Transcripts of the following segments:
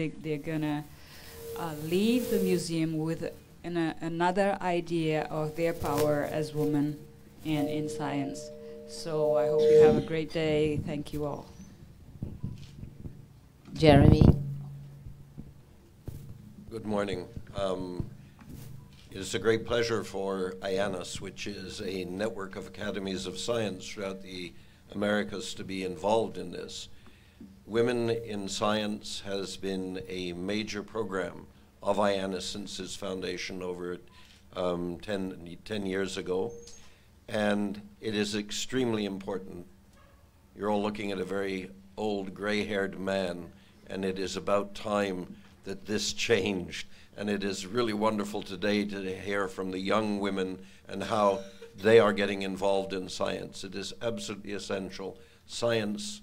They, they're gonna uh, leave the museum with an, uh, another idea of their power as women and in science. So I hope you have a great day. Thank you all. Jeremy. Good morning. Um, it is a great pleasure for IANAS, which is a network of academies of science throughout the Americas, to be involved in this. Women in Science has been a major program of IANAS since its foundation over um, 10, 10 years ago, and it is extremely important. You're all looking at a very old, gray haired man, and it is about time that this changed. And it is really wonderful today to hear from the young women and how they are getting involved in science. It is absolutely essential. Science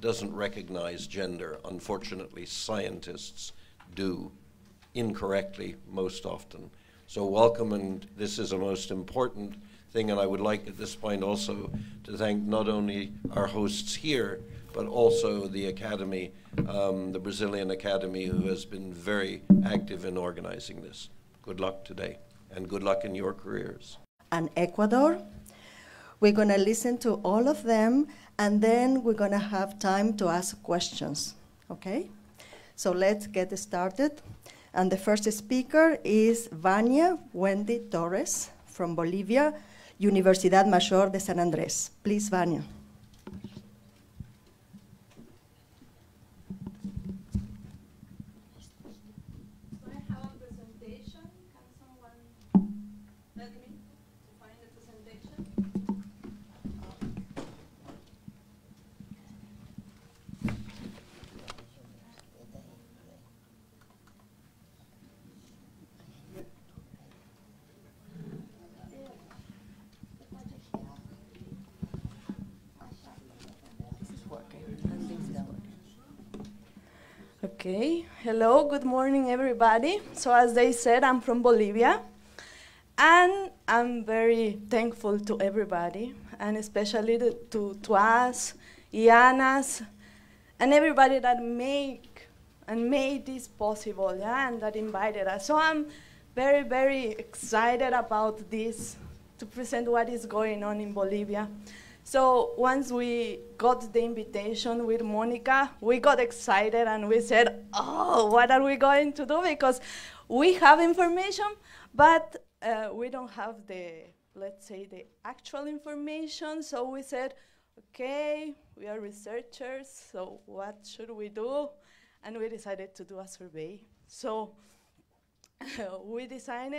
doesn't recognize gender. Unfortunately, scientists do incorrectly most often. So, welcome, and this is a most important thing. And I would like at this point also to thank not only our hosts here, but also the Academy, um, the Brazilian Academy, who has been very active in organizing this. Good luck today, and good luck in your careers. And Ecuador. We're going to listen to all of them, and then we're going to have time to ask questions. Okay? So let's get started. And the first speaker is Vania Wendy Torres from Bolivia, Universidad Mayor de San Andrés. Please, Vania. Okay, hello, good morning, everybody. So, as they said, I'm from Bolivia, and I'm very thankful to everybody, and especially to, to, us, IANAS, and everybody that make and made this possible, yeah, and that invited us. So, I'm very, very excited about this to present what is going on in Bolivia. So once we got the invitation with Monica, we got excited and we said, oh, what are we going to do? Because we have information, but uh, we don't have the, let's say, the actual information. So we said, okay, we are researchers, so what should we do? And we decided to do a survey. So we designed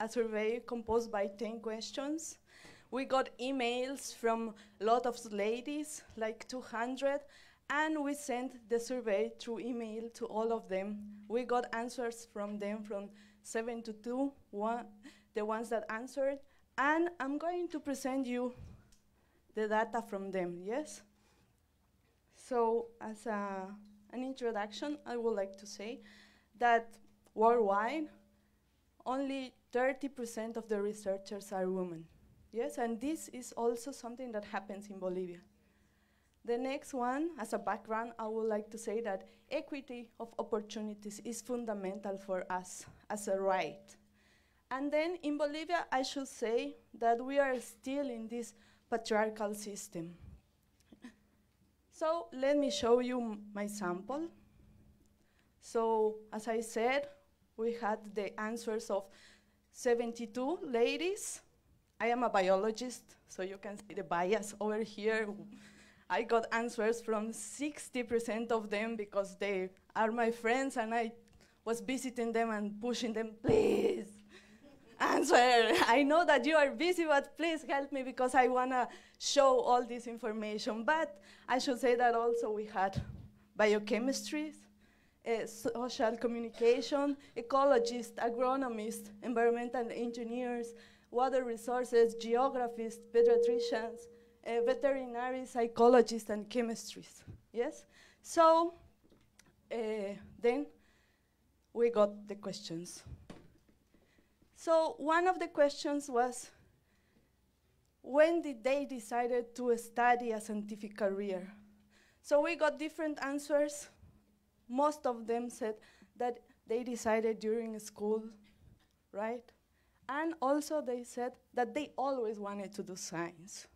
a survey composed by 10 questions we got emails from a lot of ladies, like 200, and we sent the survey through email to all of them. We got answers from them from 7 to 2, one, the ones that answered, and I'm going to present you the data from them, yes? So as a, an introduction, I would like to say that worldwide, only 30% of the researchers are women. Yes, and this is also something that happens in Bolivia. The next one, as a background, I would like to say that equity of opportunities is fundamental for us as a right. And then in Bolivia, I should say that we are still in this patriarchal system. so let me show you my sample. So as I said, we had the answers of 72 ladies I am a biologist, so you can see the bias over here. I got answers from 60% of them because they are my friends and I was visiting them and pushing them, please, answer. I know that you are busy, but please help me because I want to show all this information. But I should say that also we had biochemistry, uh, social communication, ecologists, agronomists, environmental engineers, water resources, geographists, pediatricians, uh, veterinary psychologists, and chemistries. Yes? So uh, then we got the questions. So one of the questions was, when did they decided to study a scientific career? So we got different answers. most of them said that they decided during school, right? And also they said that they always wanted to do science.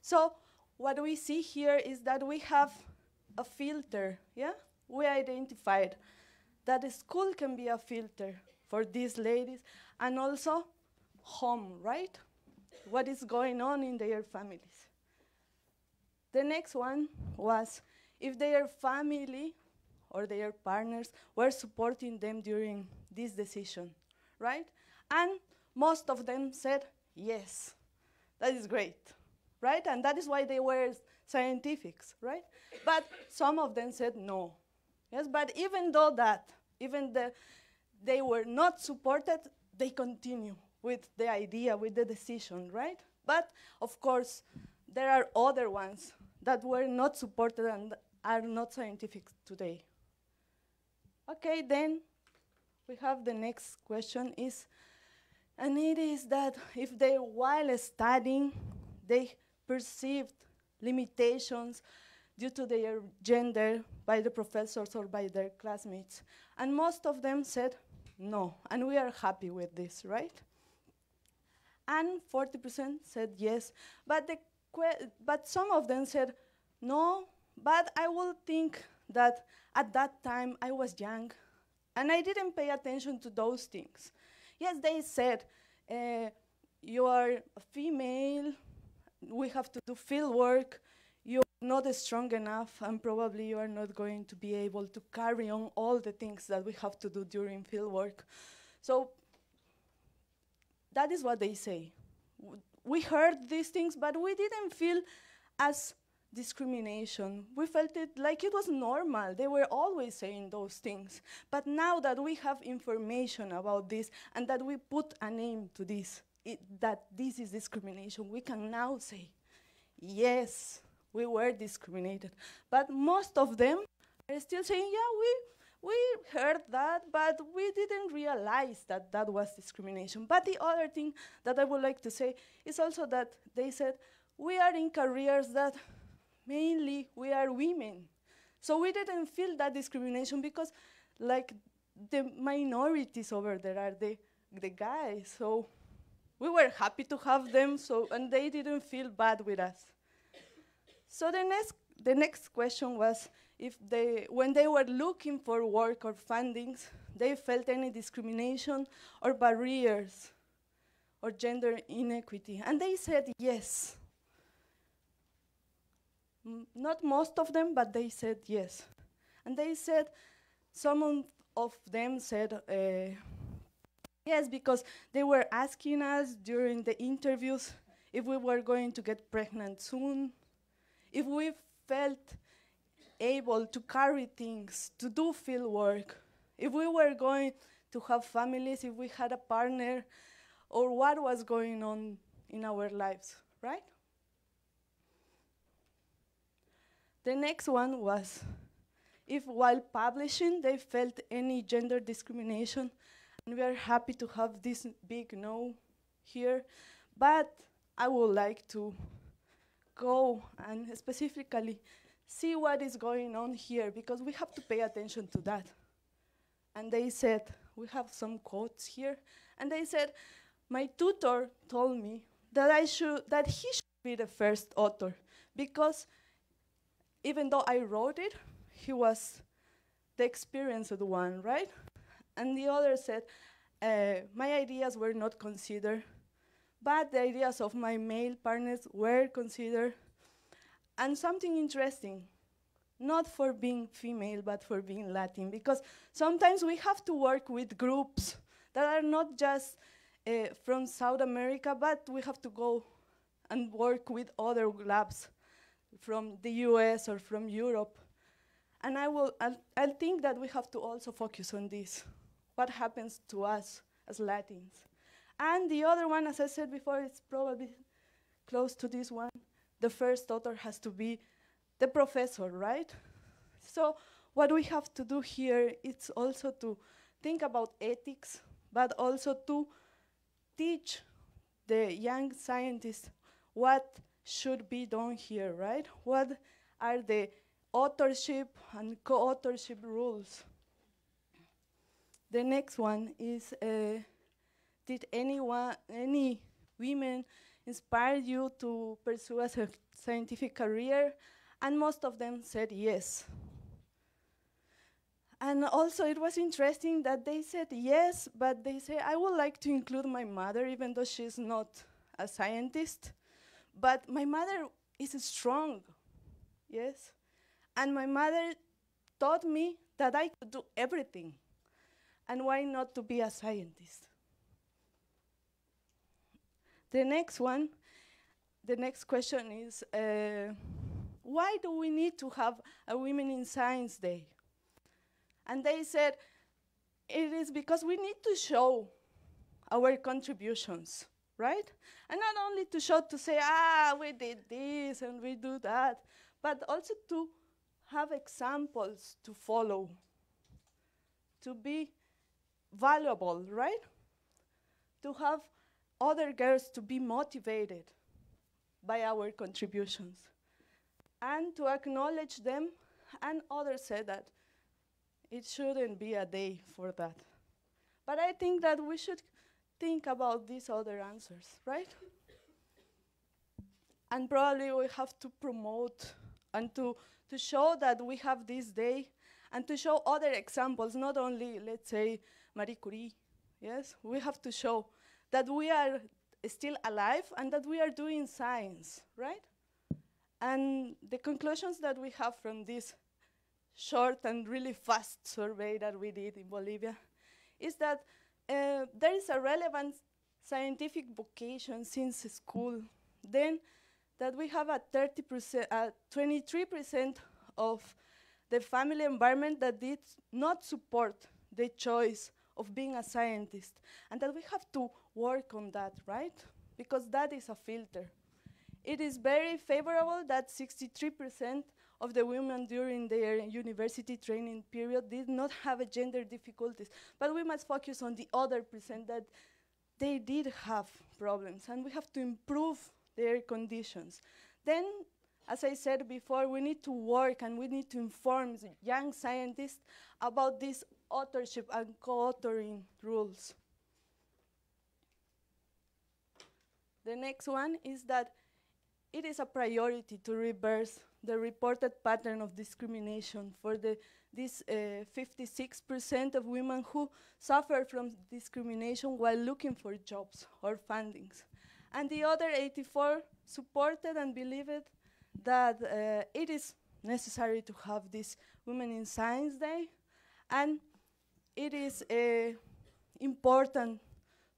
So what we see here is that we have a filter, yeah? We identified that school can be a filter for these ladies and also home, right? What is going on in their families. The next one was if their family or their partners were supporting them during this decision, right? And most of them said yes. That is great, right? And that is why they were scientifics, right? But some of them said no. Yes, but even though that, even the, they were not supported, they continue with the idea, with the decision, right? But of course, there are other ones that were not supported and are not scientific today. Okay, then we have the next question is, and it is that if they, while studying, they perceived limitations due to their gender by the professors or by their classmates. And most of them said no, and we are happy with this, right? And 40% said yes, but, the but some of them said no, but I will think that at that time I was young and I didn't pay attention to those things. Yes, they said, uh, you are a female, we have to do field work, you're not strong enough, and probably you are not going to be able to carry on all the things that we have to do during field work. So that is what they say. We heard these things, but we didn't feel as discrimination. We felt it like it was normal. They were always saying those things. But now that we have information about this and that we put a name to this, it, that this is discrimination, we can now say, yes, we were discriminated. But most of them are still saying, yeah, we, we heard that, but we didn't realize that that was discrimination. But the other thing that I would like to say is also that they said, we are in careers that mainly we are women. So we didn't feel that discrimination because like the minorities over there are the, the guys. So we were happy to have them so and they didn't feel bad with us. So the next the next question was if they when they were looking for work or fundings, they felt any discrimination or barriers or gender inequity. And they said yes not most of them, but they said yes. And they said, some of them said uh, yes, because they were asking us during the interviews if we were going to get pregnant soon, if we felt able to carry things, to do field work, if we were going to have families, if we had a partner, or what was going on in our lives, right? The next one was if while publishing they felt any gender discrimination, and we are happy to have this big no here, but I would like to go and specifically see what is going on here because we have to pay attention to that. And they said, we have some quotes here, and they said, my tutor told me that I should that he should be the first author because even though I wrote it, he was the experienced one, right? And the other said, uh, my ideas were not considered, but the ideas of my male partners were considered. And something interesting, not for being female, but for being Latin, because sometimes we have to work with groups that are not just uh, from South America, but we have to go and work with other labs from the US or from Europe. And I will, I'll, I'll think that we have to also focus on this. What happens to us as Latins? And the other one, as I said before, it's probably close to this one. The first author has to be the professor, right? So what we have to do here is also to think about ethics, but also to teach the young scientists what should be done here, right? What are the authorship and co-authorship rules. The next one is, uh, did anyone, any women inspire you to pursue a scientific career? And most of them said yes. And also, it was interesting that they said yes, but they say, I would like to include my mother, even though she's not a scientist. But my mother is strong, yes? And my mother taught me that I could do everything. And why not to be a scientist? The next one, the next question is uh, why do we need to have a Women in Science Day? And they said, it is because we need to show our contributions, right? And not only to show, to say, ah, we did this and we do that, but also to have examples to follow, to be valuable, right? To have other girls to be motivated by our contributions and to acknowledge them. And others said that it shouldn't be a day for that. But I think that we should think about these other answers, right? And probably we have to promote and to, to show that we have this day and to show other examples, not only, let's say, Marie Curie. Yes, we have to show that we are still alive and that we are doing science, right? And the conclusions that we have from this short and really fast survey that we did in Bolivia is that uh, there is a relevant scientific vocation since school. Then that we have a 30%, uh, 23% of the family environment that did not support the choice of being a scientist, and that we have to work on that, right? Because that is a filter. It is very favorable that 63% of the women during their university training period did not have gender difficulties, but we must focus on the other percent that they did have problems, and we have to improve their conditions. Then, as I said before, we need to work and we need to inform young scientists about this authorship and co-authoring rules. The next one is that it is a priority to reverse the reported pattern of discrimination for the, this 56% uh, of women who suffer from discrimination while looking for jobs or fundings. And the other 84 supported and believed that uh, it is necessary to have this Women in Science Day. And it is uh, important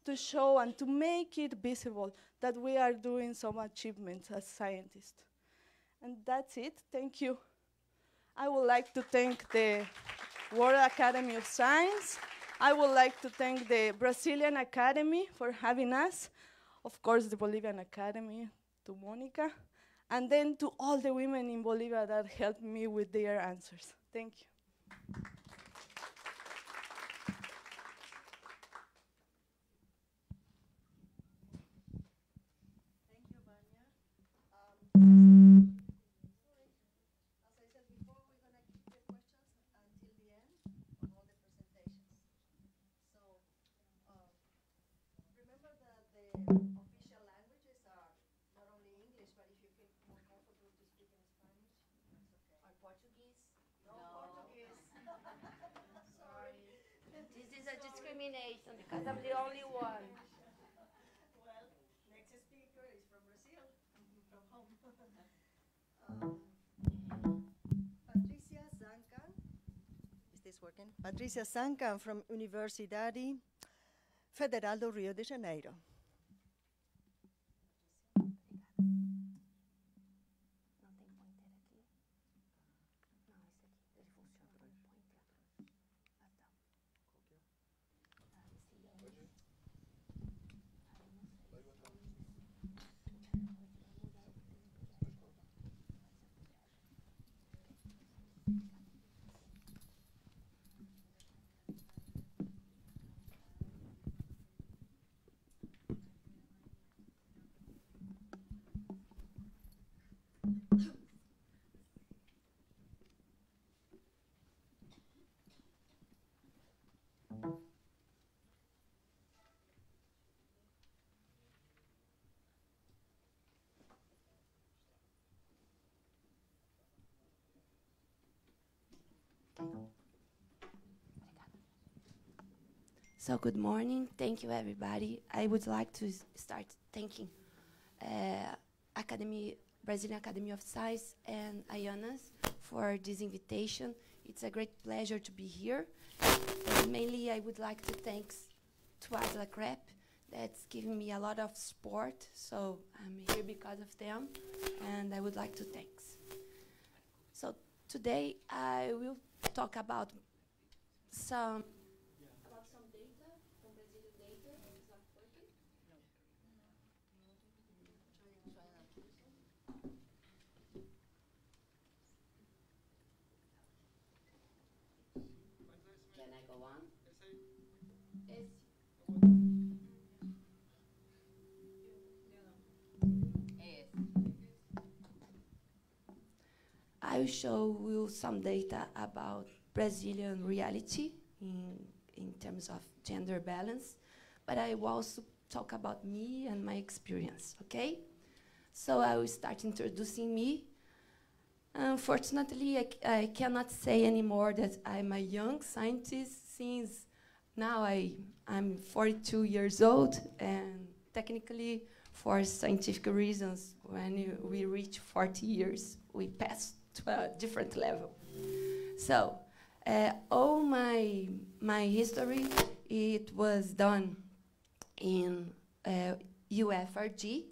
to show and to make it visible that we are doing some achievements as scientists. And that's it. Thank you. I would like to thank the World Academy of Science. I would like to thank the Brazilian Academy for having us. Of course, the Bolivian Academy, to Monica. And then to all the women in Bolivia that helped me with their answers. Thank you. discrimination because I'm the only one. Well, next speaker is from Brazil, from home. um, Patricia Zancan. Is this working? Patricia Zancan from Universidade Federal do Rio de Janeiro. So good morning. Thank you, everybody. I would like to start thanking uh, Academy, Brazilian Academy of Science and IANAS for this invitation. It's a great pleasure to be here. And mainly, I would like to thank TWAS LACREP that's given me a lot of support. So I'm here because of them, and I would like to thank. So today I will talk about some I will show you some data about Brazilian reality in, in terms of gender balance, but I will also talk about me and my experience, okay? So I will start introducing me. Unfortunately, I cannot say anymore that I'm a young scientist since now I, I'm 42 years old, and technically, for scientific reasons, when we reach 40 years, we pass to a different level. So, uh, all my my history it was done in uh, UFRJ.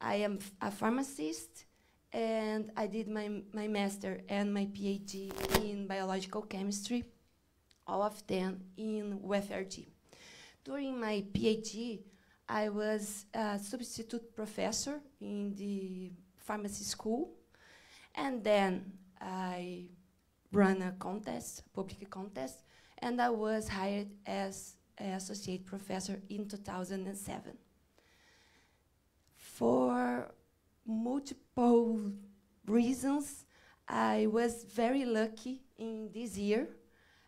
I am a pharmacist, and I did my my master and my PhD in biological chemistry, all of them in UFRJ. During my PhD, I was a substitute professor in the pharmacy school, and then I ran a contest, public contest, and I was hired as associate professor in 2007. For multiple reasons, I was very lucky in this year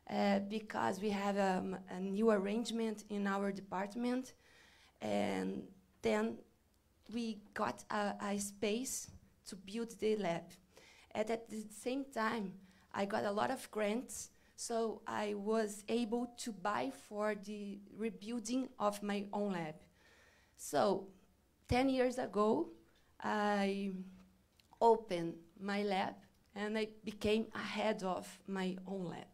uh, because we have um, a new arrangement in our department, and then we got a, a space to build the lab. And at the same time, I got a lot of grants, so I was able to buy for the rebuilding of my own lab. So, 10 years ago, I opened my lab and I became a head of my own lab.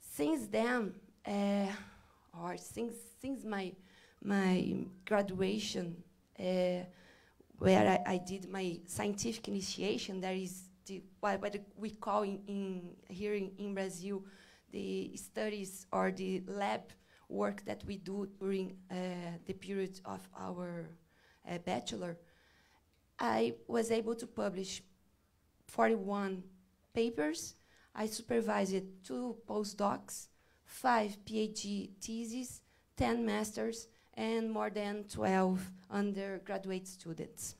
Since then, uh, or since, since my, my graduation, uh, where I, I did my scientific initiation, there is the, what, what we call in, in, here in, in Brazil the studies or the lab work that we do during uh, the period of our uh, bachelor. I was able to publish 41 papers. I supervised two postdocs, five PhD theses, 10 masters, and more than 12 undergraduate students.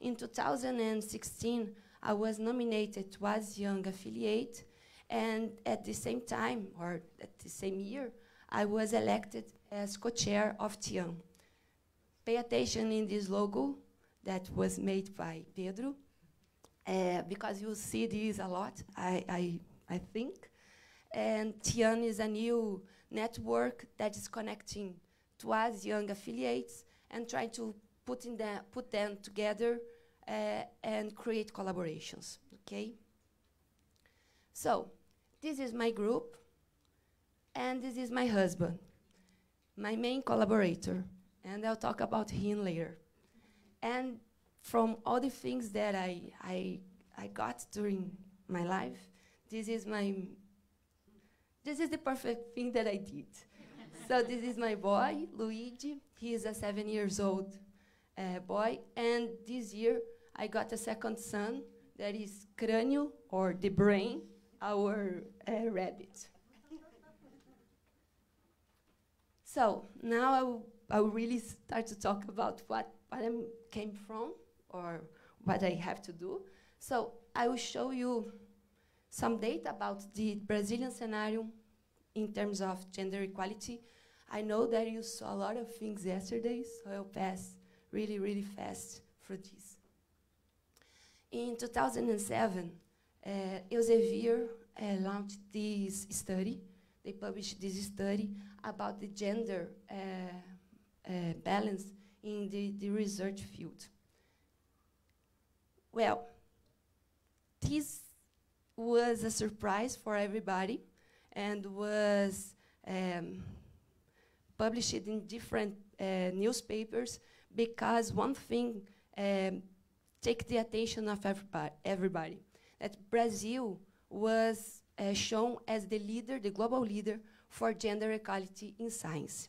In 2016, I was nominated to as Young Affiliate, and at the same time, or at the same year, I was elected as co-chair of TYAN. Pay attention in this logo that was made by Pedro, uh, because you'll see this a lot, I, I, I think. And TYAN is a new network that is connecting to us young affiliates and trying to put, in the, put them together uh, and create collaborations. Okay. So, this is my group, and this is my husband, my main collaborator, and I'll talk about him later. And from all the things that I, I, I got during my life, this is my this is the perfect thing that I did. So this is my boy, Luigi. He is a seven years old uh, boy, and this year I got a second son that is Crânio, or the brain, our uh, rabbit. So now I will, I will really start to talk about what, what I came from or what I have to do. So I will show you some data about the Brazilian scenario in terms of gender equality. I know that you saw a lot of things yesterday, so I'll pass really, really fast through this. In 2007, uh, Elsevier uh, launched this study. They published this study about the gender uh, uh, balance in the, the research field. Well, this was a surprise for everybody and was um, published in different uh, newspapers because one thing um, take the attention of everybody. That Brazil was uh, shown as the leader, the global leader for gender equality in science.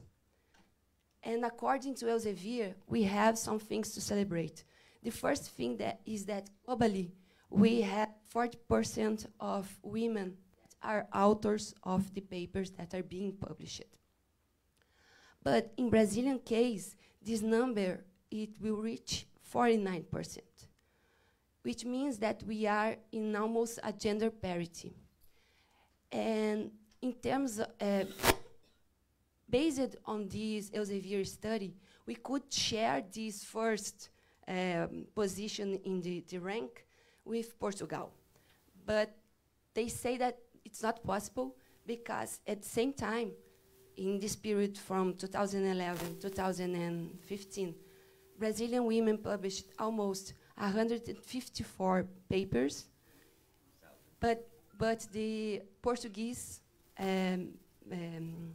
And according to Elsevier, we have some things to celebrate. The first thing that is that globally, we have 40% of women that are authors of the papers that are being published. But in Brazilian case, this number, it will reach 49%, which means that we are in almost a gender parity. And in terms of, uh, based on this Elsevier study, we could share this first um, position in the, the rank with Portugal. But they say that it's not possible because at the same time, in this period from 2011 2015, Brazilian women published almost 154 papers, but, but the Portuguese um, um,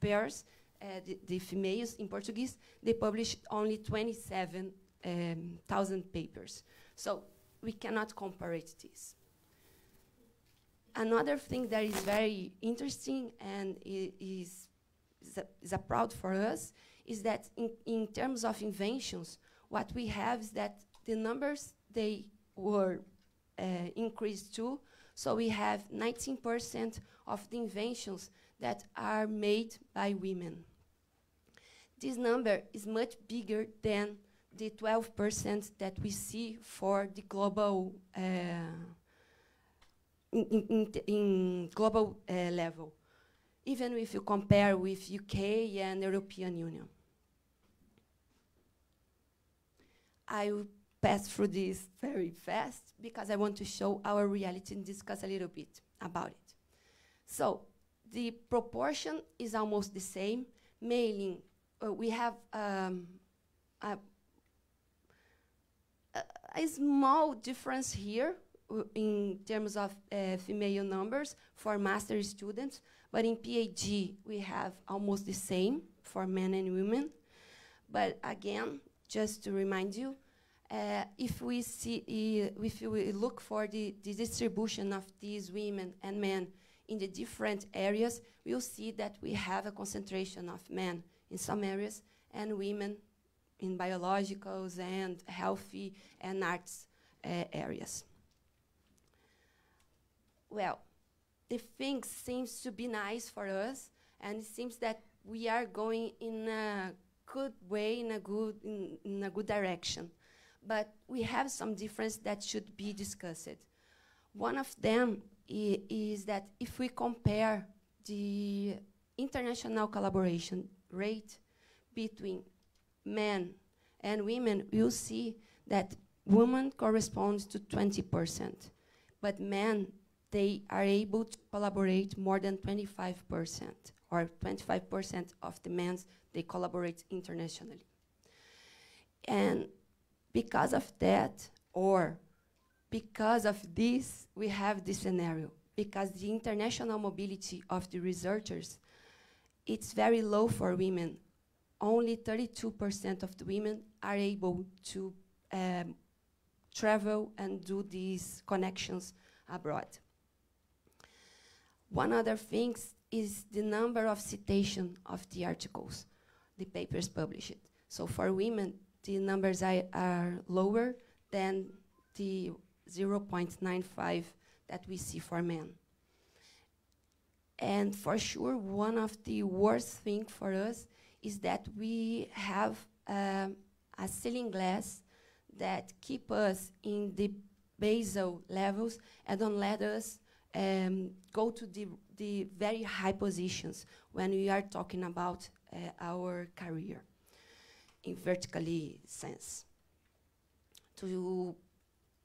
pairs, uh, the, the, females in Portuguese, they published only 27,000 um, papers. So we cannot compare it this. Another thing that is very interesting and is, is, a, is a proud for us is that in, in terms of inventions, what we have is that the numbers they were uh, increased too. So we have 19% of the inventions that are made by women. This number is much bigger than the 12% that we see for the global uh, in, in, in, global uh, level, even if you compare with UK and European Union. I will pass through this very fast because I want to show our reality and discuss a little bit about it. So the proportion is almost the same. Mailing, uh, we have um, a, a, small difference here in terms of uh, female numbers for master students, but in PhD we have almost the same for men and women. But again, just to remind you, uh, if we see, uh, if we look for the, the, distribution of these women and men in the different areas, we'll see that we have a concentration of men in some areas and women in biologicals and healthy and arts uh, areas. Well, the thing seems to be nice for us, and it seems that we are going in a good way, in a good, in, in a good direction. But we have some difference that should be discussed. One of them is that if we compare the international collaboration rate between men and women, we'll see that women correspond to 20%, but men they are able to collaborate more than 25%, or 25% of the men, they collaborate internationally. And because of that, or because of this, we have this scenario. Because the international mobility of the researchers, it's very low for women. Only 32% of the women are able to um, travel and do these connections abroad. One other thing is the number of citation of the articles, the papers published. So for women, the numbers are, lower than the 0.95 that we see for men. And for sure, one of the worst things for us is that we have um, a ceiling glass that keep us in the basal levels and don't let us um, go to the, the very high positions when we are talking about uh, our career in vertically sense. To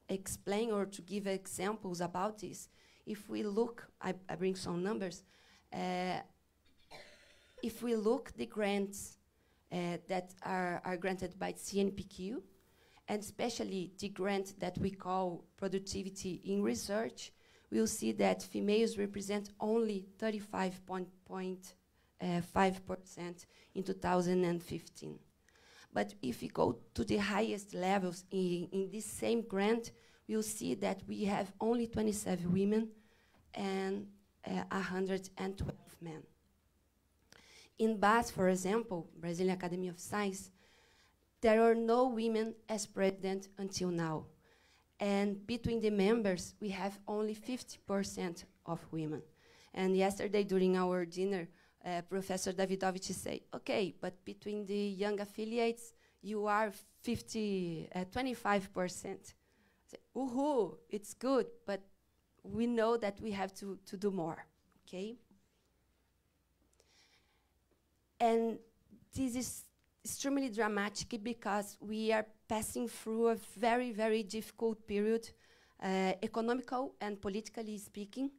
explain or to give examples about this if we look, I, I bring some numbers. Uh, if we look the grants uh, that are, are granted by CNPq, and especially the grant that we call productivity in research, we'll see that females represent only 35.5% uh, in 2015. But if we go to the highest levels in, in this same grant, we'll see that we have only 27 women and uh, 112 men. In BAS, for example, Brazilian Academy of Science, there are no women as president until now. And between the members, we have only 50% of women. And yesterday, during our dinner, uh, Professor Davidovich said, okay, but between the young affiliates, you are 50, uh, 25%. Say, Woohoo, it's good, but we know that we have to, to do more, okay? And this is extremely dramatic because we are passing through a very, very difficult period, uh, economical and politically speaking.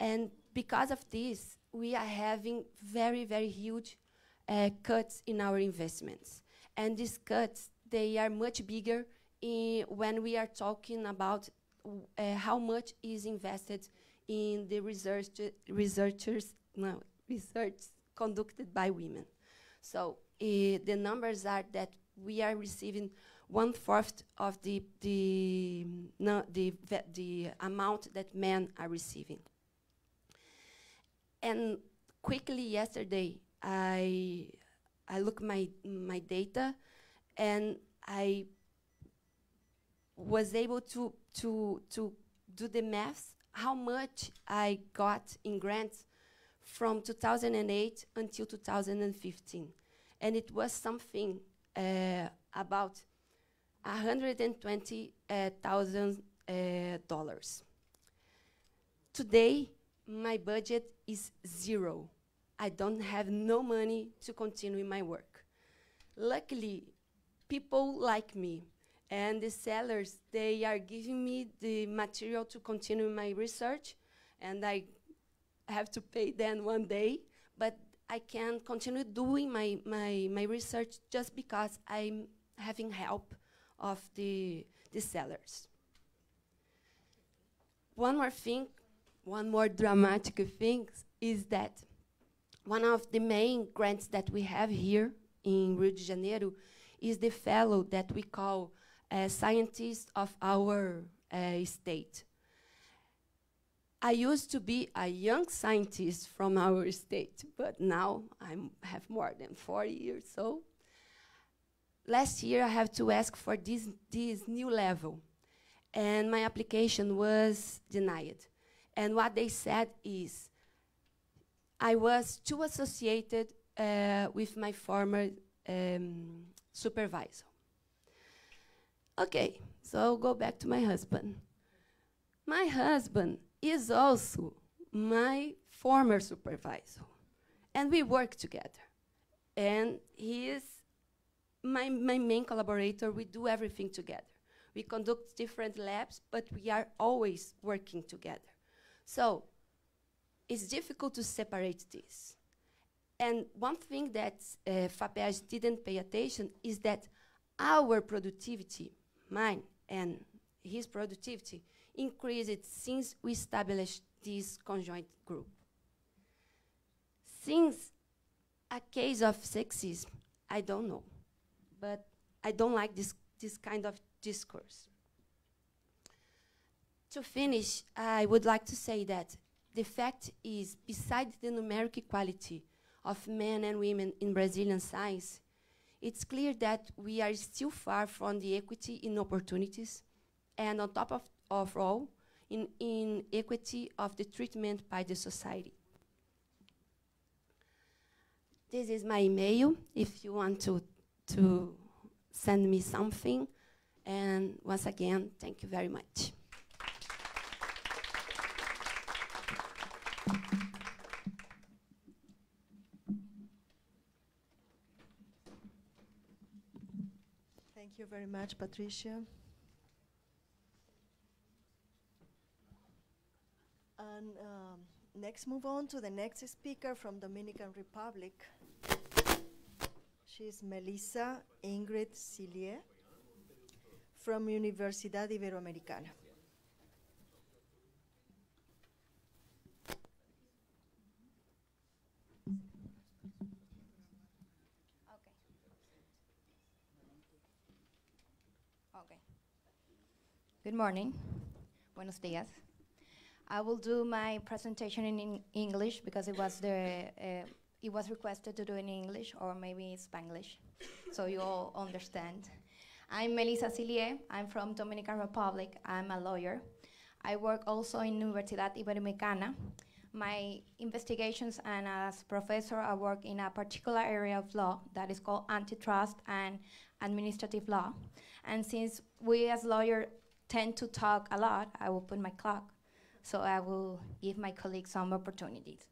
And because of this, we are having very, very huge uh, cuts in our investments. And these cuts, they are much bigger when we are talking about uh, how much is invested in the research researchers no, research conducted by women. So Eh, the numbers are that we are receiving one fourth of the the, no, the the amount that men are receiving. And quickly yesterday, I I look my my data, and I was able to to to do the math how much I got in grants from 2008 until 2015, and it was something uh, about 120,000 uh, dollars. Today, my budget is zero. I don't have no money to continue my work. Luckily, people like me and the sellers, they are giving me the material to continue my research, and I have to pay them one day, but I can continue doing my, my, my research just because I'm having help of the, the sellers. One more thing one more dramatic thing is that one of the main grants that we have here in Rio de Janeiro is the fellow that we call uh, scientist of our uh, state. I used to be a young scientist from our state, but now I have more than 40 years old. Last year, I have to ask for this, this new level, and my application was denied. And what they said is, I was too associated uh, with my former um, supervisor. Okay, so I'll go back to my husband. My husband is also my former supervisor, and we work together. And he is my, my main collaborator. We do everything together. We conduct different labs, but we are always working together. So it's difficult to separate this. And one thing that uh, didn't pay attention is that our productivity, mine and his productivity, increased since we established this conjoint group. Since a case of sexism, I don't know, but I don't like this, this kind of discourse. To finish, I would like to say that the fact is, besides the numeric equality of men and women in Brazilian science, it's clear that we are still far from the equity in opportunities, and on top of, of all, in, in equity of the treatment by the society. This is my email if you want to, to send me something. And once again, thank you very much. Thank you very much, Patricia. Uh, let's move on to the next speaker from Dominican Republic. She's Melissa Ingrid Silié from Universidad Iberoamericana. Okay. Okay. Good morning. Buenos días. I will do my presentation in, in English because it was the uh, it was requested to do in English or maybe Spanglish, so you all understand. I'm Melissa Silié. I'm from Dominican Republic. I'm a lawyer. I work also in Universidad Iberoamericana. My investigations and as professor, I work in a particular area of law that is called antitrust and administrative law. And since we as lawyers tend to talk a lot, I will put my clock so I will give my colleagues some opportunities.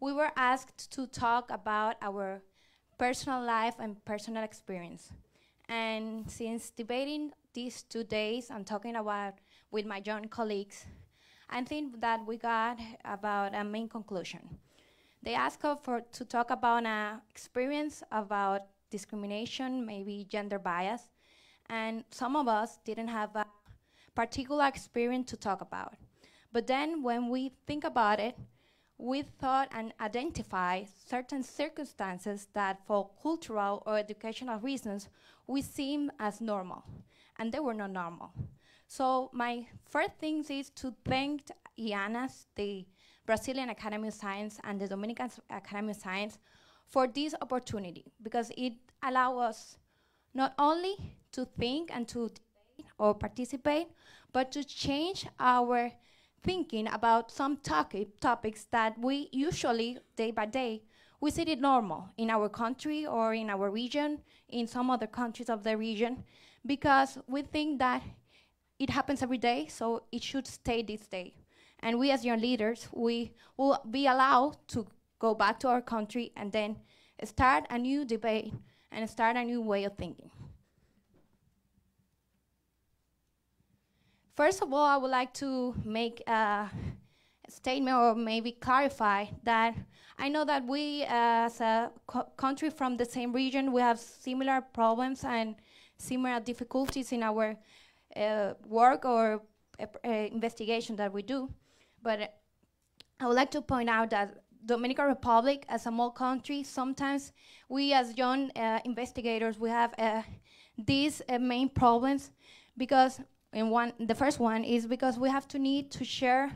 We were asked to talk about our personal life and personal experience. And since debating these two days and talking about with my young colleagues, I think that we got about a main conclusion. They asked us for to talk about an experience about discrimination, maybe gender bias, and some of us didn't have a particular experience to talk about. But then when we think about it, we thought and identify certain circumstances that for cultural or educational reasons we seem as normal and they were not normal. So my first thing is to thank IANAS, the Brazilian Academy of Science and the Dominican Academy of Science for this opportunity because it allows us not only to think and to debate or participate, but to change our thinking about some topic, topics that we usually, day by day, we see it normal in our country or in our region, in some other countries of the region, because we think that it happens every day, so it should stay this day. And we as young leaders, we will be allowed to go back to our country and then start a new debate and start a new way of thinking. First of all, I would like to make a statement or maybe clarify that I know that we, as a co country from the same region, we have similar problems and similar difficulties in our uh, work or uh, investigation that we do. But I would like to point out that Dominican Republic, as a small country, sometimes we as young uh, investigators, we have uh, these uh, main problems because and one, the first one is because we have to need to share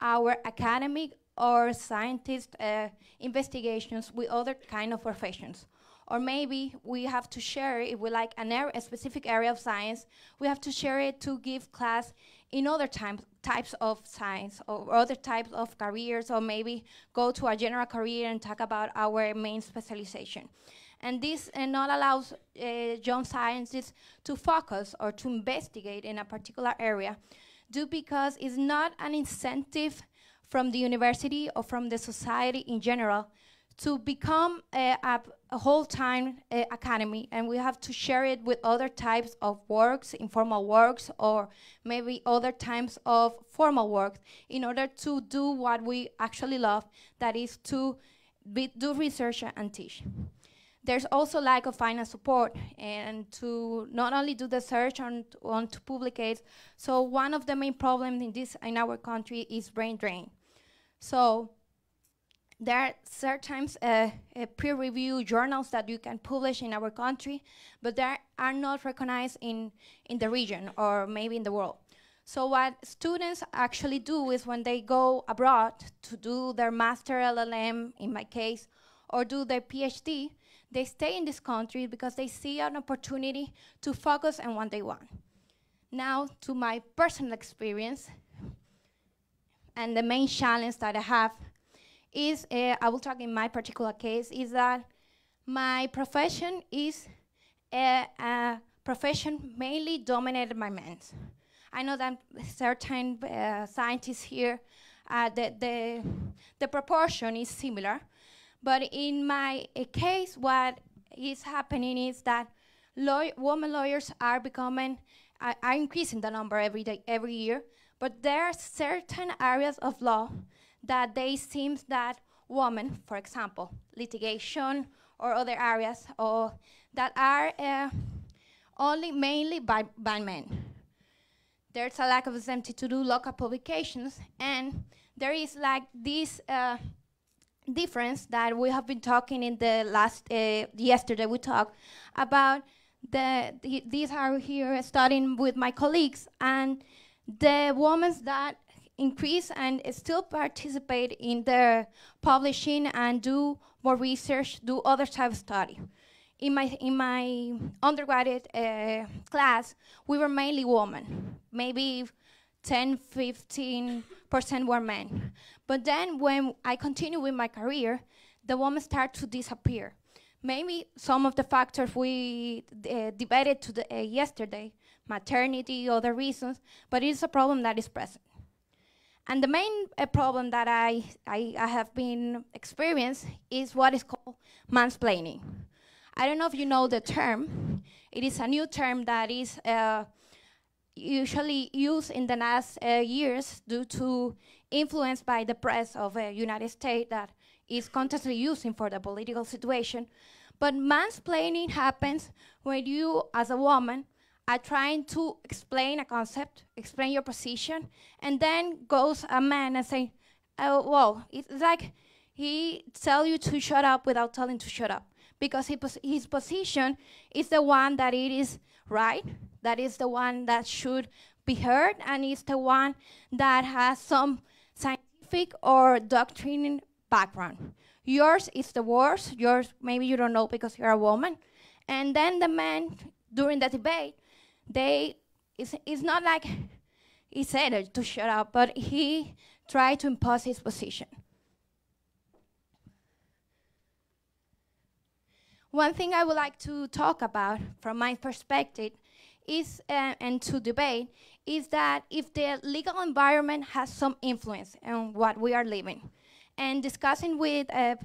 our academic or scientist uh, investigations with other kind of professions. Or maybe we have to share, if we like an area, a specific area of science, we have to share it to give class in other types of science or other types of careers, or maybe go to a general career and talk about our main specialization. And this uh, not allows uh, young scientists to focus or to investigate in a particular area due because it's not an incentive from the university or from the society in general to become a, a, a whole-time uh, academy and we have to share it with other types of works, informal works, or maybe other types of formal works in order to do what we actually love, that is to do research and teach. There's also lack of finance support and to not only do the search on, on to publicate. So one of the main problems in this in our country is brain drain. So there are certain uh, uh, peer-reviewed journals that you can publish in our country, but they are not recognized in, in the region or maybe in the world. So what students actually do is when they go abroad to do their master LLM, in my case, or do their PhD, they stay in this country because they see an opportunity to focus on what they want. Now, to my personal experience, and the main challenge that I have is, uh, I will talk in my particular case, is that my profession is a, a profession mainly dominated by men. I know that certain uh, scientists here, uh, the, the, the proportion is similar, but in my uh, case, what is happening is that law women lawyers are becoming, uh, are increasing the number every day, every year. But there are certain areas of law that they seem that women, for example, litigation or other areas, or that are uh, only mainly by, by men. There's a lack of incentive to do local publications, and there is like this uh, difference that we have been talking in the last uh, yesterday. We talked about the, the these are here studying with my colleagues, and the women that increase and still participate in the publishing and do more research, do other type of study. In my in my undergraduate uh, class, we were mainly women, maybe 10, 15 percent were men. But then when I continue with my career, the women start to disappear. Maybe some of the factors we uh, debated to the, uh, yesterday, maternity, other reasons, but it's a problem that is present. And the main uh, problem that I, I, I have been experienced is what is called mansplaining. I don't know if you know the term. It is a new term that is uh, usually used in the last uh, years due to influence by the press of the United States that is constantly using for the political situation. But mansplaining happens when you, as a woman, are trying to explain a concept, explain your position, and then goes a man and say, oh, well, it's like he tell you to shut up without telling to shut up because his, his position is the one that it is right, that is the one that should be heard, and is the one that has some scientific or doctrine background. Yours is the worst. Yours, maybe you don't know because you're a woman. And then the men, during the debate, they, it's, it's not like he said to shut up, but he tried to impose his position. One thing I would like to talk about from my perspective is, uh, and to debate, is that if the legal environment has some influence on what we are living. And discussing with uh,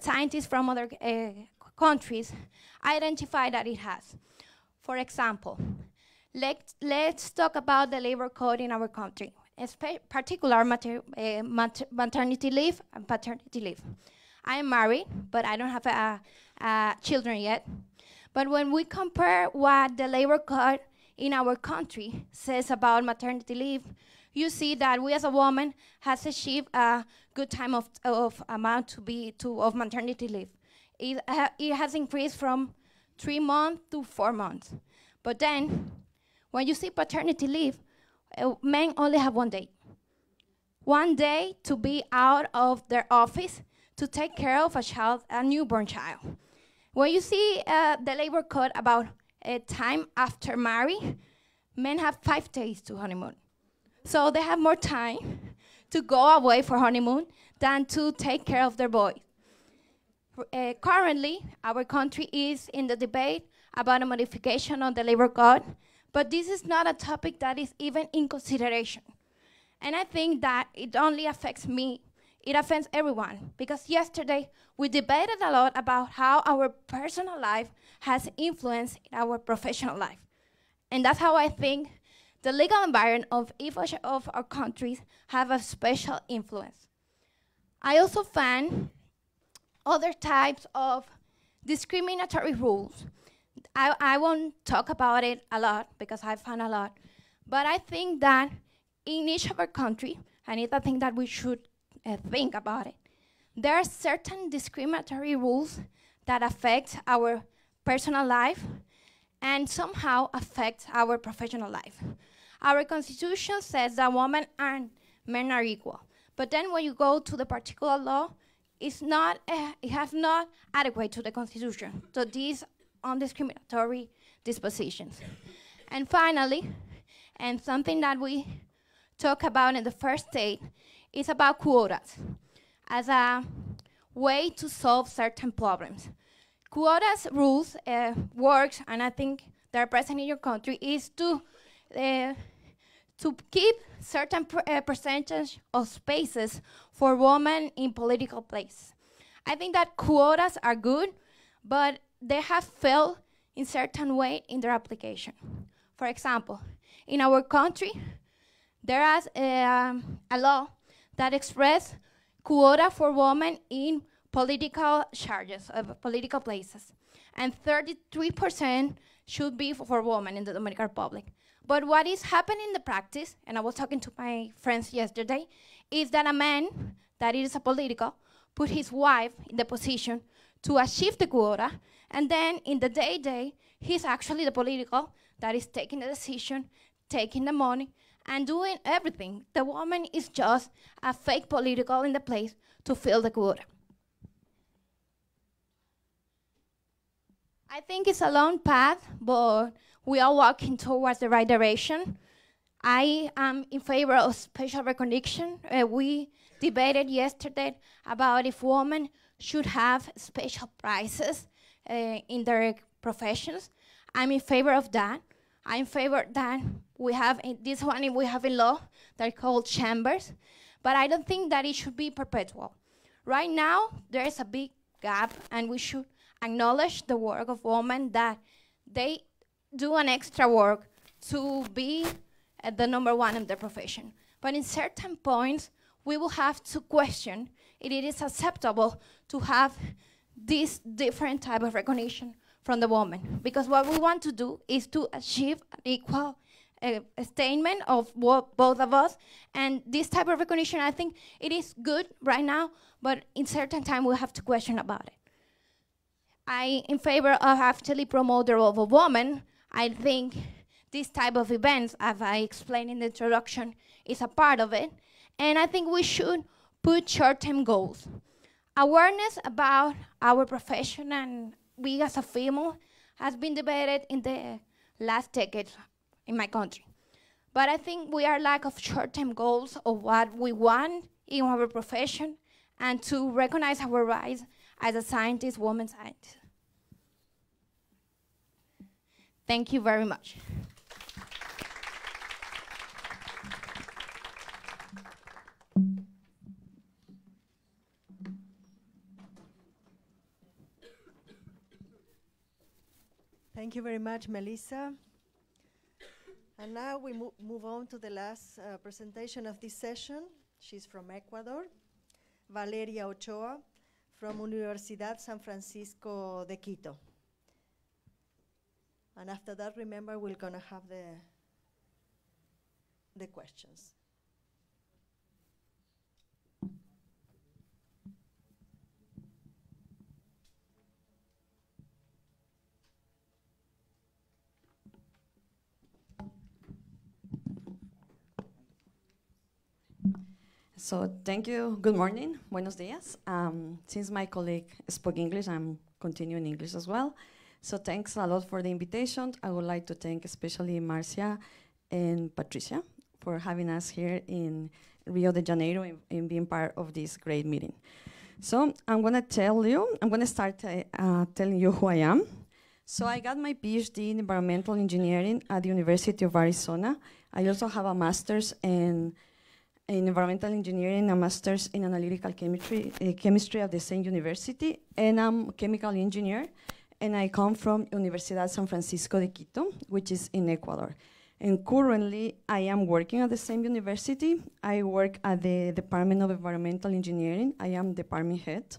scientists from other uh, countries, I identify that it has. For example, let, let's talk about the labor code in our country, in particular mater, uh, mater maternity leave and paternity leave. I am married, but I don't have children yet. But when we compare what the labor code in our country says about maternity leave, you see that we as a woman has achieved a good time of, of amount to be to of maternity leave. It, uh, it has increased from three months to four months. But then, when you see paternity leave, uh, men only have one day. One day to be out of their office to take care of a child, a newborn child. When you see uh, the labor code about uh, time after marry, men have five days to honeymoon. So they have more time to go away for honeymoon than to take care of their boy. Uh, currently, our country is in the debate about a modification of the labor code, but this is not a topic that is even in consideration. And I think that it only affects me it affects everyone because yesterday we debated a lot about how our personal life has influenced our professional life. And that's how I think the legal environment of each of our countries have a special influence. I also find other types of discriminatory rules. I, I won't talk about it a lot because I found a lot, but I think that in each of our country, and it's a thing that we should uh, think about it. There are certain discriminatory rules that affect our personal life and somehow affect our professional life. Our constitution says that women and men are equal. But then when you go to the particular law, it's not, uh, it has not adequate to the constitution. So these undiscriminatory dispositions. And finally, and something that we talk about in the first state is about quotas as a way to solve certain problems. Quotas rules uh, works, and I think they're present in your country, is to uh, to keep certain per, uh, percentage of spaces for women in political place. I think that quotas are good, but they have failed in certain way in their application. For example, in our country, there is a, um, a law that express quota for women in political charges of political places, and 33% should be for women in the Dominican Republic. But what is happening in the practice, and I was talking to my friends yesterday, is that a man that is a political put his wife in the position to achieve the quota, and then in the day day, he's actually the political that is taking the decision, taking the money, and doing everything. The woman is just a fake political in the place to fill the quota. I think it's a long path, but we are walking towards the right direction. I am in favor of special recognition. Uh, we debated yesterday about if women should have special prizes uh, in their professions. I'm in favor of that. I'm in favor that we have in this one we have in law they're called chambers, but I don't think that it should be perpetual. Right now there is a big gap, and we should acknowledge the work of women that they do an extra work to be at the number one in their profession. But in certain points, we will have to question if it is acceptable to have this different type of recognition from the woman. Because what we want to do is to achieve an equal uh, statement of both of us. And this type of recognition, I think it is good right now, but in certain time we have to question about it. I in favor of actually promote the role of a woman. I think this type of events, as I explained in the introduction, is a part of it. And I think we should put short-term goals. Awareness about our profession and we as a female has been debated in the last decade in my country. But I think we are lack of short-term goals of what we want in our profession and to recognize our rights as a scientist, woman scientist. Thank you very much. Thank you very much, Melissa. And now we mo move on to the last uh, presentation of this session. She's from Ecuador, Valeria Ochoa from Universidad San Francisco de Quito. And after that, remember, we're going to have the, the questions. So thank you. Good morning. Buenos días. Um, since my colleague spoke English, I'm continuing English as well. So thanks a lot for the invitation. I would like to thank especially Marcia and Patricia for having us here in Rio de Janeiro and, and being part of this great meeting. So I'm going to tell you, I'm going to start uh, uh, telling you who I am. So I got my PhD in environmental engineering at the University of Arizona. I also have a master's in in environmental engineering, a master's in analytical chemistry, uh, chemistry at the same university, and I'm a chemical engineer, and I come from Universidad San Francisco de Quito, which is in Ecuador. And currently, I am working at the same university. I work at the Department of Environmental Engineering. I am department head.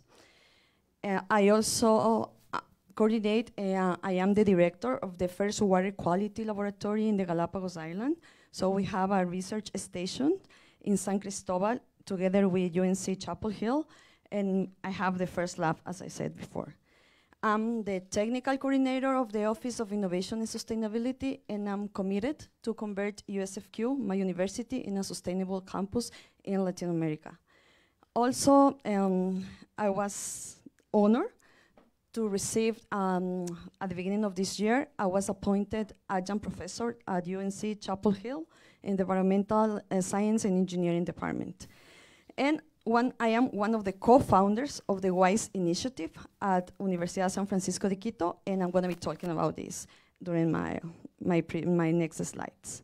Uh, I also uh, coordinate, uh, I am the director of the first water quality laboratory in the Galapagos Island. So we have a research station in San Cristobal together with UNC Chapel Hill, and I have the first lab, as I said before. I'm the technical coordinator of the Office of Innovation and Sustainability, and I'm committed to convert USFQ, my university, in a sustainable campus in Latin America. Also, um, I was honored to receive, um, at the beginning of this year, I was appointed adjunct professor at UNC Chapel Hill in the Environmental uh, Science and Engineering Department. And one, I am one of the co-founders of the WISE initiative at Universidad San Francisco de Quito, and I'm to be talking about this during my, my, my next slides.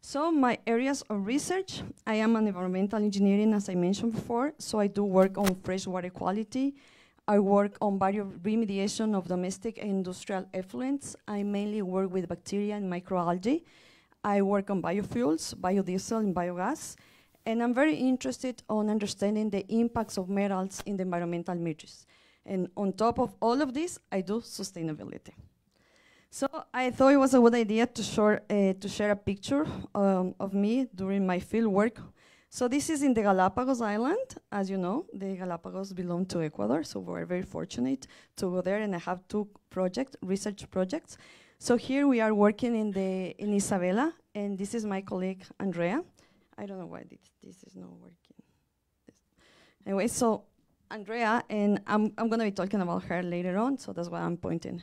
So my areas of research, I am an environmental engineering, as I mentioned before, so I do work on freshwater quality. I work on bioremediation of domestic and industrial effluents. I mainly work with bacteria and microalgae. I work on biofuels, biodiesel, and biogas. And I'm very interested on understanding the impacts of metals in the environmental matrix. And on top of all of this, I do sustainability. So I thought it was a good idea to, share, uh, to share a picture um, of me during my field work. So this is in the Galapagos Island. As you know, the Galapagos belong to Ecuador, so we're very fortunate to go there, and I have two projects, research projects. So here we are working in, the, in Isabela, and this is my colleague, Andrea. I don't know why this, this is not working. Anyway, so Andrea, and I'm, I'm going to be talking about her later on, so that's why I'm pointing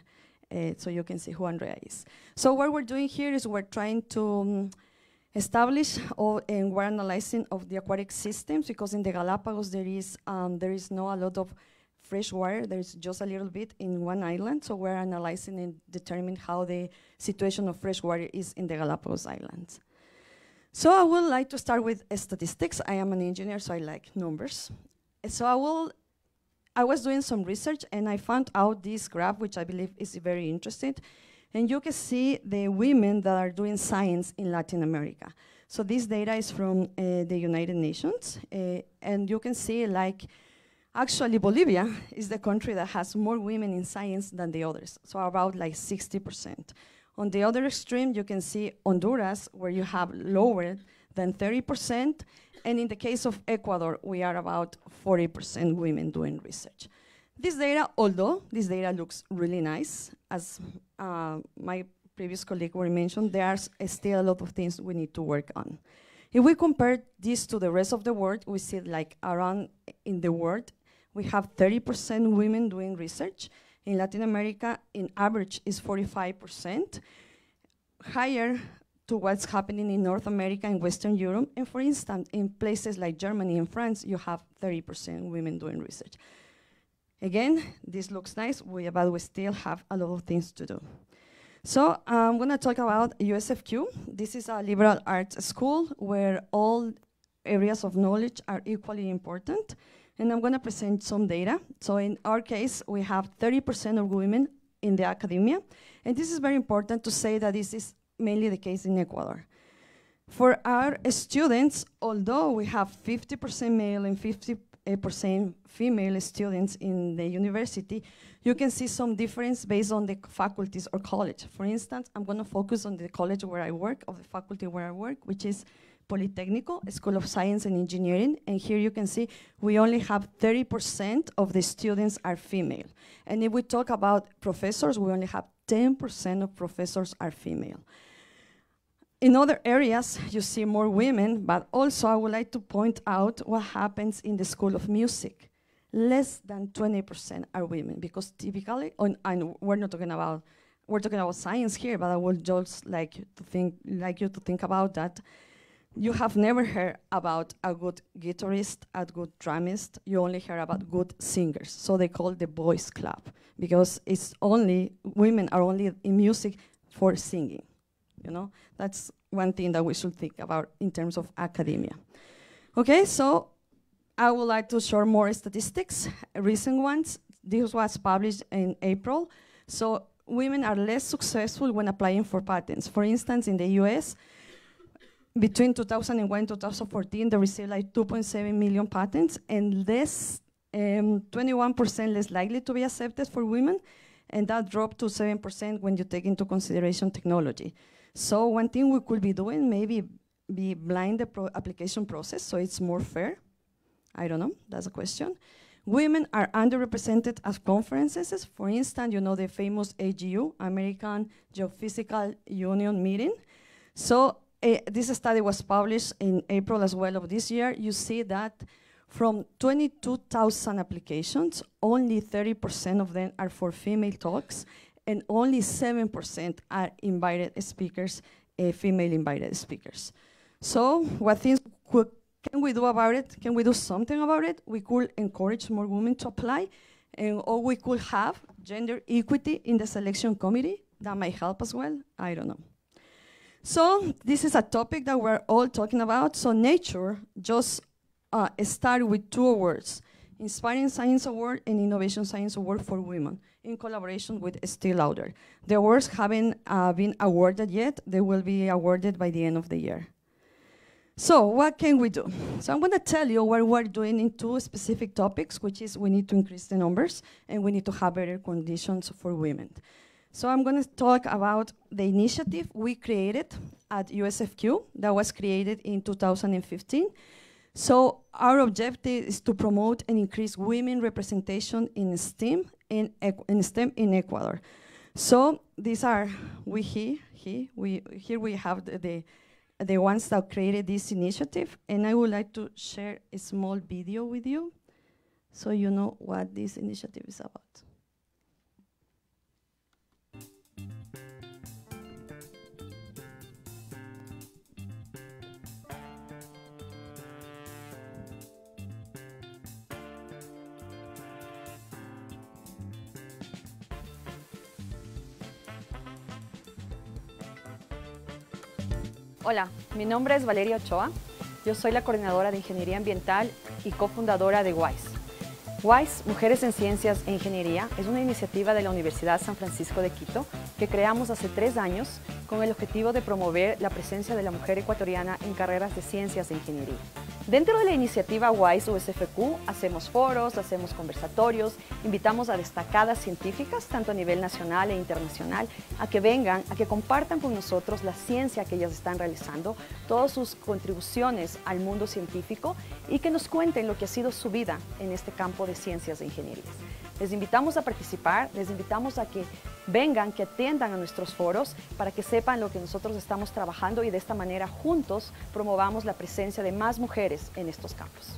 uh, so you can see who Andrea is. So what we're doing here is we're trying to um, establish or, and we're analyzing of the aquatic systems because in the Galapagos there is um, there is not a lot of fresh water. There's just a little bit in one island. So we're analyzing and determining how the situation of fresh water is in the Galapagos Islands. So I would like to start with statistics. I am an engineer, so I like numbers. So I will I was doing some research and I found out this graph, which I believe is very interesting. And you can see the women that are doing science in Latin America. So this data is from uh, the United Nations. Uh, and you can see like, actually Bolivia is the country that has more women in science than the others. So about like 60%. On the other extreme, you can see Honduras, where you have lower than 30%, and in the case of Ecuador, we are about 40% women doing research. This data, although this data looks really nice, as uh, my previous colleague were mentioned, there are still a lot of things we need to work on. If we compare this to the rest of the world, we see like around in the world, we have 30% women doing research. In Latin America, in average is 45%. Higher to what's happening in North America and Western Europe. And for instance, in places like Germany and France, you have 30% women doing research. Again, this looks nice, we, but we still have a lot of things to do. So I'm going to talk about USFQ. This is a liberal arts school where all areas of knowledge are equally important. And I'm going to present some data. So in our case, we have 30% of women in the academia. And this is very important to say that this is mainly the case in Ecuador. For our students, although we have 50% male and 50% female students in the university, you can see some difference based on the faculties or college. For instance, I'm going to focus on the college where I work, of the faculty where I work, which is Polytechnico, School of Science and Engineering. And here you can see we only have 30% of the students are female. And if we talk about professors, we only have 10% of professors are female. In other areas, you see more women, but also I would like to point out what happens in the School of Music. Less than 20% are women, because typically, on, and we're not talking about, we're talking about science here, but I would just like to think, like you to think about that. You have never heard about a good guitarist, a good drummist. You only hear about good singers. So they call the boys club because it's only women are only in music for singing. You know, that's one thing that we should think about in terms of academia. Okay, so I would like to share more statistics, recent ones. This was published in April. So women are less successful when applying for patents. For instance, in the US, between 2001 and 2014, they received like 2.7 million patents and less, 21% um, less likely to be accepted for women, and that dropped to 7% when you take into consideration technology. So one thing we could be doing, maybe be blind the pro application process so it's more fair. I don't know, that's a question. Women are underrepresented at conferences. For instance, you know the famous AGU, American Geophysical Union meeting. So uh, this study was published in April as well of this year. You see that from 22,000 applications, only 30% of them are for female talks, and only 7% are invited speakers, uh, female invited speakers. So what things could, can we do about it? Can we do something about it? We could encourage more women to apply, and or we could have gender equity in the selection committee. That might help as well. I don't know. So this is a topic that we're all talking about. So Nature just uh, started with two awards, Inspiring Science Award and Innovation Science Award for Women in collaboration with Estee Lauder. The awards haven't uh, been awarded yet. They will be awarded by the end of the year. So what can we do? So I'm going to tell you what we're doing in two specific topics, which is we need to increase the numbers and we need to have better conditions for women. So I'm going to talk about the initiative we created at USFQ that was created in 2015. So our objective is to promote and increase women representation in STEM in, in STEM in Ecuador. So these are we here, here we here we have the, the the ones that created this initiative, and I would like to share a small video with you so you know what this initiative is about. Hola, mi nombre es Valeria Ochoa. Yo soy la coordinadora de Ingeniería Ambiental y cofundadora de WISE. WISE, Mujeres en Ciencias e Ingeniería, es una iniciativa de la Universidad San Francisco de Quito que creamos hace tres años con el objetivo de promover la presencia de la mujer ecuatoriana en carreras de ciencias e ingeniería. Dentro de la iniciativa WISE USFQ hacemos foros, hacemos conversatorios, invitamos a destacadas científicas, tanto a nivel nacional e internacional, a que vengan, a que compartan con nosotros la ciencia que ellas están realizando, todas sus contribuciones al mundo científico y que nos cuenten lo que ha sido su vida en este campo de ciencias e ingeniería. Les invitamos a participar, les invitamos a que vengan, que atiendan a nuestros foros para que sepan lo que nosotros estamos trabajando y de esta manera juntos promovamos la presencia de más mujeres en estos campos.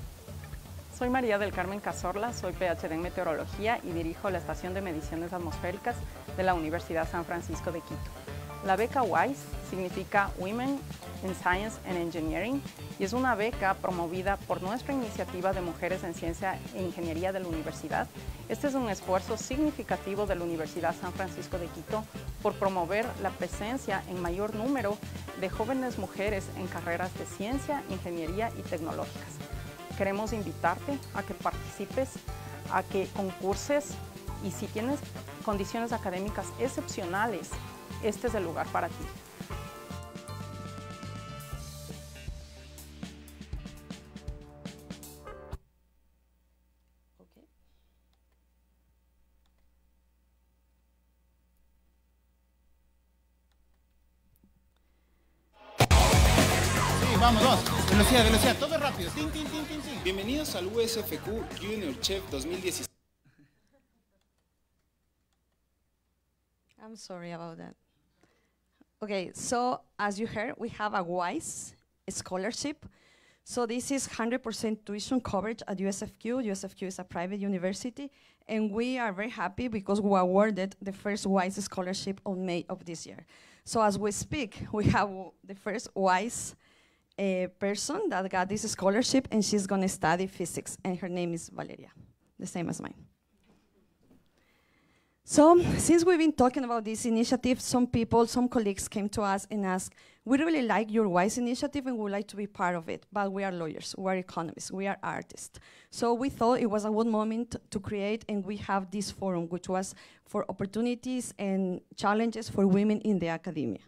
Soy María del Carmen Cazorla, soy PhD en Meteorología y dirijo la Estación de Mediciones Atmosféricas de la Universidad San Francisco de Quito. La beca WISE significa Women in Science and Engineering y es una beca promovida por nuestra iniciativa de Mujeres en Ciencia e Ingeniería de la Universidad. Este es un esfuerzo significativo de la Universidad San Francisco de Quito por promover la presencia en mayor número de jóvenes mujeres en carreras de ciencia, ingeniería y tecnológicas. Queremos invitarte a que participes, a que concurses y si tienes condiciones académicas excepcionales, este es el lugar para ti. vamos, vamos. Velocidad, velocidad, todo rápido. Tin, tin, tin, tin, tin. Bienvenidos al USFQ Junior Chef 2016. I'm sorry about that. Okay, so as you heard, we have a WISE scholarship. So this is 100% tuition coverage at USFQ. USFQ is a private university, and we are very happy because we awarded the first WISE scholarship on May of this year. So as we speak, we have the first WISE a person that got this scholarship and she's going to study physics and her name is Valeria, the same as mine. So since we've been talking about this initiative, some people, some colleagues came to us and asked, we really like your WISE initiative and would like to be part of it, but we are lawyers, we are economists, we are artists. So we thought it was a good moment to create and we have this forum, which was for opportunities and challenges for women in the academia.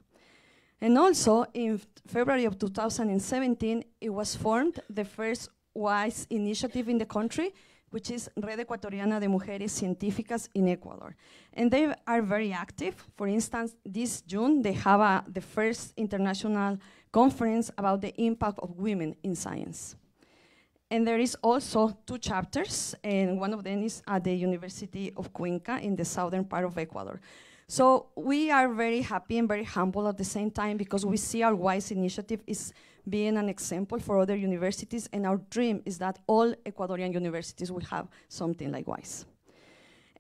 And also, in February of 2017, it was formed the first WISE initiative in the country, which is Red Ecuatoriana de Mujeres Científicas in Ecuador. And they are very active. For instance, this June, they have a, the first international conference about the impact of women in science. And there is also two chapters, and one of them is at the University of Cuenca in the southern part of Ecuador. So we are very happy and very humble at the same time because we see our WISE initiative is being an example for other universities, and our dream is that all Ecuadorian universities will have something like WISE.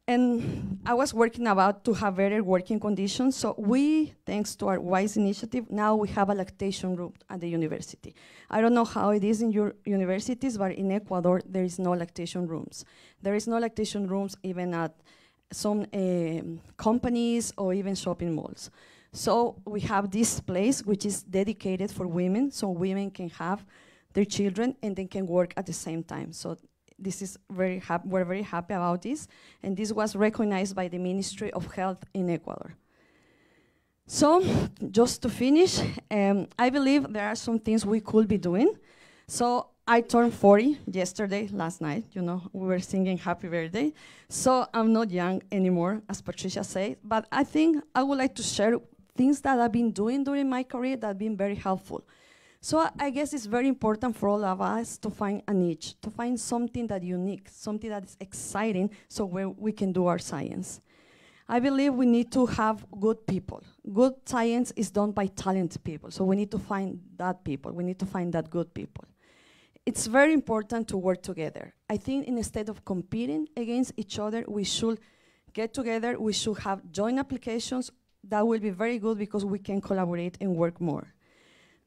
And I was working about to have better working conditions, so we, thanks to our WISE initiative, now we have a lactation room at the university. I don't know how it is in your universities, but in Ecuador, there is no lactation rooms. There is no lactation rooms even at some um, companies or even shopping malls. So we have this place which is dedicated for women, so women can have their children and they can work at the same time. So this is very we're very happy about this, and this was recognized by the Ministry of Health in Ecuador. So, just to finish, um, I believe there are some things we could be doing. So, I turned 40 yesterday, last night. You know, we were singing happy birthday. So, I'm not young anymore, as Patricia said. But I think I would like to share things that I've been doing during my career that have been very helpful. So I, guess it's very important for all of us to find a niche, to find something that unique, something that is exciting, so where we can do our science. I believe we need to have good people. Good science is done by talented people, so we need to find that people. We need to find that good people. It's very important to work together. I think instead of competing against each other, we should get together, we should have joint applications. That will be very good because we can collaborate and work more.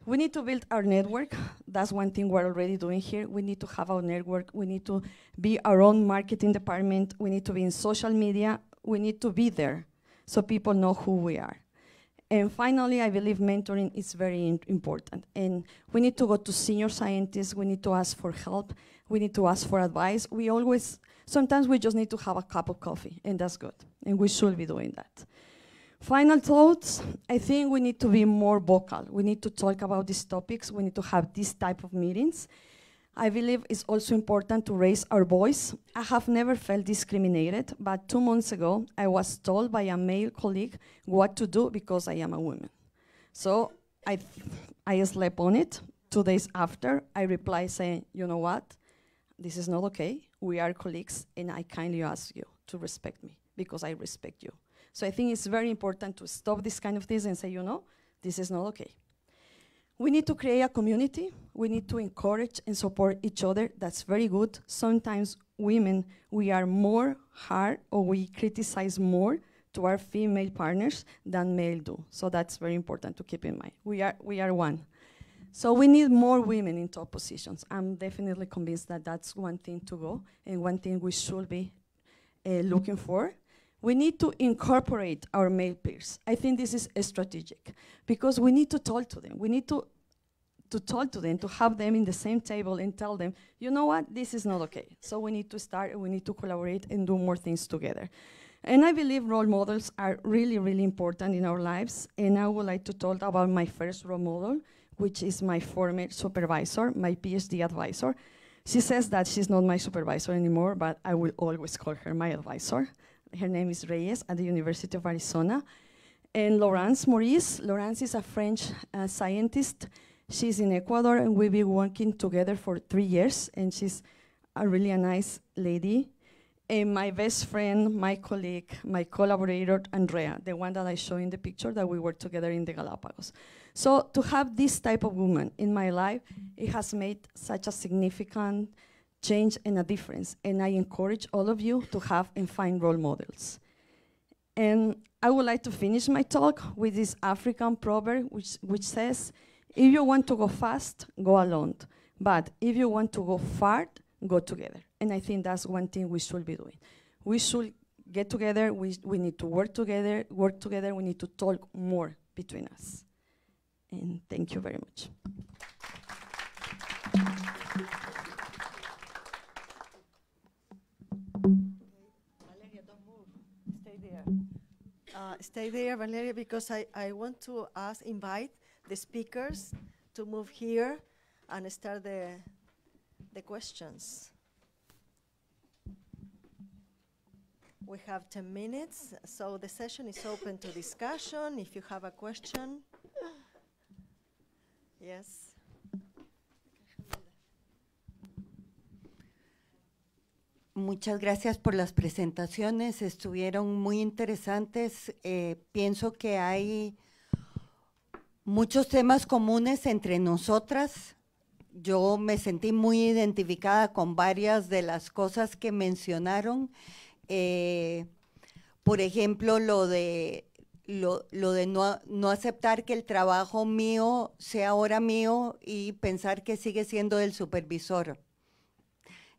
We need to build our network. That's one thing we're already doing here. We need to have our network. We need to be our own marketing department. We need to be in social media. We need to be there so people know who we are. And finally, I believe mentoring is very important. And we need to go to senior scientists. We need to ask for help. We need to ask for advice. We always, sometimes we just need to have a cup of coffee, and that's good. And we should be doing that. Final thoughts, I think we need to be more vocal. We need to talk about these topics. We need to have this type of meetings. I believe it's also important to raise our voice. I have never felt discriminated, but two months ago, I was told by a male colleague what to do because I am a woman. So I, I slept on it. Two days after, I replied saying, you know what? This is not okay. We are colleagues, and I kindly ask you to respect me because I respect you. So I think it's very important to stop this kind of things and say, you know, this is not okay. We need to create a community. We need to encourage and support each other. That's very good. Sometimes women, we are more hard or we criticize more to our female partners than male do. So that's very important to keep in mind. We are, we are one. So we need more women in top positions. I'm definitely convinced that that's one thing to go and one thing we should be uh, looking for we need to incorporate our male peers. I think this is strategic because we need to talk to them. We need to, to talk to them, to have them in the same table and tell them, you know what, this is not okay. So we need to start, and we need to collaborate and do more things together. And I believe role models are really, really important in our lives. And I would like to talk about my first role model, which is my former supervisor, my PhD advisor. She says that she's not my supervisor anymore, but I will always call her my advisor. Her name is Reyes at the University of Arizona. And Laurence Maurice. Laurence is a French uh, scientist. She's in Ecuador, and we've been working together for three years, and she's a really a nice lady. And my best friend, my colleague, my collaborator, Andrea, the one that I show in the picture that we work together in the Galapagos. So to have this type of woman in my life, it has made such a significant change and a difference. And I encourage all of you to have and find role models. And I would like to finish my talk with this African proverb, which, which says, if you want to go fast, go alone. But if you want to go far, go together. And I think that's one thing we should be doing. We should get together, we, we need to work together, work together, we need to talk more between us. And thank you very much. Uh, stay there, Valeria, because I, I want to ask, invite the speakers to move here and start the, the questions. We have 10 minutes, so the session is open to discussion. If you have a question, yes. Muchas gracias por las presentaciones, estuvieron muy interesantes. Eh, pienso que hay muchos temas comunes entre nosotras. Yo me sentí muy identificada con varias de las cosas que mencionaron. Eh, por ejemplo, lo de, no, no aceptar que el trabajo mío sea ahora mío y pensar que sigue siendo del supervisor.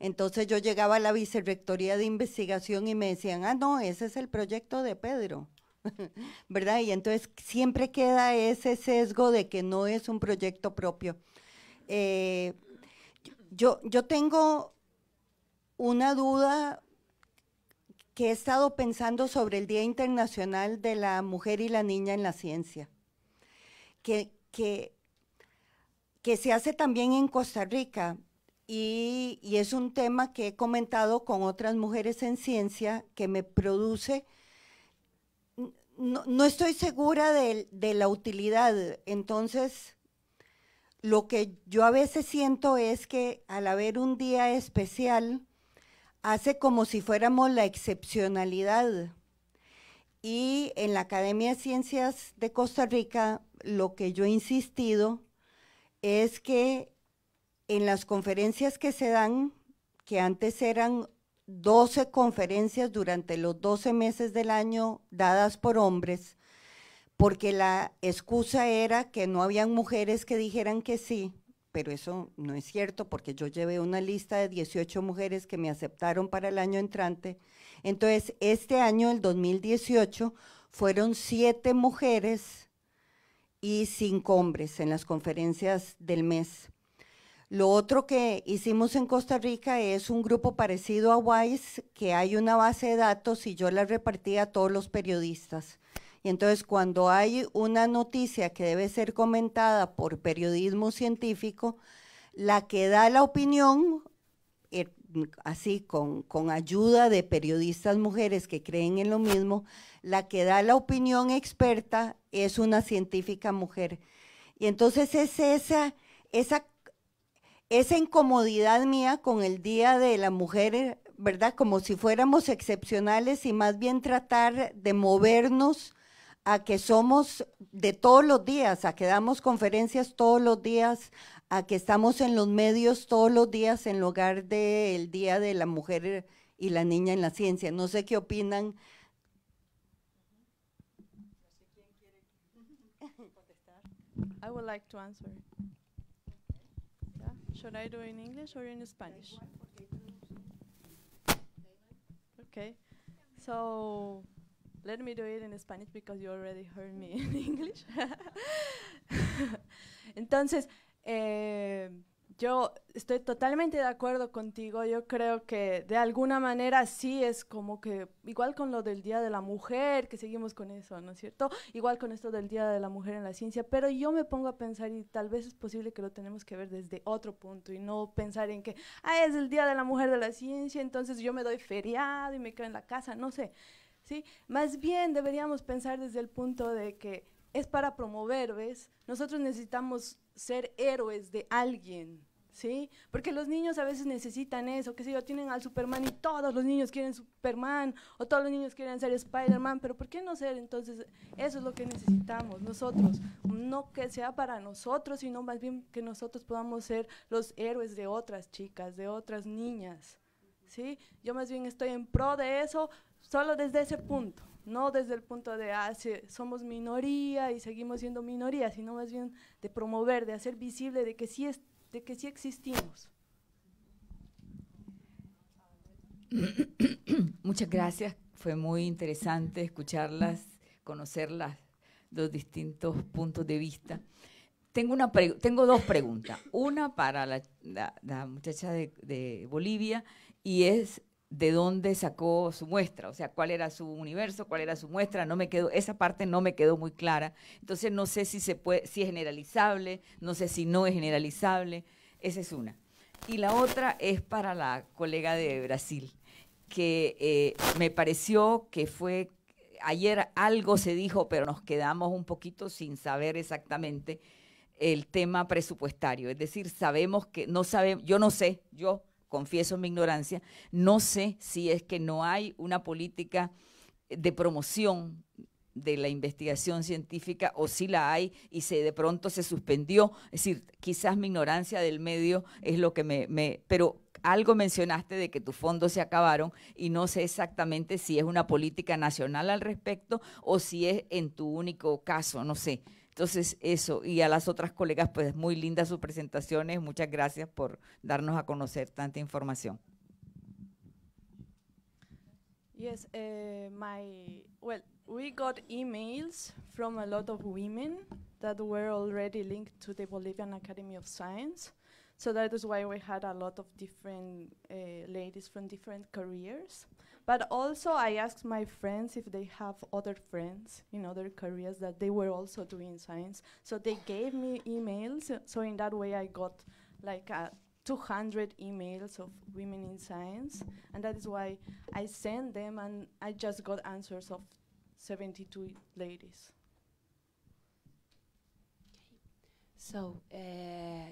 Entonces yo llegaba a la vicerrectoría de investigación y me decían, ah, no, ese es el proyecto de Pedro, ¿verdad? Y entonces siempre queda ese sesgo de que no es un proyecto propio. Eh, yo, yo tengo una duda que he estado pensando sobre el Día Internacional de la Mujer y la Niña en la Ciencia, que, que, que se hace también en Costa Rica y, es un tema que he comentado con otras mujeres en ciencia que me produce no, no estoy segura de, de, la utilidad. Entonces, lo que yo a veces siento es que al haber un día especial, hace como si fuéramos la excepcionalidad. Y en la Academia de Ciencias de Costa Rica, lo que yo he insistido es que en las conferencias que se dan, que antes eran 12 conferencias durante los 12 meses del año dadas por hombres, porque la excusa era que no habían mujeres que dijeran que sí, pero eso no es cierto porque yo llevé una lista de 18 mujeres que me aceptaron para el año entrante. Entonces, este año, el 2018, fueron siete mujeres y cinco hombres en las conferencias del mes. Lo otro que hicimos en Costa Rica es un grupo parecido a WISE, que hay una base de datos y yo la repartí a todos los periodistas. Y entonces cuando hay una noticia que debe ser comentada por periodismo científico, la que da la opinión, eh, así con, con ayuda de periodistas mujeres que creen en lo mismo, la que da la opinión experta es una científica mujer. Y entonces es esa, esa esa incomodidad mía con el Día de la Mujer, ¿verdad? Como si fuéramos excepcionales y más bien tratar de movernos a que somos de todos los días, a que damos conferencias todos los días, a que estamos en los medios todos los días en lugar del Día de la Mujer y la Niña en la Ciencia. No sé qué opinan. I would like to answer. Should I do in English or in Spanish? Okay. So let me do it in Spanish because you already heard me in English. Entonces, eh, yo estoy totalmente de acuerdo contigo. Yo creo que de alguna manera sí es como que, igual con lo del Día de la Mujer, que seguimos con eso, ¿no es cierto? Igual con esto del Día de la Mujer en la ciencia, pero yo me pongo a pensar y tal vez es posible que lo tenemos que ver desde otro punto y no pensar en que, ah, es el Día de la Mujer de la Ciencia, entonces yo me doy feriado y me quedo en la casa, no sé. ¿sí? Más bien deberíamos pensar desde el punto de que es para promover, ¿ves? Nosotros necesitamos ser héroes de alguien, ¿sí? Porque los niños a veces necesitan eso, que si yo, tienen al Superman y todos los niños quieren Superman, o todos los niños quieren ser Spider-Man, pero ¿por qué no ser? Entonces, eso es lo que necesitamos nosotros, no que sea para nosotros, sino más bien que nosotros podamos ser los héroes de otras chicas, de otras niñas, ¿sí? Yo más bien estoy en pro de eso, solo desde ese punto no desde el punto de, ah, somos minoría y seguimos siendo minoría, sino más bien de promover, de hacer visible de que sí, es, de que sí existimos. Muchas gracias, fue muy interesante escucharlas, conocerlas, los distintos puntos de vista. Tengo, una tengo dos preguntas. Una para la, la, muchacha de, de Bolivia y es de dónde sacó su muestra, o sea, cuál era su universo, cuál era su muestra, no me quedó, esa parte no me quedó muy clara. Entonces no sé si se puede, si es generalizable, no sé si no es generalizable, esa es una. Y la otra es para la colega de Brasil, que eh, me pareció que fue, ayer algo se dijo, pero nos quedamos un poquito sin saber exactamente el tema presupuestario. Es decir, sabemos que, no sabemos, yo no sé, yo confieso mi ignorancia, no sé si es que no hay una política de promoción de la investigación científica o si la hay y se de pronto se suspendió. Es decir, quizás mi ignorancia del medio es lo que me, me pero algo mencionaste de que tus fondos se acabaron y no sé exactamente si es una política nacional al respecto o si es en tu único caso, no sé. Entonces, eso, y a las otras colegas, pues muy lindas sus presentaciones. Muchas gracias por darnos a conocer tanta información. Yes, uh, my, well, we got emails from a lot of women that were already linked to the Bolivian Academy of Science. So that is why we had a lot of different uh, ladies from different careers. But also, I asked my friends if they have other friends in other careers that they were also doing science. So they gave me emails. So in that way, I got like uh, 200 emails of women in science, and that is why I sent them, and I just got answers of 72 ladies. So uh,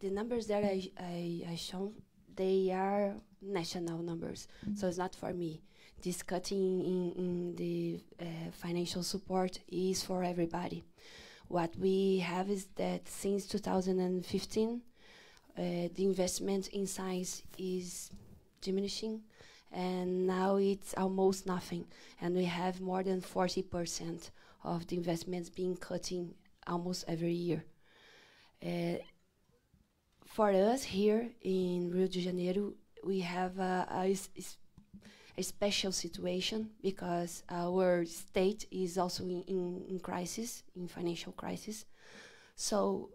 the numbers that I, I, I shown, they are national numbers. So it's not for me. This cutting in, in the uh, financial support is for everybody. What we have is that since 2015, uh, the investment in science is diminishing, and now it's almost nothing. And we have more than 40% of the investments being cutting almost every year. Uh, for us here in Rio de Janeiro, we have a special situation because our state is also in, in, crisis, in financial crisis. So,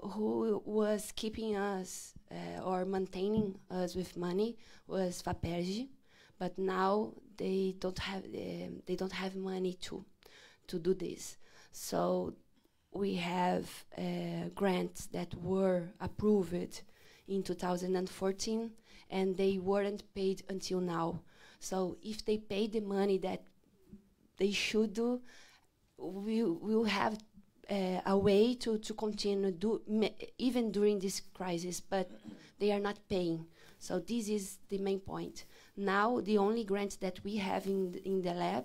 who was keeping us uh, or maintaining us with money was FAPERJ, but now they don't have um, they don't have money to to do this. So we have uh, grants that were approved in 2014 and they weren't paid until now. So if they pay the money that they should do, we will have uh, a way to, to continue do even during this crisis, but they are not paying. So this is the main point. Now the only grant that we have in the, in the lab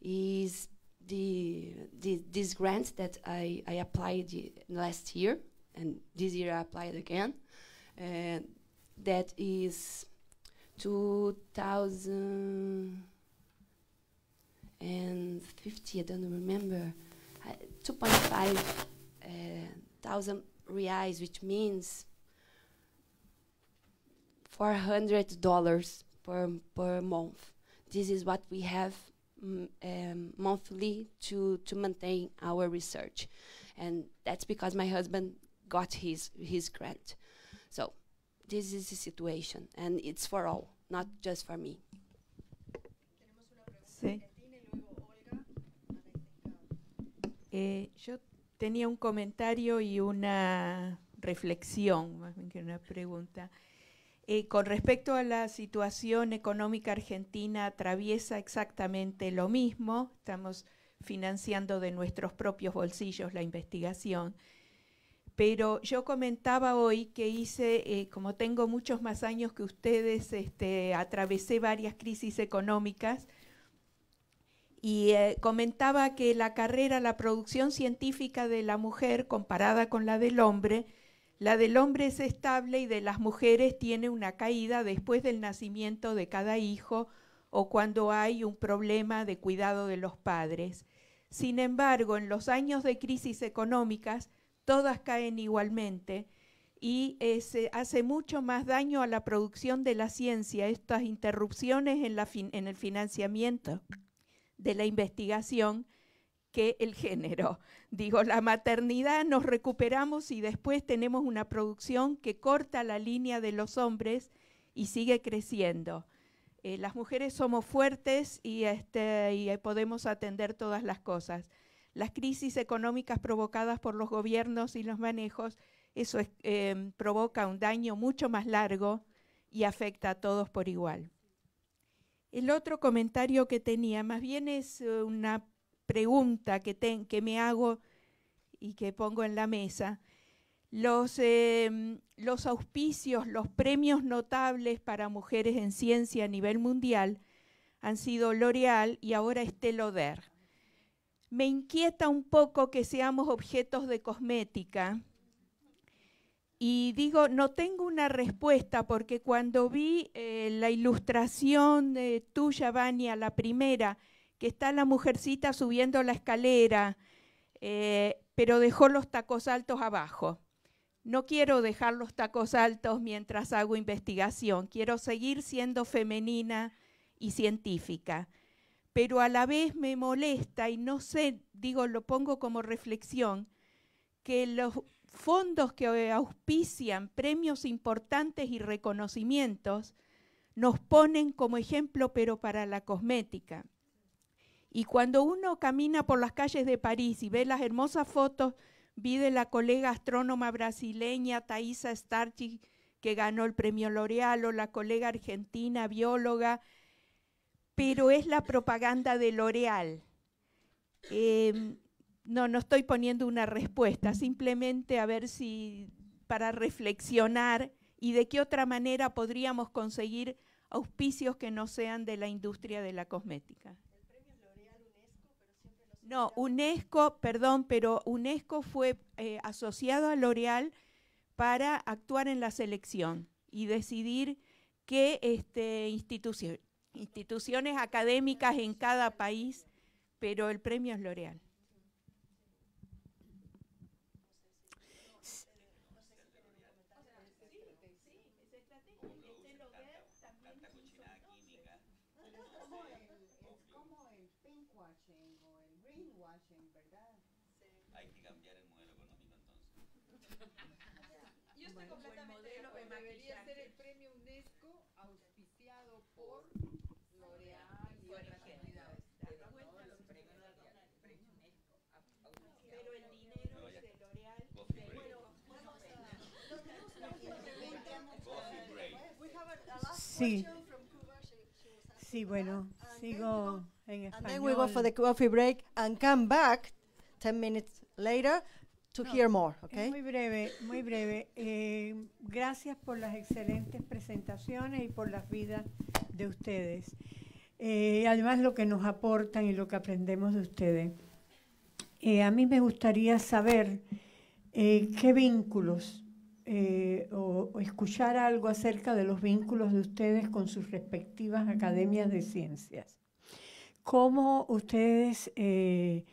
is the, the this grant that I, I applied last year, and this year I applied again, and that is 2050, I don't remember, uh, 2.5 uh, thousand reais, which means $400 per, per month. This is what we have um, monthly to, to maintain our research. And that's because my husband got his, his grant. So this is the situation, and it's for all, not just for me. Sí. Eh, yo tenía un comentario y una reflexión, más bien que una pregunta. Eh, con respecto a la situación económica argentina, atraviesa exactamente lo mismo. Estamos financiando de nuestros propios bolsillos la investigación. Pero yo comentaba hoy que hice, eh, como tengo muchos más años que ustedes, este, atravesé varias crisis económicas y eh, comentaba que la carrera, la producción científica de la mujer comparada con la del hombre, la del hombre es estable y de las mujeres tiene una caída después del nacimiento de cada hijo o cuando hay un problema de cuidado de los padres. Sin embargo, en los años de crisis económicas, todas caen igualmente y eh, se hace mucho más daño a la producción de la ciencia, estas interrupciones en, el financiamiento de la investigación que el género. Digo, la maternidad nos recuperamos y después tenemos una producción que corta la línea de los hombres y sigue creciendo. Eh, las mujeres somos fuertes y, este, y eh, podemos atender todas las cosas. Las crisis económicas provocadas por los gobiernos y los manejos, eso es, eh, provoca un daño mucho más largo y afecta a todos por igual. El otro comentario que tenía más bien es eh, una pregunta que, me hago y que pongo en la mesa. Los, em, los auspicios, los premios notables para mujeres en ciencia a nivel mundial han sido L'Oreal y ahora Estée Lauder. Me inquieta un poco que seamos objetos de cosmética. Y digo, no tengo una respuesta porque cuando vi eh, la ilustración de tuya, Vania, la primera, que está la mujercita subiendo la escalera, eh, pero dejó los tacos altos abajo. No quiero dejar los tacos altos mientras hago investigación, quiero seguir siendo femenina y científica, pero a la vez me molesta y no sé, digo, lo pongo como reflexión, que los fondos que auspician premios importantes y reconocimientos nos ponen como ejemplo, pero para la cosmética. Y cuando uno camina por las calles de París y ve las hermosas fotos, vi de la colega astrónoma brasileña Thaisa Starchi, que ganó el premio L'Oreal, o la colega argentina bióloga, pero es la propaganda de L'Oreal. Em, no, no estoy poniendo una respuesta, simplemente a ver si para reflexionar y de qué otra manera podríamos conseguir auspicios que no sean de la industria de la cosmética. No, UNESCO, perdón, pero UNESCO fue eh, asociado a L'Oreal para actuar en la selección y decidir qué este, instituciones académicas en cada país, pero el premio es L'Oreal. debería ser el premio UNESCO auspiciado por L'Oreal y otras entidades. Pero el dinero es de L'Oreal. Sí. Sí, bueno, sigo en español. And then we go for the coffee break and come back 10 minutes later to hear more, okay? Muy breve, muy breve. Eh, gracias por las excelentes presentaciones y por las vidas de ustedes. Eh, además, lo que nos aportan y lo que aprendemos de ustedes. Eh, a mí me gustaría saber qué vínculos o, o, escuchar algo acerca de los vínculos de ustedes con sus respectivas academias de ciencias. ¿Cómo ustedes eh,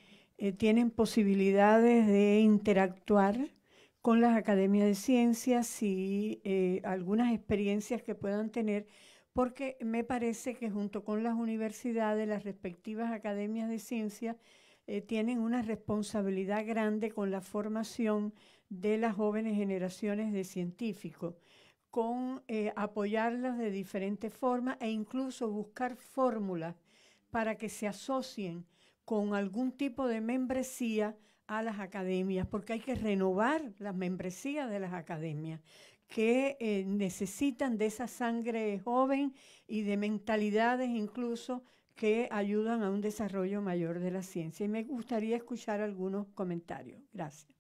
tienen posibilidades de interactuar con las academias de ciencias y eh, algunas experiencias que puedan tener, porque me parece que junto con las universidades, las respectivas academias de ciencias, eh, tienen una responsabilidad grande con la formación de las jóvenes generaciones de científicos, con apoyarlas de diferentes formas e incluso buscar fórmulas para que se asocien con algún tipo de membresía a las academias, porque hay que renovar las membresías de las academias, que eh, necesitan de esa sangre joven y de mentalidades incluso que ayudan a un desarrollo mayor de la ciencia. Y me gustaría escuchar algunos comentarios. Gracias.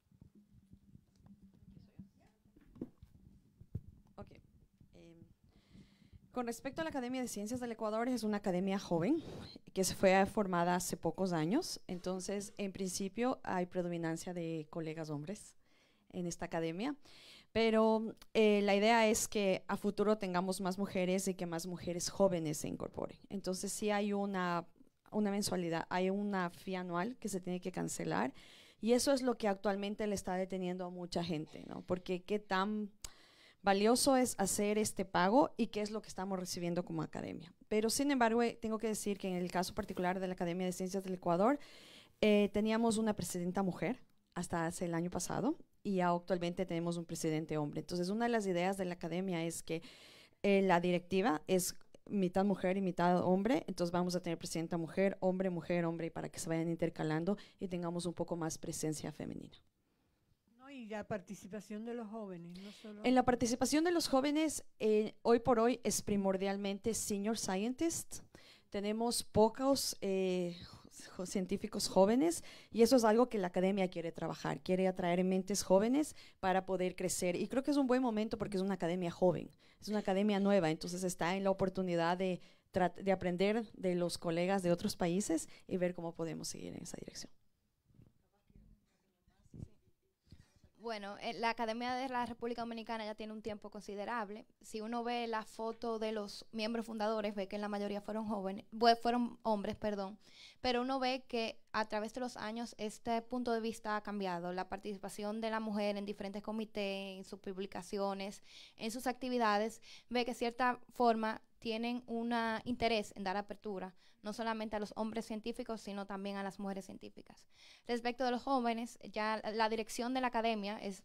Con respecto a la Academia de Ciencias del Ecuador, es una academia joven que se fue formada hace pocos años. Entonces, en principio, hay predominancia de colegas hombres en esta academia. Pero eh, la idea es que a futuro tengamos más mujeres y que más mujeres jóvenes se incorporen. Entonces, sí hay una, una mensualidad, hay una fee anual que se tiene que cancelar. Y eso es lo que actualmente le está deteniendo a mucha gente, ¿no? Porque qué tan valioso es hacer este pago y qué es lo que estamos recibiendo como academia. Pero sin embargo, eh, tengo que decir que en el caso particular de la Academia de Ciencias del Ecuador, eh, teníamos una presidenta mujer hasta hace el año pasado y actualmente tenemos un presidente hombre. Entonces, una de las ideas de la academia es que eh, la directiva es mitad mujer y mitad hombre, entonces vamos a tener presidenta mujer, hombre, mujer, hombre, para que se vayan intercalando y tengamos un poco más presencia femenina y la participación de los jóvenes. En la participación de los jóvenes, eh, hoy por hoy es primordialmente senior scientist. Tenemos pocos eh, científicos jóvenes y eso es algo que la academia quiere trabajar, quiere atraer mentes jóvenes para poder crecer. Y creo que es un buen momento porque es una academia joven, es una academia nueva, entonces está en la oportunidad de, de aprender de los colegas de otros países y ver cómo podemos seguir en esa dirección. Bueno, eh, la Academia de la República Dominicana ya tiene un tiempo considerable. Si uno ve la foto de los miembros fundadores, ve que la mayoría fueron jóvenes, fueron hombres, perdón. Pero uno ve que a través de los años este punto de vista ha cambiado. La participación de la mujer en diferentes comités, en sus publicaciones, en sus actividades, ve que cierta forma tienen un interés en dar apertura, no solamente a los hombres científicos, sino también a las mujeres científicas. Respecto de los jóvenes, ya la dirección de la academia es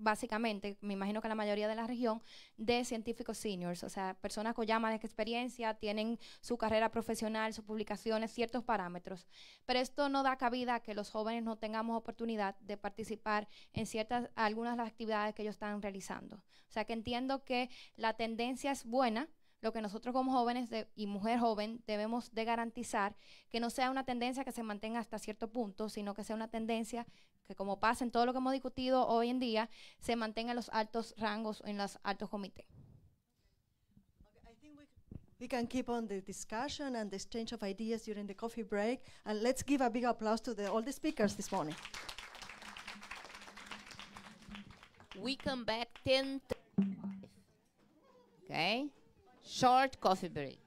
básicamente, me imagino que la mayoría de la región, de científicos seniors, o sea, personas con ya más experiencia, tienen su carrera profesional, sus publicaciones, ciertos parámetros. Pero esto no da cabida a que los jóvenes no tengamos oportunidad de participar en ciertas, algunas de las actividades que ellos están realizando. O sea, que entiendo que la tendencia es buena, lo que nosotros como jóvenes y mujer joven debemos de garantizar que no sea una tendencia que se mantenga hasta cierto punto, sino que sea una tendencia que como pasa en todo lo que hemos discutido hoy en día, se mantenga en los altos rangos, en los altos comités. We can keep on the discussion and the exchange of ideas during the coffee break. And let's give a big applause to the, all the speakers this morning. We come back 10 Okay? Short coffee break.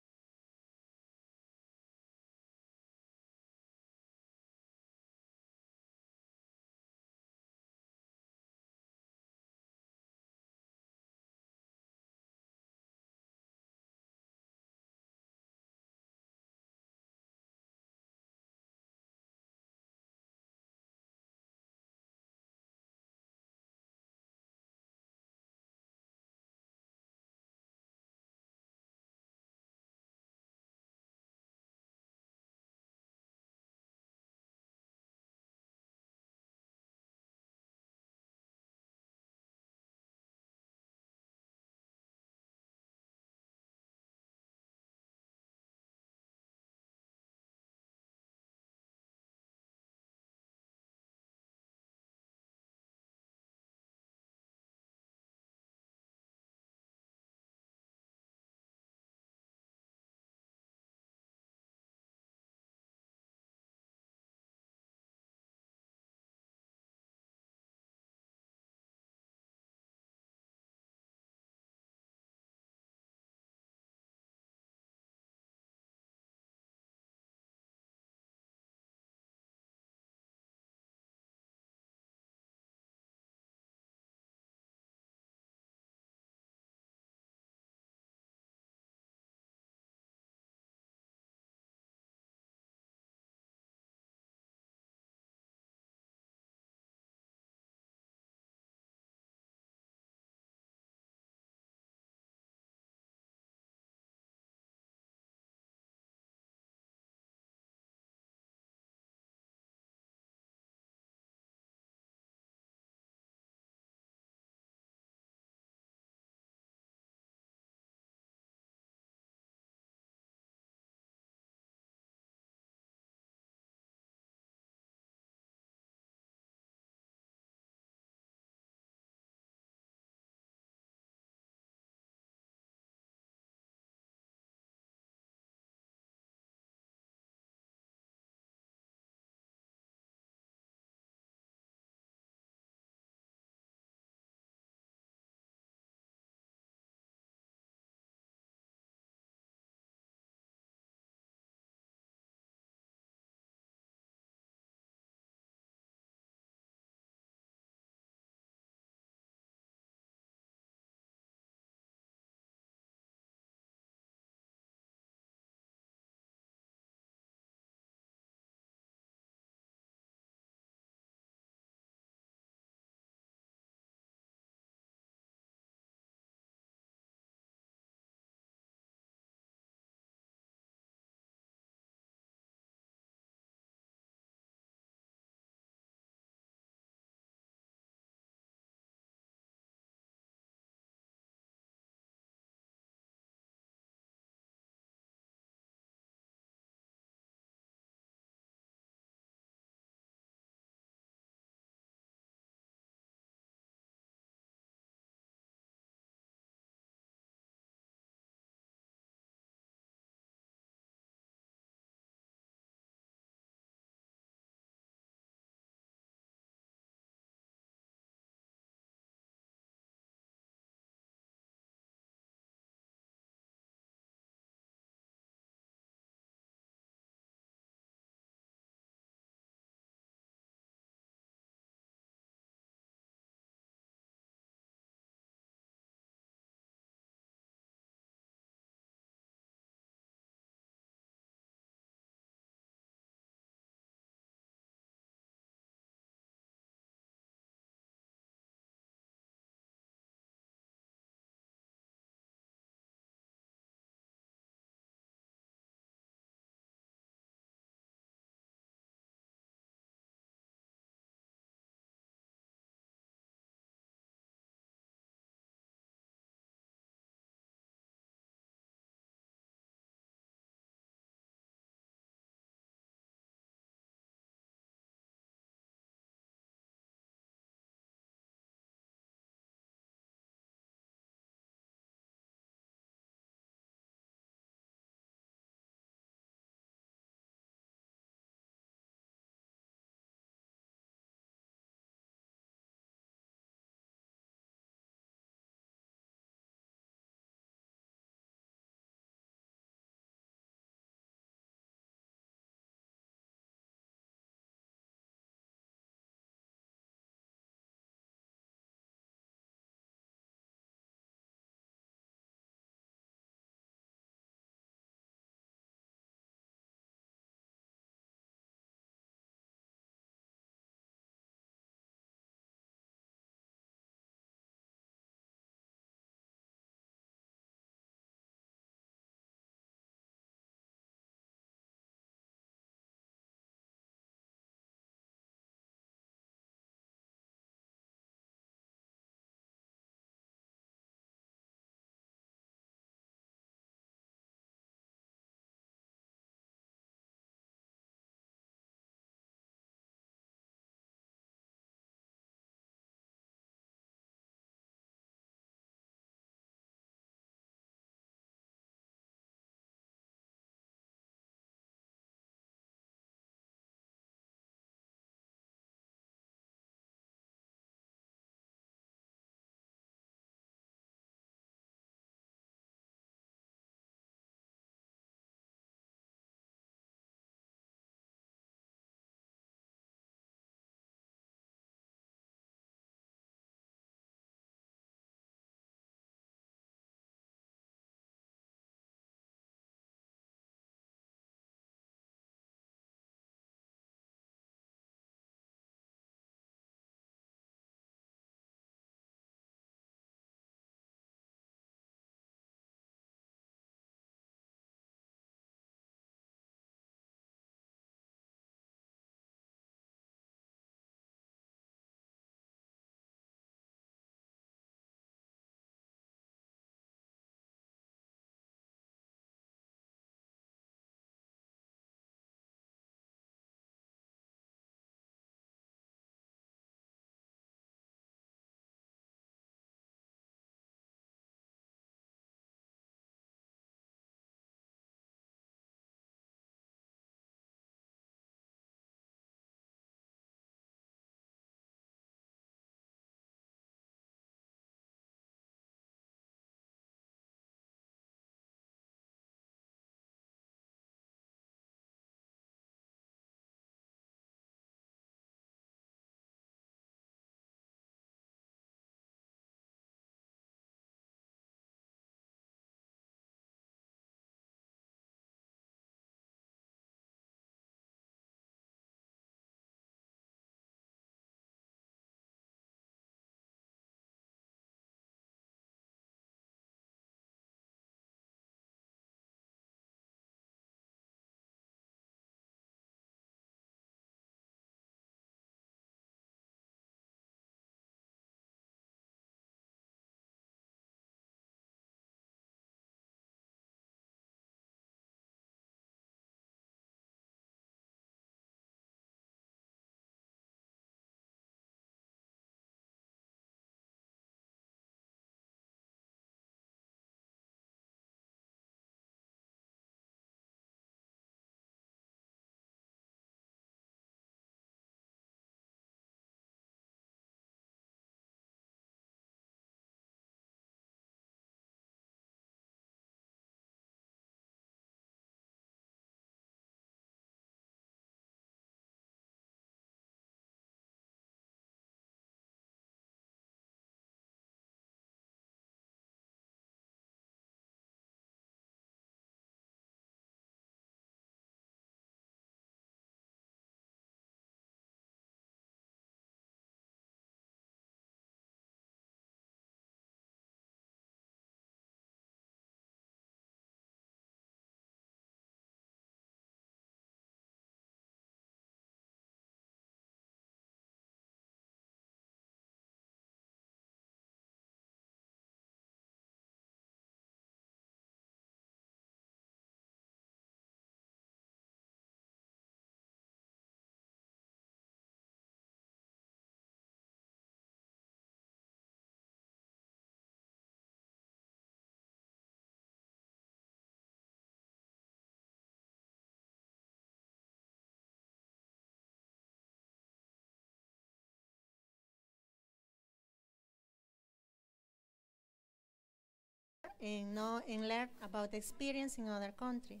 And know and learn about the experience in other country.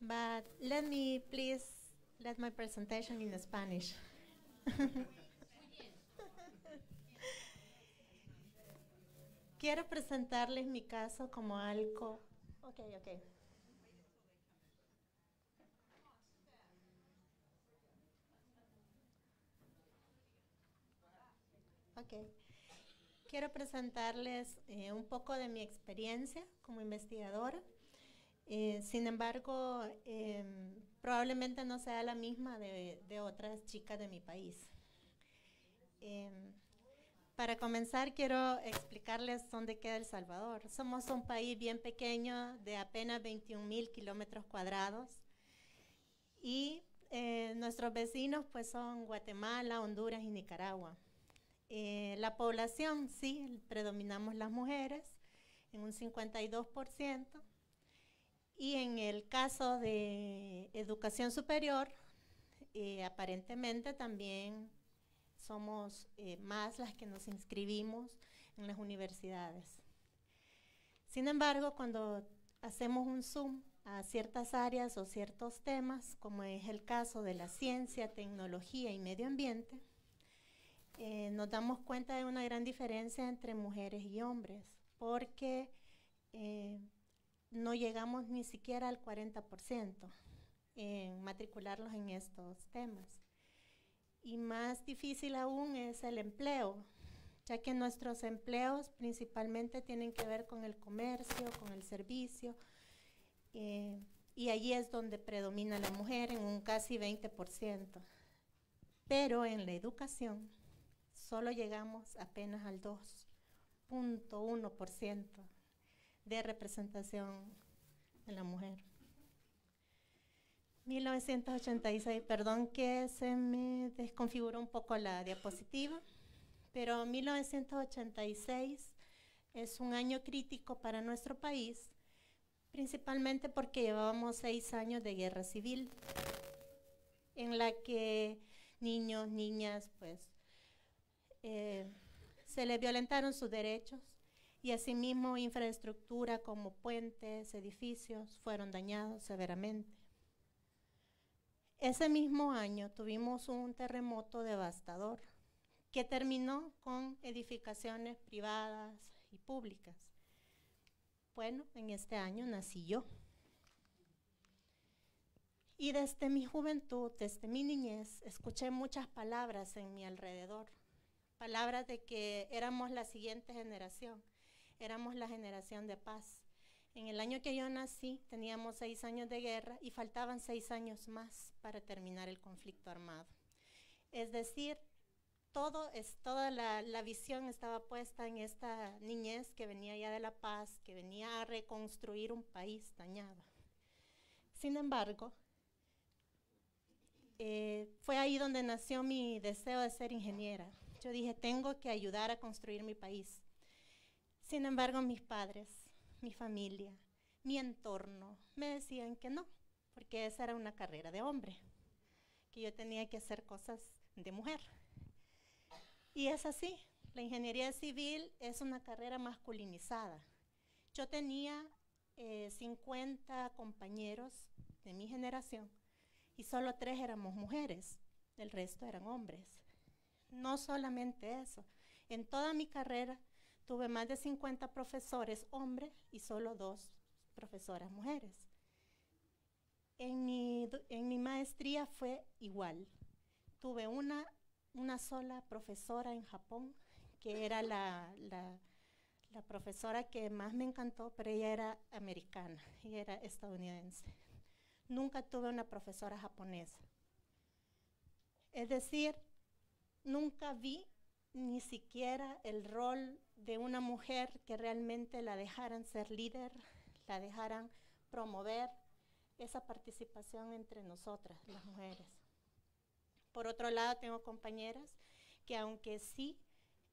But let me please let my presentation in Spanish. Quiero presentarles mi caso como algo. Ok, ok. Ok. Quiero presentarles eh, un poco de mi experiencia como investigadora. Eh, sin embargo, em, probablemente no sea la misma de, de otras chicas de mi país. Em, para comenzar, quiero explicarles dónde queda El Salvador. Somos un país bien pequeño, de apenas 21 mil kilómetros cuadrados. Y eh, nuestros vecinos pues, son Guatemala, Honduras y Nicaragua. Eh, la población, sí, predominamos las mujeres en un 52%. Y en el caso de educación superior, eh, aparentemente también somos eh, más las que nos inscribimos en las universidades. Sin embargo, cuando hacemos un zoom a ciertas áreas o ciertos temas, como es el caso de la ciencia, tecnología y medio ambiente, eh, nos damos cuenta de una gran diferencia entre mujeres y hombres, porque eh, no llegamos ni siquiera al 40% en matricularlos en estos temas. Y más difícil aún es el empleo, ya que nuestros empleos principalmente tienen que ver con el comercio, con el servicio, eh, y allí es donde predomina la mujer en un casi 20%. Pero en la educación solo llegamos apenas al 2.1% de representación de la mujer. 1986, perdón que se me desconfiguró un poco la diapositiva, pero 1986 es un año crítico para nuestro país, principalmente porque llevábamos seis años de guerra civil, en la que niños, niñas, pues, eh, se les violentaron sus derechos y asimismo infraestructura como puentes, edificios fueron dañados severamente. Ese mismo año tuvimos un terremoto devastador que terminó con edificaciones privadas y públicas. Bueno, en este año nací yo. Y desde mi juventud, desde mi niñez, escuché muchas palabras en mi alrededor. Palabras de que éramos la siguiente generación, éramos la generación de paz. En el año que yo nací teníamos seis años de guerra y faltaban seis años más para terminar el conflicto armado. Es decir, todo es, toda la, la, visión estaba puesta en esta niñez que venía ya de la paz, que venía a reconstruir un país dañado. Sin embargo, eh, fue ahí donde nació mi deseo de ser ingeniera. Yo dije, tengo que ayudar a construir mi país. Sin embargo, mis padres mi familia, mi entorno, me decían que no, porque esa era una carrera de hombre, que yo tenía que hacer cosas de mujer. Y es así, la ingeniería civil es una carrera masculinizada. Yo tenía 50 eh, compañeros de mi generación y solo tres éramos mujeres, el resto eran hombres. No solamente eso, en toda mi carrera Tuve más de 50 profesores hombres y solo dos profesoras mujeres. En mi, en mi maestría fue igual. Tuve una, una sola profesora en Japón, que era la, la, profesora que más me encantó, pero ella era americana, y era estadounidense. Nunca tuve una profesora japonesa. Es decir, nunca vi ni siquiera el rol de una mujer que realmente la dejaran ser líder, la dejaran promover esa participación entre nosotras, las mujeres. Por otro lado, tengo compañeras que aunque sí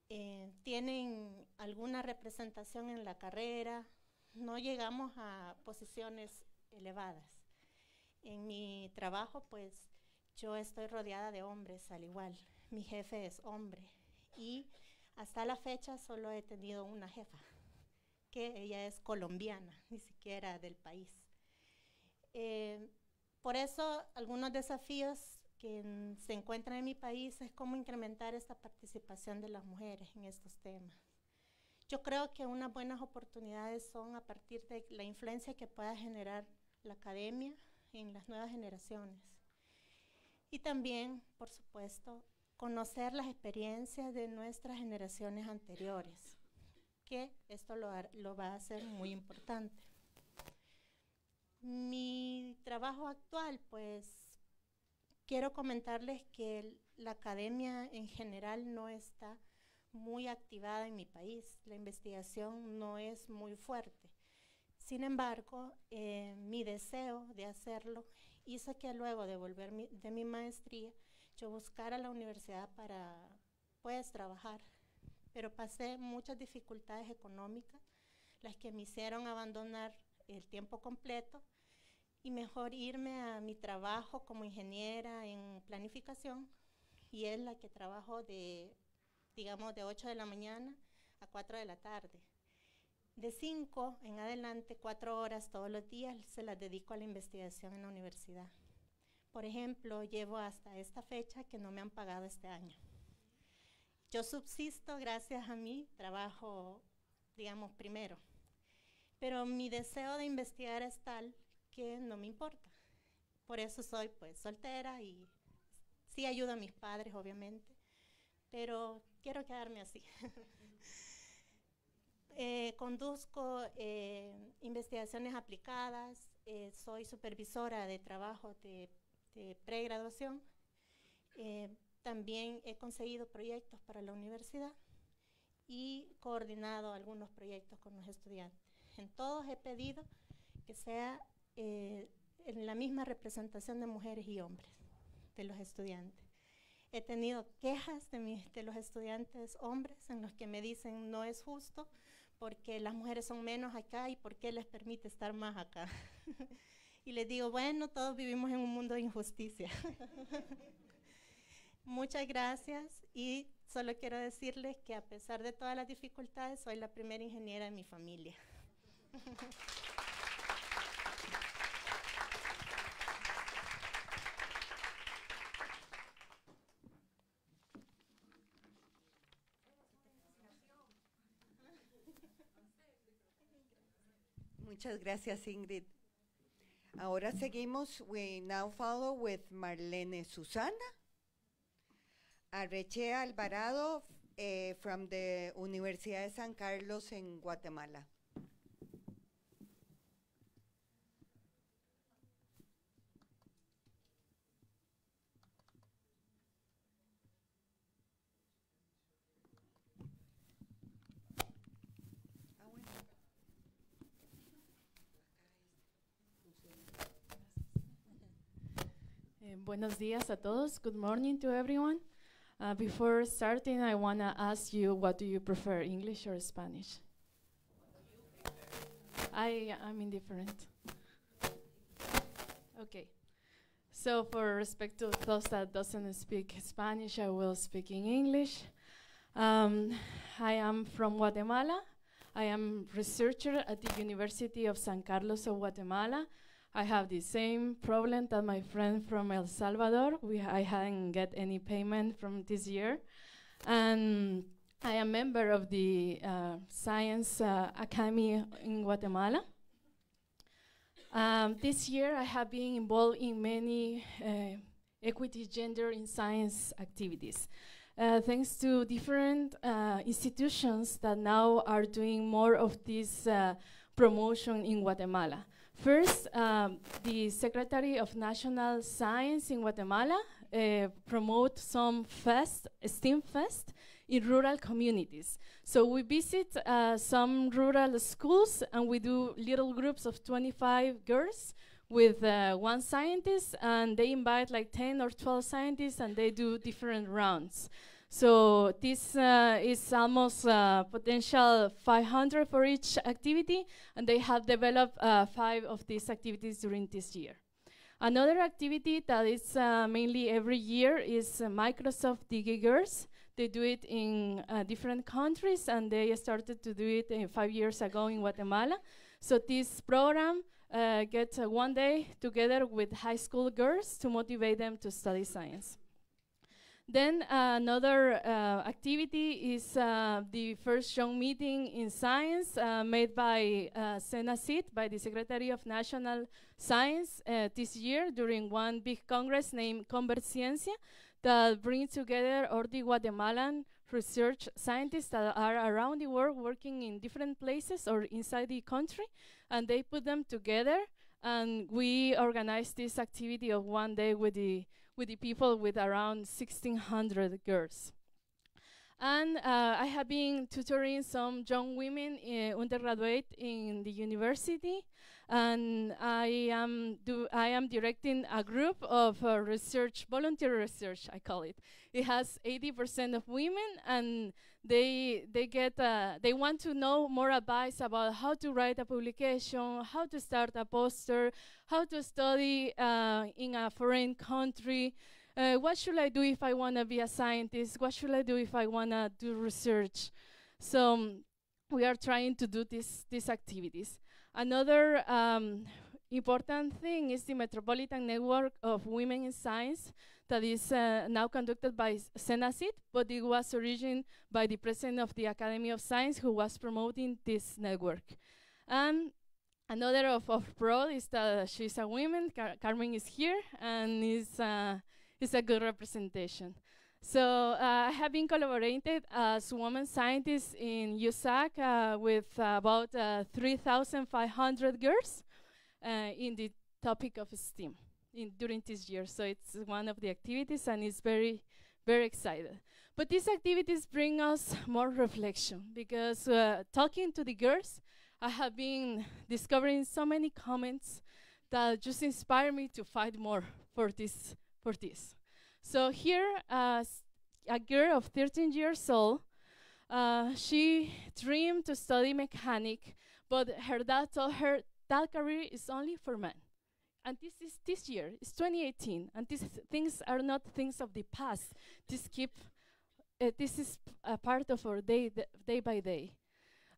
eh, tienen alguna representación en la carrera, no llegamos a posiciones elevadas. En mi trabajo, pues yo estoy rodeada de hombres al igual. Mi jefe es hombre y hasta la fecha solo he tenido una jefa, que ella es colombiana, ni siquiera del país. Eh, por eso, algunos desafíos que se encuentran en mi país es cómo incrementar esta participación de las mujeres en estos temas. Yo creo que unas buenas oportunidades son a partir de la influencia que pueda generar la academia en las nuevas generaciones. Y también, por supuesto, conocer las experiencias de nuestras generaciones anteriores, que esto lo, va a hacer muy importante. Mi trabajo actual, pues quiero comentarles que la academia en general no está muy activada en mi país. La investigación no es muy fuerte. Sin embargo, eh, mi deseo de hacerlo hizo que luego de volver de mi maestría, yo buscara la universidad para, pues, trabajar. Pero pasé muchas dificultades económicas, las que me hicieron abandonar el tiempo completo y mejor irme a mi trabajo como ingeniera en planificación y es la que trabajo de, digamos, de 8 de la mañana a 4 de la tarde. De 5 en adelante, 4 horas todos los días se las dedico a la investigación en la universidad. Por ejemplo, llevo hasta esta fecha que no me han pagado este año. Yo subsisto gracias a mi trabajo, digamos, primero. Pero mi deseo de investigar es tal que no me importa. Por eso soy pues soltera y sí ayudo a mis padres, obviamente, pero quiero quedarme así. Eh, conduzco eh, investigaciones aplicadas, eh, soy supervisora de trabajo de, de pregraduación. Eh, también he conseguido proyectos para la universidad y coordinado algunos proyectos con los estudiantes. En todos he pedido que sea eh, en la misma representación de mujeres y hombres de los estudiantes. He tenido quejas de, mis- de los estudiantes hombres en los que me dicen no es justo porque las mujeres son menos acá y por qué les permite estar más acá. y les digo, bueno, todos vivimos en un mundo de injusticia. Muchas gracias y solo quiero decirles que a pesar de todas las dificultades, soy la primera ingeniera de mi familia. Muchas gracias, Ingrid. Ahora seguimos. We now follow with Marlene Susana Arrechea Alvarado eh, from the Universidad de San Carlos en Guatemala. Buenos días a todos. Good morning to everyone. Uh, before starting, I want to ask you what do you prefer, English or Spanish? I am indifferent. Okay. So for respect to those that doesn't speak Spanish, I will speak in English. Um, I am from Guatemala. I am researcher at the University of San Carlos of Guatemala. I have the same problem that my friend from El Salvador. We I hadn't get any payment from this year, and I am a member of the uh, Science uh, Academy in Guatemala. Um, this year, I have been involved in many uh, equity, gender, in science activities. Uh, thanks to different uh, institutions that now are doing more of this uh, promotion in Guatemala. First, um, the Secretary of National Science in Guatemala uh, promote some fest, STEAM fest, in rural communities. So we visit uh, some rural schools and we do little groups of 25 girls with uh, one scientist, and they invite like 10 or 12 scientists, and they do different rounds. So this uh, is almost uh, potential 500 for each activity, and they have developed uh, five of these activities during this year. Another activity that is uh, mainly every year is Microsoft DigiGirlz. They do it in uh, different countries, and they started to do it uh, five years ago in Guatemala. So this program gets one day together with high school girls to motivate them to study science. Then uh, another uh, activity is uh, the first young meeting in science uh, made by uh, by the Secretary of National Science uh, this year during one big congress named Converciencia that brings together all the Guatemalan research scientists that are around the world working in different places or inside the country, and they put them together. And we organized this activity of one day with the with the people with around 1,600 girls. And uh, I have been tutoring some young women uh, undergraduate in the university, and I am do I am directing a group of uh, research volunteer research I call it. It has 80% of women, and they they get uh, they want to know more advice about how to write a publication, how to start a poster, how to study uh, in a foreign country. Uh, what should I do if I want to be a scientist? What should I do if I want to do research? So um, we are trying to do this, these activities. Another um, important thing is the Metropolitan Network of Women in Science that is uh, now conducted by SENACYT, but it was originated by the president of the Academy of Science who was promoting this network. And another of, of pro is that she's a woman, Car Carmen is here, and is uh, is a good representation. So uh, I have been collaborated as woman scientist in USAC uh, with uh, about uh, 3,500 girls uh, in the topic of STEAM in, during this year. So it's one of the activities and it's very, very excited. But these activities bring us more reflection because uh, talking to the girls, I have been discovering so many comments that just inspire me to fight more for this for this. So here, uh, a girl of 13 years old, uh, she dreamed to study mechanic, but her dad told her that career is only for men. And this is this year, it's 2018, and these things are not things of the past. This keep, uh, this is a part of our day, day by day.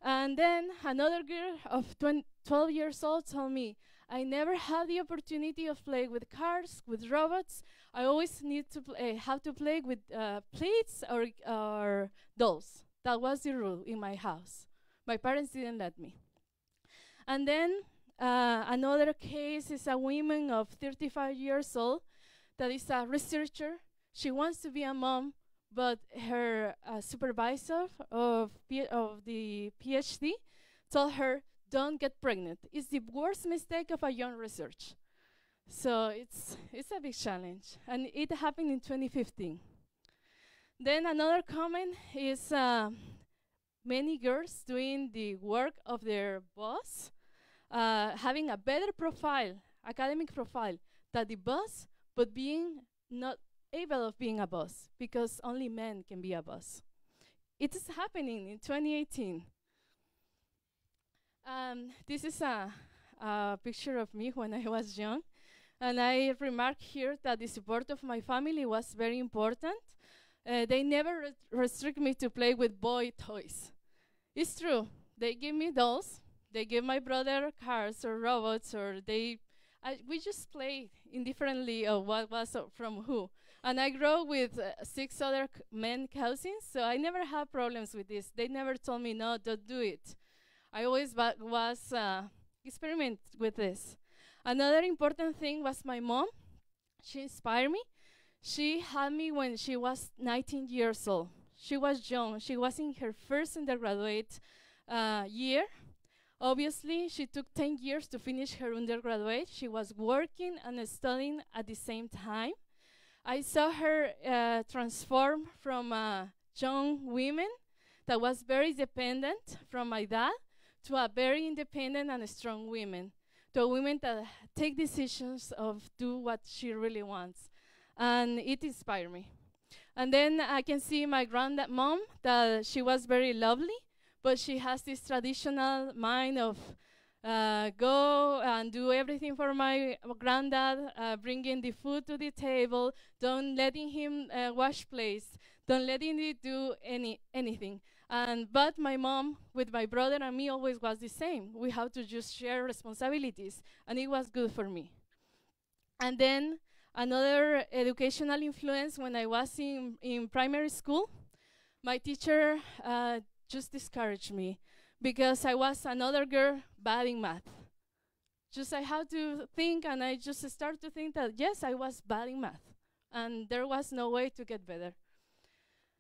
And then another girl of 12 years old told me, I never had the opportunity of playing with cars, with robots. I always need to play, have to play with uh, plates or, or dolls. That was the rule in my house. My parents didn't let me. And then uh, another case is a woman of 35 years old that is a researcher. She wants to be a mom, but her uh, supervisor of, of the PhD told her, don't get pregnant. It's the worst mistake of a young research. So it's, it's a big challenge. And it happened in 2015. Then another comment is uh, many girls doing the work of their boss, uh, having a better profile, academic profile, than the boss, but being not able of being a boss because only men can be a boss. It is happening in 2018. Um, this is a, a, picture of me when I was young. And I remark here that the support of my family was very important. Uh, they never re restrict me to play with boy toys. It's true. They give me dolls. They give my brother cars or robots, or they. I, we just play indifferently of what was from who. And I grew with uh, six other men cousins, so I never had problems with this. They never told me, no, don't do it. I always was uh, experiment with this. Another important thing was my mom. She inspired me. She had me when she was 19 years old. She was young. She was in her first undergraduate uh, year. Obviously, she took 10 years to finish her undergraduate. She was working and studying at the same time. I saw her uh, transform from a young woman that was very dependent from my dad to a very independent and strong woman, to a woman that take decisions of do what she really wants. And it inspired me. And then I can see my grandmom that she was very lovely, but she has this traditional mind of uh, go and do everything for my granddad, uh, bringing the food to the table, don't letting him uh, wash plates, don't letting him do any anything. And but my mom, with my brother and me, always was the same. We have to just share responsibilities, and it was good for me. And then another educational influence when I was in, in primary school, my teacher uh, just discouraged me because I was another girl bad in math. Just I had to think, and I just started to think that yes, I was bad in math, and there was no way to get better.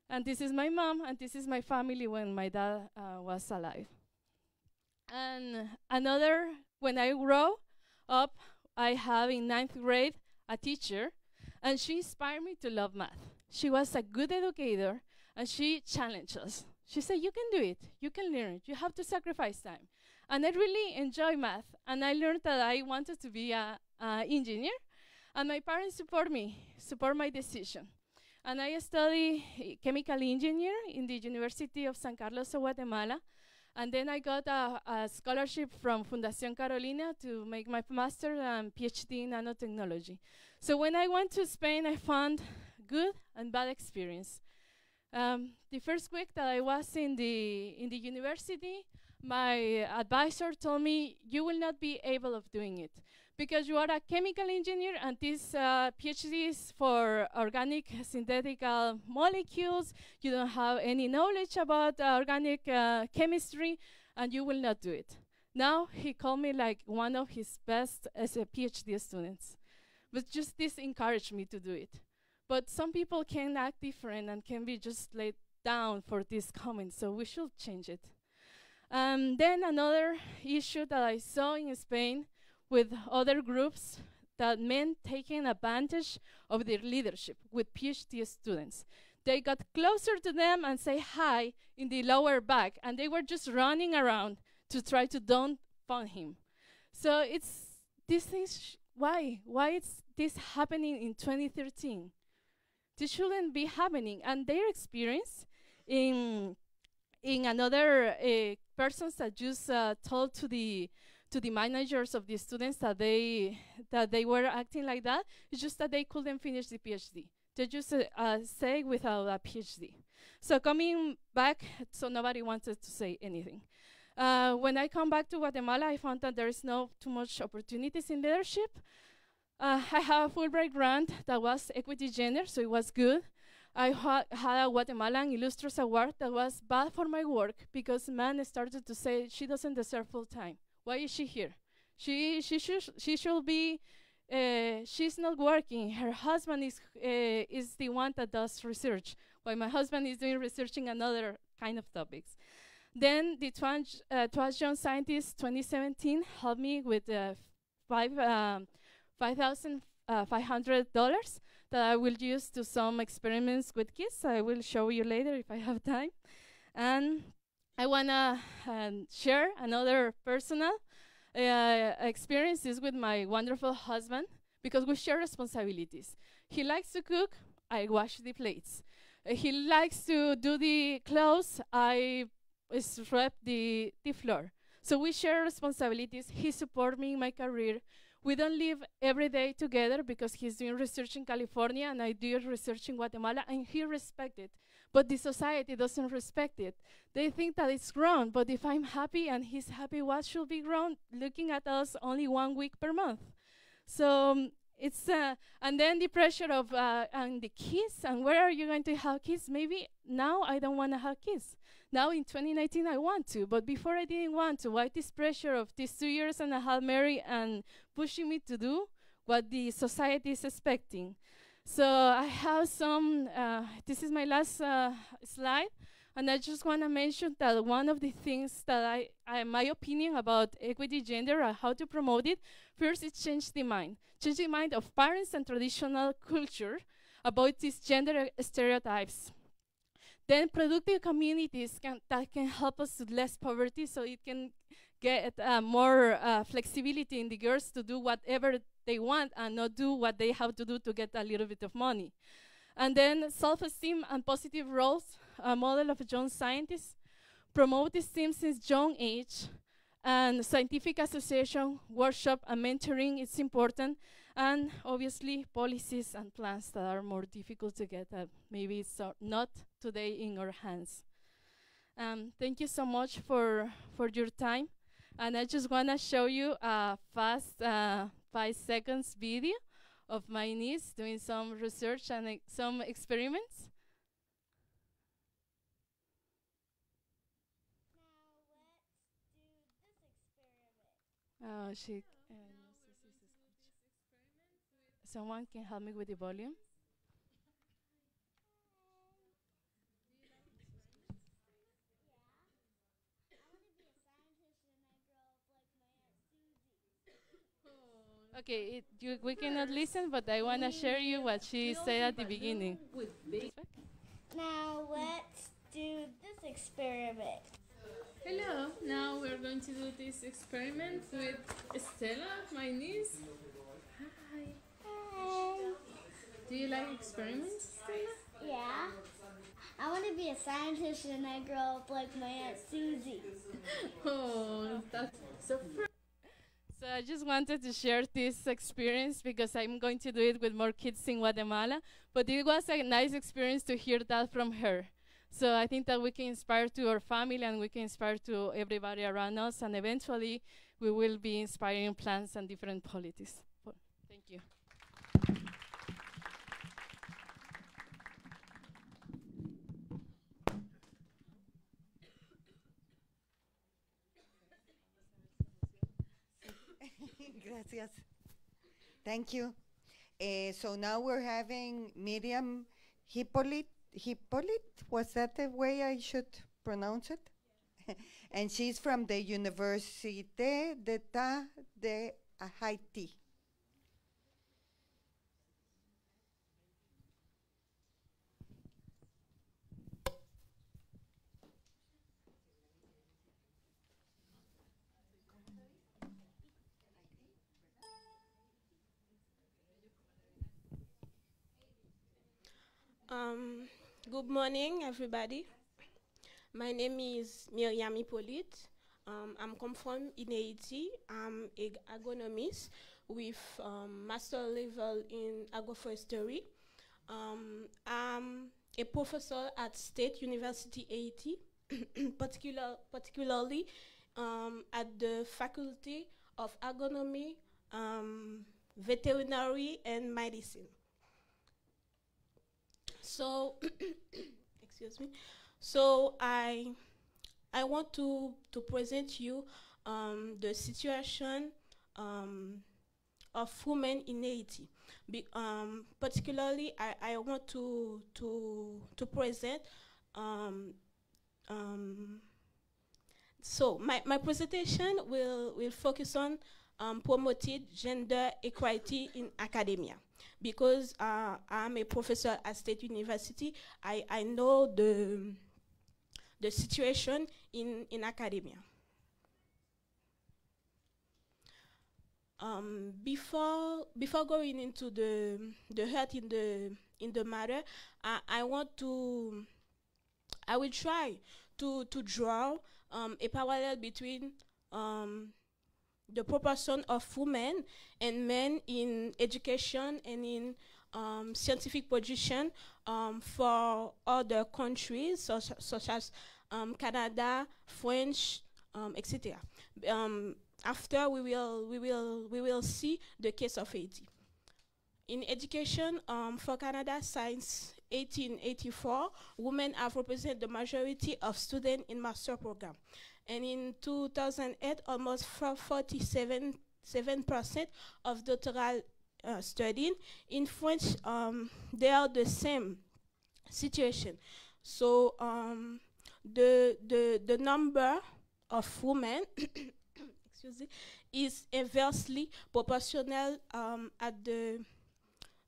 And this is my mom, and this is my family when my dad uh, was alive. And another, when I grow up, I have in ninth grade a teacher, and she inspired me to love math. She was a good educator, and she challenged us. She said, You can do it, you can learn you have to sacrifice time. And I really enjoy math, and I learned that I wanted to be an engineer, and my parents support me, support my decision. And I study chemical engineer in the University of San Carlos of Guatemala. And then I got a, a scholarship from Fundación Carolina to make my master and PhD in nanotechnology. So when I went to Spain, I found good and bad experience. Um, the first week that I was in the in the university, my advisor told me you will not be able of doing it because you are a chemical engineer and this uh, PhD is for organic synthetic uh, molecules. You don't have any knowledge about uh, organic uh, chemistry and you will not do it. Now he called me like one of his best as a PhD students. But just this encouraged me to do it. But some people can act different and can be just laid down for this comment, so we should change it. Um, then another issue that I saw in Spain with other groups that men taking advantage of their leadership with PhD students. They got closer to them and say hi in the lower back, and they were just running around to try to don't him. So it's these things. why? Why is this happening in 2013? This shouldn't be happening. And their experience in in another uh, persons that just uh, told to the to the managers of the students that they that they were acting like that. It's just that they couldn't finish the PhD. They just uh, uh, say without a PhD. So coming back, so nobody wanted to say anything. Uh, when I come back to Guatemala, I found that there is no too much opportunities in leadership. Uh, I have a Fulbright grant that was equity gender, so it was good. I ha had a Guatemalan Illustrious Award that was bad for my work because men started to say she doesn't deserve full time. Why is she here? She she should she should be. Uh, she's not working. Her husband is uh, is the one that does research, while my husband is doing researching another kind of topics. Then the TWAS uh, TWAS Young Scientist 2017 helped me with uh, five um, five thousand uh, that I will use to some experiments with kids. I will show you later if I have time. And I wanna um, share another personal uh, experiences with my wonderful husband because we share responsibilities. He likes to cook. I wash the plates. Uh, he likes to do the clothes. I sweep the the floor. So we share responsibilities. He supports me in my career. We don't live every day together because he's doing research in California and I do research in Guatemala, and he respects it. But the society doesn't respect it. They think that it's wrong, but if I'm happy and he's happy, what should be wrong looking at us only one week per month? So um, it's, uh, and then the pressure of, uh, and the kids, and where are you going to have kids? Maybe now I don't want to have kids. Now in 2019 I want to, but before I didn't want to. Why this pressure of these two years and a half married and pushing me to do what the society is expecting? So I have some, uh, this is my last uh, slide. And I just want to mention that one of the things that I, I, my opinion about equity gender and how to promote it, first is change the mind. Change the mind of parents and traditional culture about these gender stereotypes. Then productive communities can, that can help us to less poverty so it can get uh, more uh, flexibility in the girls to do whatever they want and not do what they have to do to get a little bit of money. And then self-esteem and positive roles, a model of a young scientists, promote esteem since young age And scientific association, workshop, and mentoring is important. And obviously, policies and plans that are more difficult to get that maybe it's uh, not today in our hands. Um, thank you so much for, for your time. And I just want to show you a fast uh, five seconds video of my niece doing some research and e- some experiments. Oh, she. Someone can help me with the volume. Okay, it, you, we cannot listen, but I want to share you what she said at the beginning. Now let's do this experiment. Hello, now we're going to do this experiment with Stella, my niece. Hi. Hi. Do you like experiments, Stella? Yeah. I want to be a scientist when I grow up like my Aunt Susie. Oh, that's so fr- So I just wanted to share this experience because I'm going to do it with more kids in Guatemala. But it was a nice experience to hear that from her. So I think that we can inspire to our family and we can inspire to everybody around us, and eventually we will be inspiring plans and different policies. Well, Thank you. Gracias. Thank you. Eh, so now we're having Miriam Hippolyte. Hippolyte, was that the way I should pronounce it? and she's from the Université d'État de Haiti. Um, good morning, everybody. My name is Miriam Hippolyte. Um, I'm come from in Haiti. I'm an agronomist with um, master level in agroforestry. Um, I'm a professor at State University Haiti, particular, particularly um, at the Faculty of Agronomy, um, Veterinary, and Medicine. So, excuse me. So I, I want to to present you um, the situation um, of women in Haiti. Be, um, particularly, I, I want to to to present. Um, um, so my, my presentation will will focus on um, promoted gender equality in academia because uh, I'm a professor at State University. I, I know the the situation in, in academia. Um, before before going into the the heart in the in the matter, I, I want to I will try to to draw um, a parallel between um, the proportion of women and men in education and in um, scientific position um, for other countries such, such as um, Canada, French, um, etc. Um, after we will we will we will see the case of Haiti. In education, for Canada, since 1884, women have represented the majority of students in master program. And in 2008, almost 47 percent of doctoral uh, studying. In French, um, they are the same situation. So um, the, the, the number of women excuse me, is inversely proportional um, at the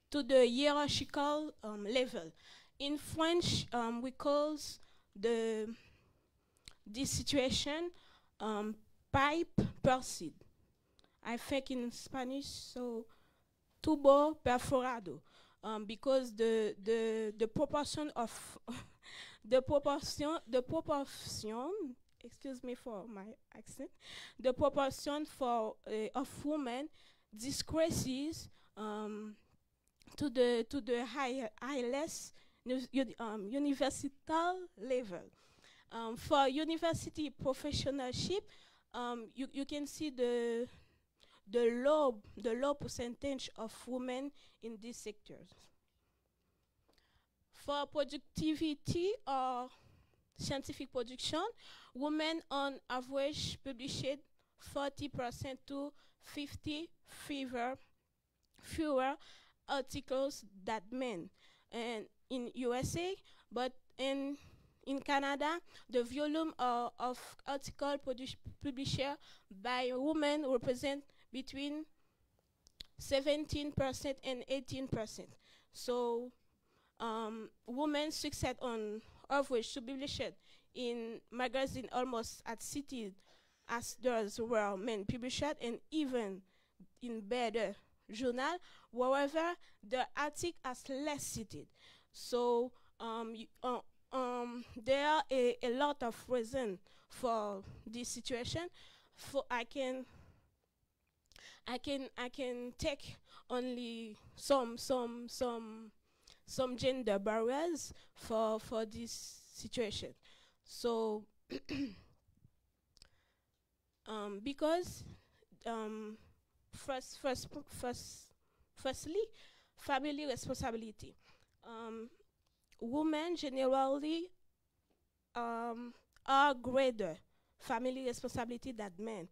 to the hierarchical um, level. In French, um, we call the this situation um, pipe percid. I think in Spanish, so tubo perforado, um, because the the the proportion of the proportion the proportion excuse me for my accent, the proportion for uh, of women decreases um, to the to the high, uni- um, universital level. Um, for university professionalship, um, you, you can see the the low the low percentage of women in these sectors. For productivity or scientific production, women on average published 40% to 50 fewer, fewer articles than men. And in USA, but in in Canada, the volume uh, of article published by women represent between 17% and 18%. So um, women succeed on average to publish in magazine almost at city as those were men published and even in better journal, however, the article is less cited. So um, uh, um, there are a, lot of reason for this situation. For I can I can I can take only some some some some gender barriers for for this situation. So um, because um, first first first firstly family responsibility. Um, women generally um, are greater family responsibility than men.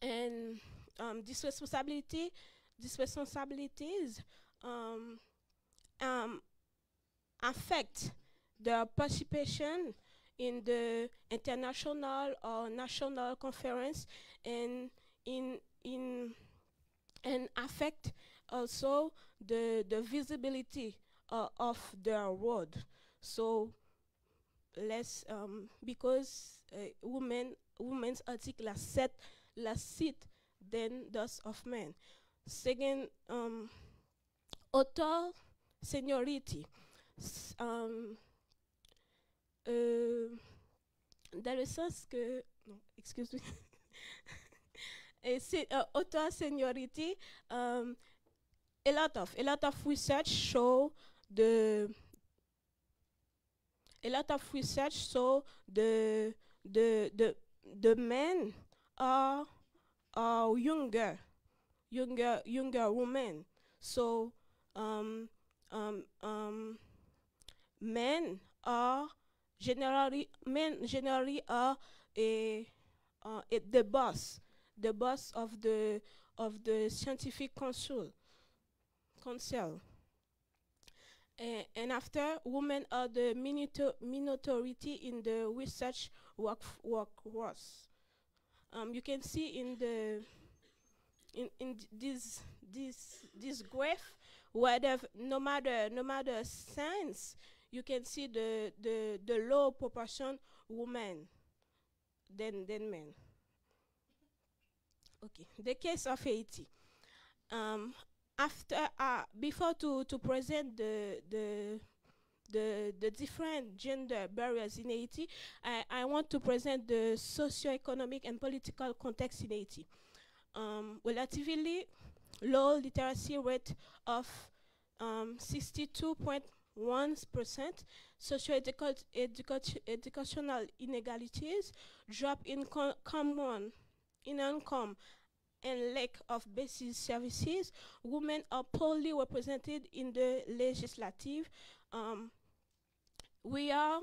And um, this responsibility, these responsibilities um, um, affect the participation in the international or national conference and in in and affect also the the visibility uh, of their road. So less um, because uh, women women's article set less seat than those of men. Second, um, author seniority. S- um, euh, dans le sens que non, excuse me. Et c'est uh, author seniority. Um, a lot of a lot of research show the a lot of research show the the the the men are are younger younger younger women so um um um men are generally men generally are a, uh, the boss the boss of the of the scientific council council A- and after women are the minority in the research work workforce. Um, you can see in the in in this this this graph whether no matter no matter science you can see the the the low proportion women than than men. Okay the case of haiti. Um, after uh, before to to present the the the the different gender barriers in Haiti, I, I want to present the socio-economic and political context in Haiti. Um, relatively low literacy rate of um, 62.1 percent, socio-educational inegalities, drop in co- common in income, and lack of basic services, women are poorly represented in the legislative. Um, we are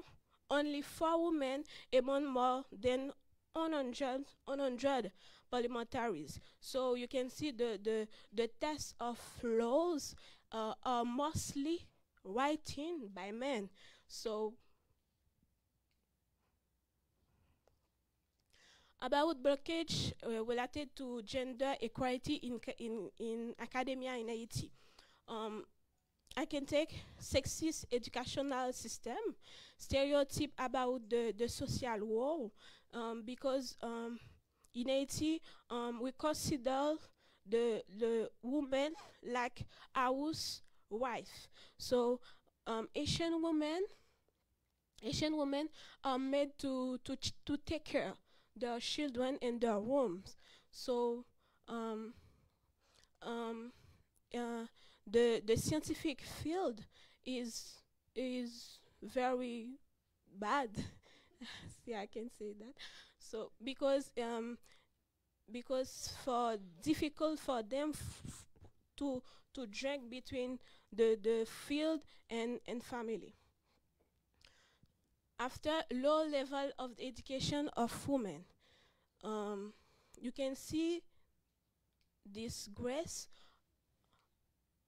only four women among more than 100, 100 parliamentaries. So you can see the, the, the test of laws uh, are mostly written by men. So about blockage uh, related to gender equality in, in, in academia in Haiti. Um, I can take sexist educational system, stereotype about the, the social role, um, because um, in Haiti um, we consider the the woman like house wife. So um, Haitian women Haitian women are made to to to take care their children in their homes. So um, um, uh, the the scientific field is is very bad. See, I can say that. So because um, because for difficult for them to to drag between the the field and and family. After low level of education of women, um, you can see this grace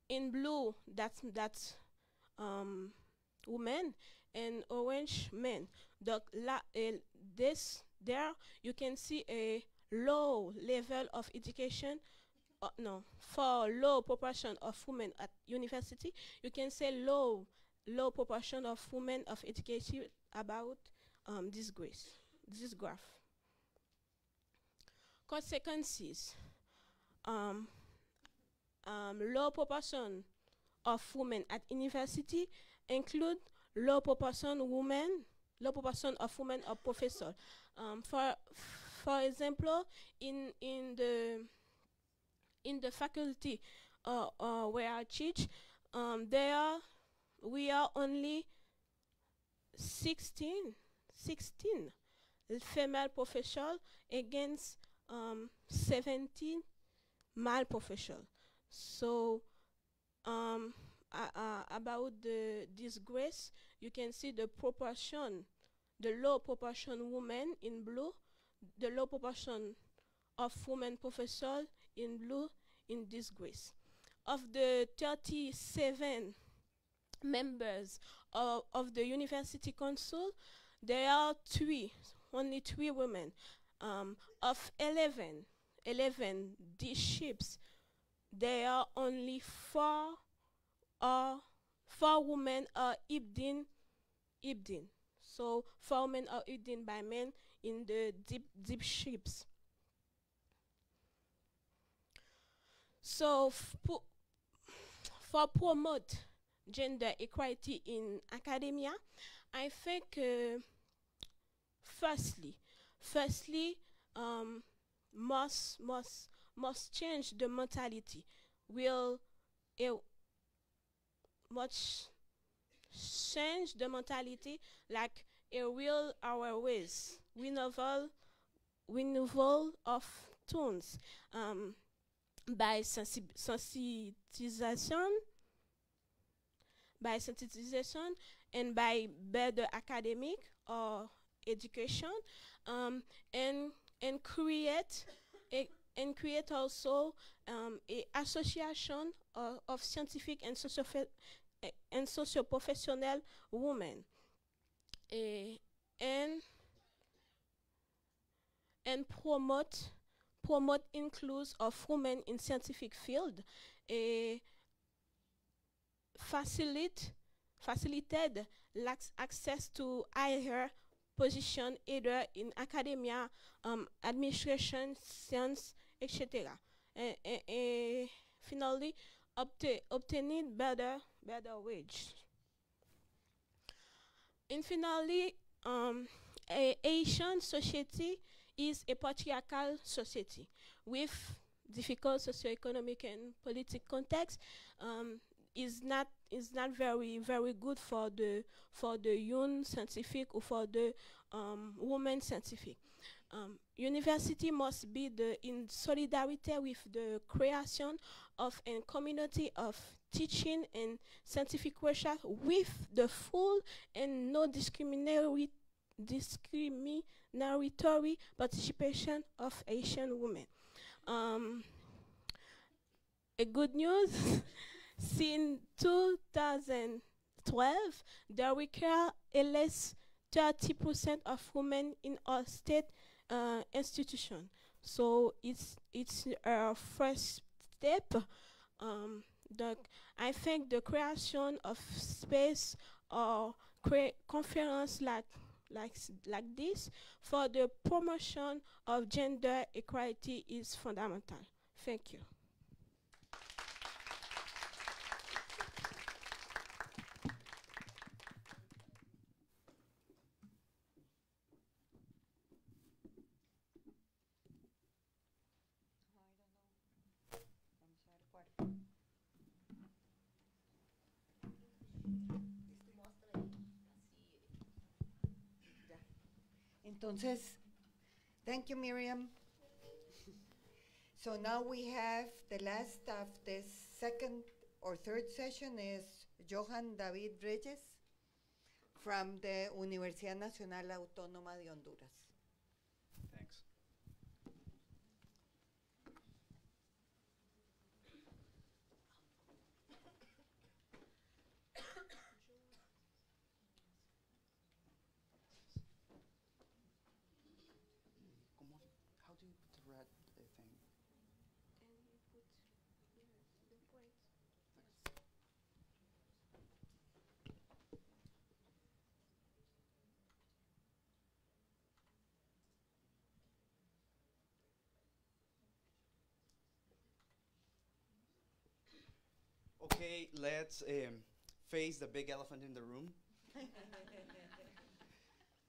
in blue. That's that's um, women and orange men. The la- uh, this there you can see a low level of education. Uh, no, for low proportion of women at university, you can say low low proportion of women of education about um, this grace, this graph. Consequences. Um, um, low proportion of women at university include low proportion women, low proportion of women of professor. Um, for for example, in in the in the faculty uh, uh, where I teach, um, there we are only 16, 16 female professors against um, 17 male professors. So um, uh, uh, about the disgrace, you can see the proportion, the low proportion women in blue, the low proportion of women professors in blue in disgrace. Of the 37 members of, of the university council, there are three, only three women. Um, of 11, 11 these ships, there are only four, uh, four women are Ibdin, Ibdin. So four men are Ibdin by men in the deep, deep ships. So for promote gender equality in academia, I think uh, firstly, firstly, um, must must must change the mentality. Will it much change the mentality like a real our ways renewal renewal of tunes um, by sensi- sensitization by sensitization and by better academic or education um, and and create a, and create also um, a association of, of scientific and socio and socio-professional women. Eh, and and promote promote inclusion of women in scientific field. Eh, facilitate facilitate lax access to higher position either in academia, um, administration, science, etc. And, and, and finally, obtain, obtaining better better wage. And finally, um, Haitian society is a patriarchal society with difficult socioeconomic and political context. Um, is not is not very very good for the for the young scientific or for the um, scientific. Um, university must be the in solidarity with the creation of a community of teaching and scientific research with the full and no discriminatory discriminatory participation of Haitian women. Um, a good news. Since 2012, there were at least 30% of women in our state uh, institution. So it's it's a first step. Um, the, I think the creation of space or conference like like like this for the promotion of gender equality is fundamental. Thank you. Entonces, thank you, Miriam. So now we have the last of this second or third session is Johan David Reyes from the Universidad Nacional Autónoma de Honduras. Okay, let's um, face the big elephant in the room.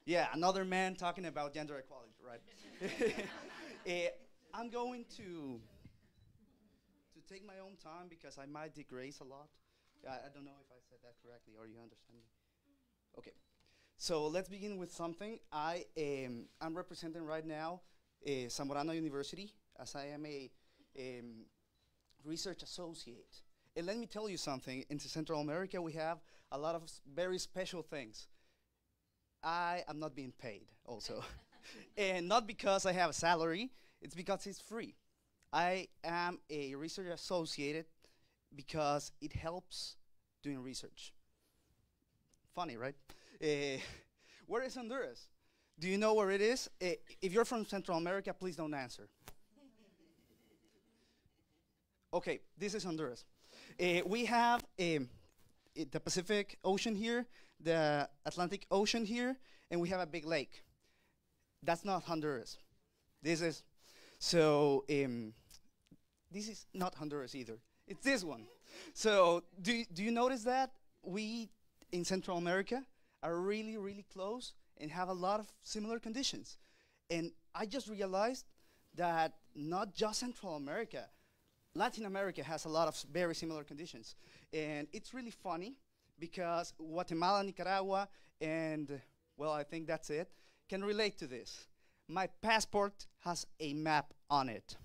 Yeah, another man talking about gender equality, right? Eh, I'm going to to take my own time because I might digress a lot. I, I don't know if I said that correctly or you understand me. Okay, so let's begin with something. I am I'm representing right now uh, Zamorano University as I am a um, research associate. And let me tell you something. In Central America, we have a lot of very special things. I am not being paid also. and not because I have a salary, it's because it's free. I am a research associate because it helps doing research. Funny, right? Eh, where is Honduras? Do you know where it is? Eh, if you're from Central America, please don't answer. Okay, this is Honduras. Eh, we have um, the Pacific Ocean here, the Atlantic Ocean here, and we have a big lake. That's not Honduras. This is so. Um, this is not Honduras either. It's this one. So do do you notice that we in Central America are really really close and have a lot of similar conditions? And I just realized that not just Central America, Latin America has a lot of very similar conditions. And it's really funny because Guatemala, Nicaragua, and well, I think that's it, can relate to this. My passport has a map on it.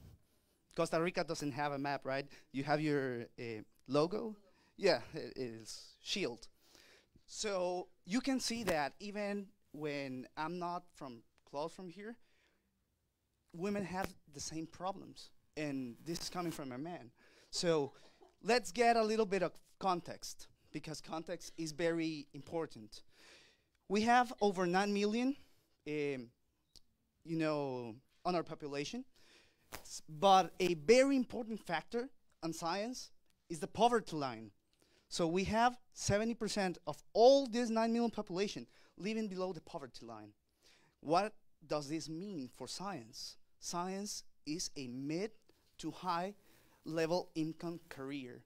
Costa Rica doesn't have a map, right? You have your uh, logo. Yeah, it is shield. So you can see that even when I'm not from close from here, women have the same problems. And this is coming from a man. So let's get a little bit of context because context is very important. We have over 9 million, um, you know, on our population. S- But a very important factor on science is the poverty line. So we have 70% of all this 9 million population living below the poverty line. What does this mean for science? Science is a mid to high level income career.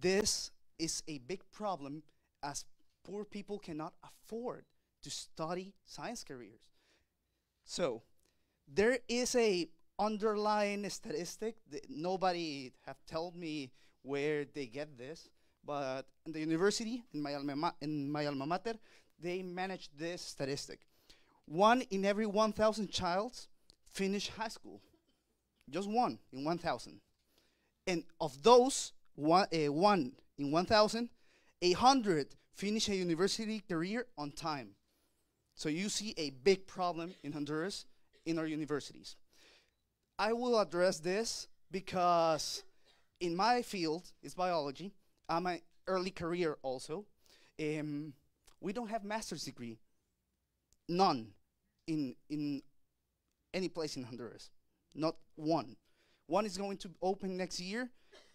This is a big problem as poor people cannot afford to study science careers. So there is a underlying statistic that nobody have told me where they get this, but in the university in my alma, ma- in my alma mater, they manage this statistic. One in every 1,000 childs finish high school. Just one in 1,000. And of those, one, uh, one in 1,000, 100 finish a university career on time. So you see a big problem in Honduras in our universities. I will address this because in my field, it's biology. I'm an early career also. Um, we don't have master's degree. None in, in any place in Honduras. Not one. One is going to open next year,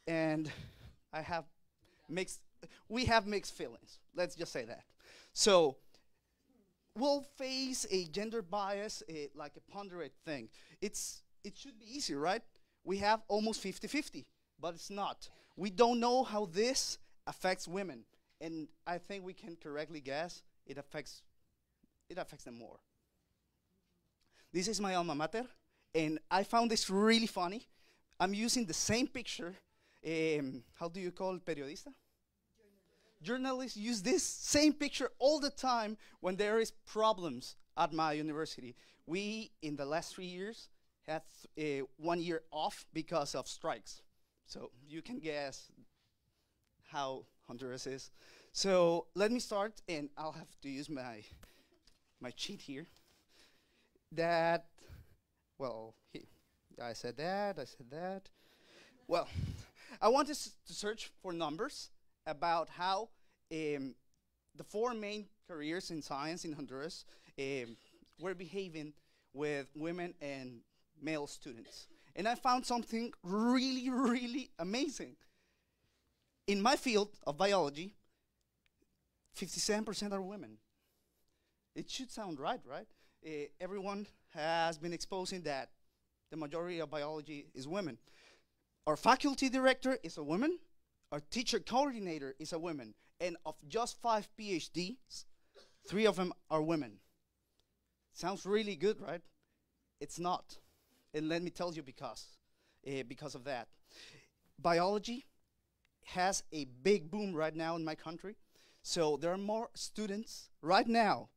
and I have mixed, we have mixed feelings. Let's just say that. So we'll face a gender bias, eh, like a ponderate thing. It's, it should be easy, right? We have almost 50-50, but it's not. We don't know how this affects women, and I think we can correctly guess it affects, it affects them more. This is my alma mater, and I found this really funny. I'm using the same picture. Um, how do you call it, periodista? Journalists use this same picture all the time when there is problems at my university. We, in the last three years, had uh, one year off because of strikes. So you can guess how Honduras is. So let me start, and I'll have to use my my cheat here. That, well, he, I said that, I said that. Well, I want to, s- to search for numbers about how um, the four main careers in science in Honduras um, were behaving with women and male students. And I found something really, really amazing. In my field of biology, 57% are women. It should sound right, right? Uh, everyone has been exposing that the majority of biology is women. Our faculty director is a woman. Our teacher coordinator is a woman. And of just five PhDs, three of them are women. Sounds really good, right? It's not. And let me tell you because, uh, because of that. Biology has a big boom right now in my country. So there are more students right now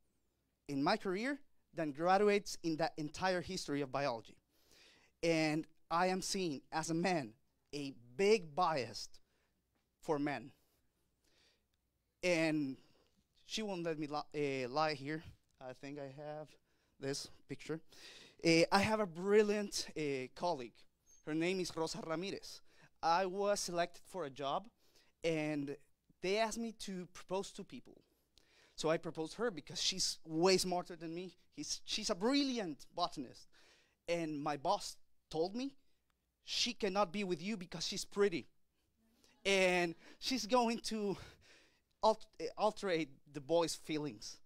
in my career than graduates in the entire history of biology. And I am seeing, as a man, a big bias for men. And she won't let me li- uh, lie here. I think I have this picture. Uh, I have a brilliant uh, colleague. Her name is Rosa Ramirez. I was selected for a job, and they asked me to propose to people. So I proposed her because she's way smarter than me. He's, she's a brilliant botanist. And my boss told me she cannot be with you because she's pretty. And she's going to uh, alterate the boy's feelings.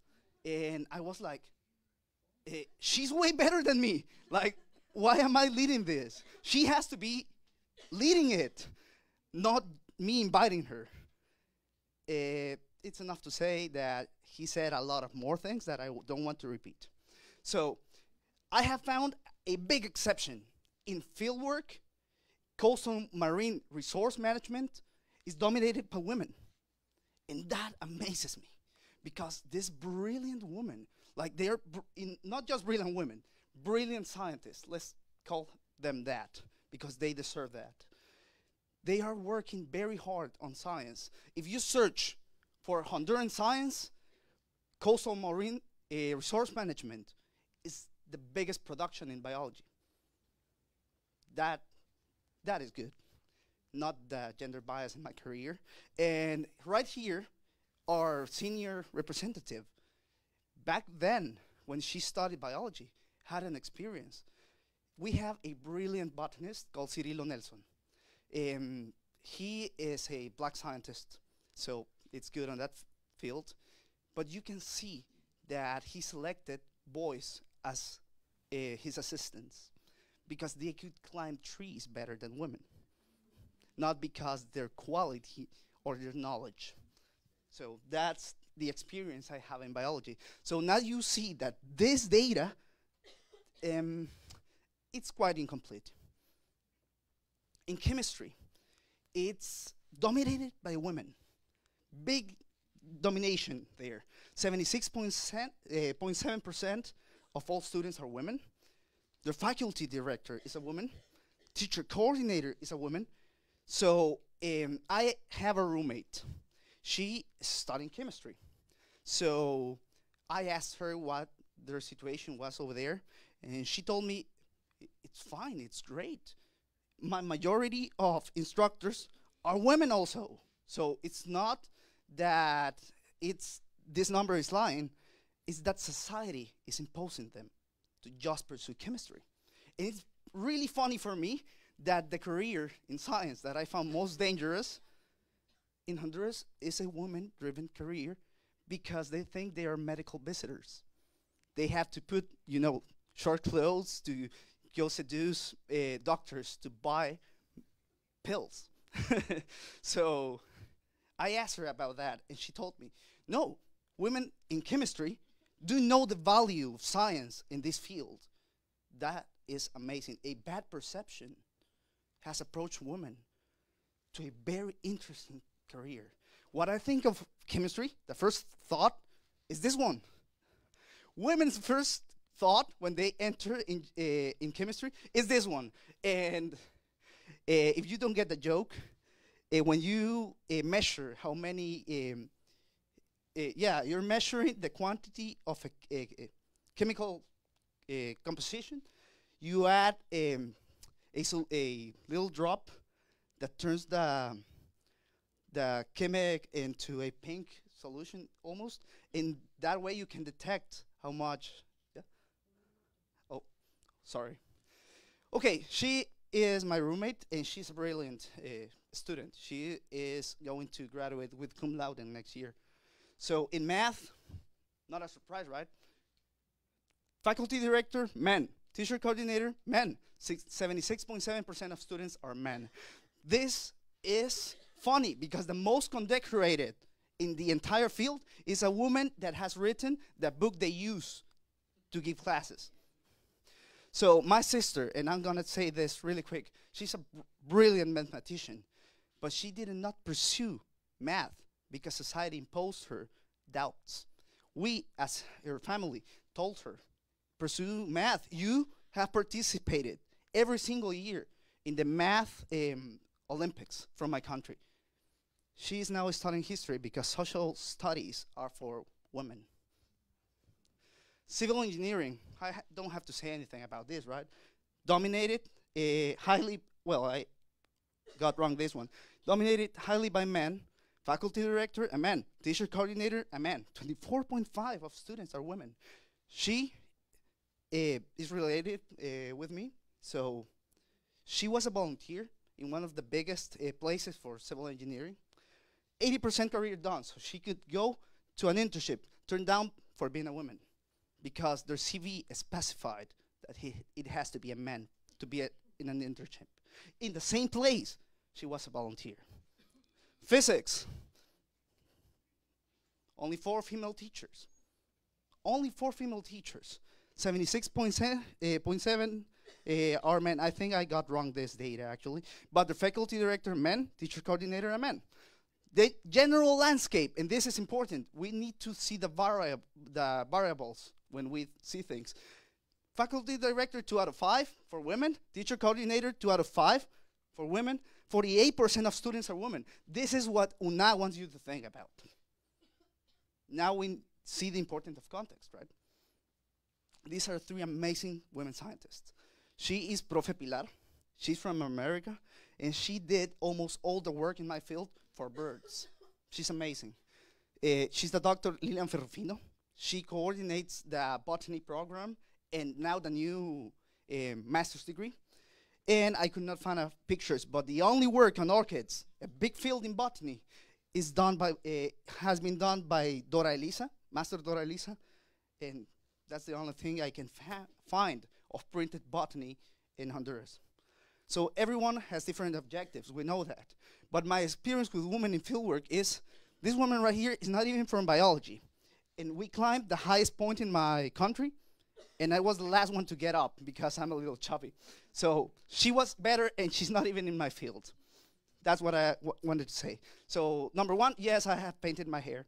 And I was like, eh, she's way better than me. Like, why am I leading this? She has to be leading it, not me inviting her. Uh, it's enough to say that he said a lot of more things that I don't want to repeat. So, I have found a big exception in fieldwork. Coastal marine resource management is dominated by women, and that amazes me because this brilliant woman, like they're not just brilliant women, brilliant scientists. Let's call them that because they deserve that. They are working very hard on science. If you search for Honduran science, coastal marine uh, resource management is the biggest production in biology. That that is good. Not the gender bias in my career. And right here, our senior representative, back then when she studied biology, had an experience. We have a brilliant botanist called Cirilo Nelson. Um, he is a black scientist, so it's good on that field. But you can see that he selected boys as uh, his assistants because they could climb trees better than women, not because their quality or their knowledge. So that's the experience I have in biology. So now you see that this data, um, it's quite incomplete. In chemistry, it's dominated by women. Big domination there. 76.7% of all students are women. The faculty director is a woman. Teacher coordinator is a woman. So um, I have a roommate. She is studying chemistry. So I asked her what their situation was over there, and she told me it's fine, it's great. My majority of instructors are women also. So it's not that it's this number is lying, is that society is imposing them to just pursue chemistry. And it's really funny for me that the career in science that I found most dangerous in Honduras is a woman driven career because they think they are medical visitors. They have to put, you know, short clothes to go seduce uh, doctors to buy pills. so I asked her about that, and she told me, no, women in chemistry do know the value of science in this field. That is amazing. A bad perception has approached women to a very interesting career. What I think of chemistry, the first thought is this one. women's first thought when they enter in uh, in chemistry is this one. And uh, if you don't get the joke, uh, when you uh, measure how many, um, yeah, you're measuring the quantity of a, a- a chemical composition. You add um, a, sol- a little drop that turns the the chemic into a pink solution almost. In that way, you can detect how much. Yeah. Oh, sorry. Okay, she is my roommate, and she's brilliant uh, student. She is going to graduate with cum laude next year. So in math, not a surprise, right? Faculty director, men. Teacher coordinator, men. 76.7% of students are men. This is funny because the most condecorated in the entire field is a woman that has written the book they use to give classes. So my sister, and I'm gonna say this really quick, she's a br- brilliant mathematician, but she did not pursue math because society imposed her doubts. We, as her family, told her, pursue math. You have participated every single year in the math um, Olympics from my country. She is now studying history because social studies are for women. Civil engineering, I ha- don't have to say anything about this, right? Dominated, uh, highly, well, I got wrong this one. Dominated highly by men. Faculty director, a man. Teacher coordinator, a man. 24.5 of students are women. She uh, is related uh, with me, so she was a volunteer in one of the biggest uh, places for civil engineering. 80% career done, so she could go to an internship, turned down for being a woman, because their CV specified that he, it has to be a man to be a, in an internship. In the same place, she was a volunteer. Physics, only four female teachers. Only four female teachers. 76.7 uh, uh, are men. I think I got wrong this data actually. But the faculty director, men. Teacher coordinator, a man. The general landscape, and this is important. We need to see the, variab- the variables when we see things. Faculty director, two out of five for women. Teacher coordinator, two out of five for women. 48% of students are women. This is what UNA wants you to think about. Now we see the importance of context, right? These are three amazing women scientists. She is Profe Pilar. She's from America, and she did almost all the work in my field for birds. She's amazing. Uh, she's the Dr. Lilian Ferrufino. She coordinates the botany program and now the new uh, master's degree. And I could not find pictures, but the only work on orchids, a big field in botany, is done by uh, has been done by Dora Elisa, Master Dora Elisa, and that's the only thing I can find of printed botany in Honduras. So everyone has different objectives. We know that. But my experience with women in fieldwork is this woman right here is not even from biology. And we climbed the highest point in my country, and I was the last one to get up because I'm a little chubby. So she was better, and she's not even in my field. That's what I wanted to say. So, number one, yes, I have painted my hair.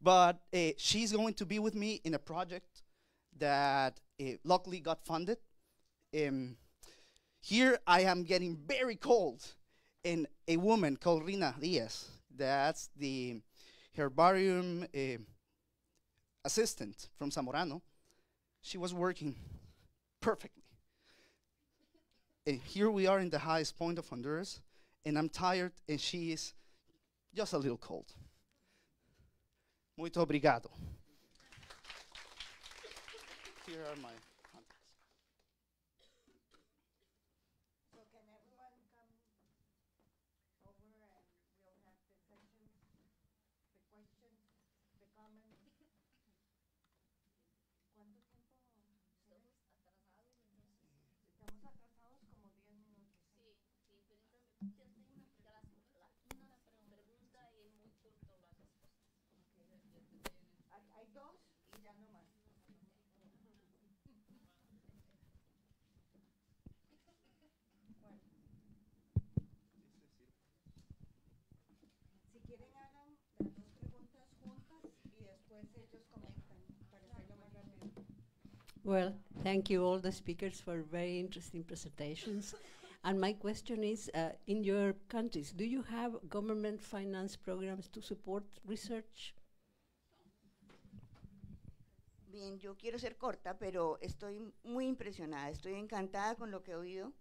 But uh, she's going to be with me in a project that uh, luckily got funded. Um, here I am getting very cold, and a woman called Rina Diaz, that's the herbarium uh, assistant from Zamorano, she was working perfectly. And here we are in the highest point of Honduras, and I'm tired, and she is just a little cold. Muito obrigado. Here are my Well, thank you all the speakers for very interesting presentations. and my question is, uh, in your countries, do you have government finance programs to support research? Bien, yo quiero ser corta, pero estoy muy impresionada, estoy encantada con lo que he oído.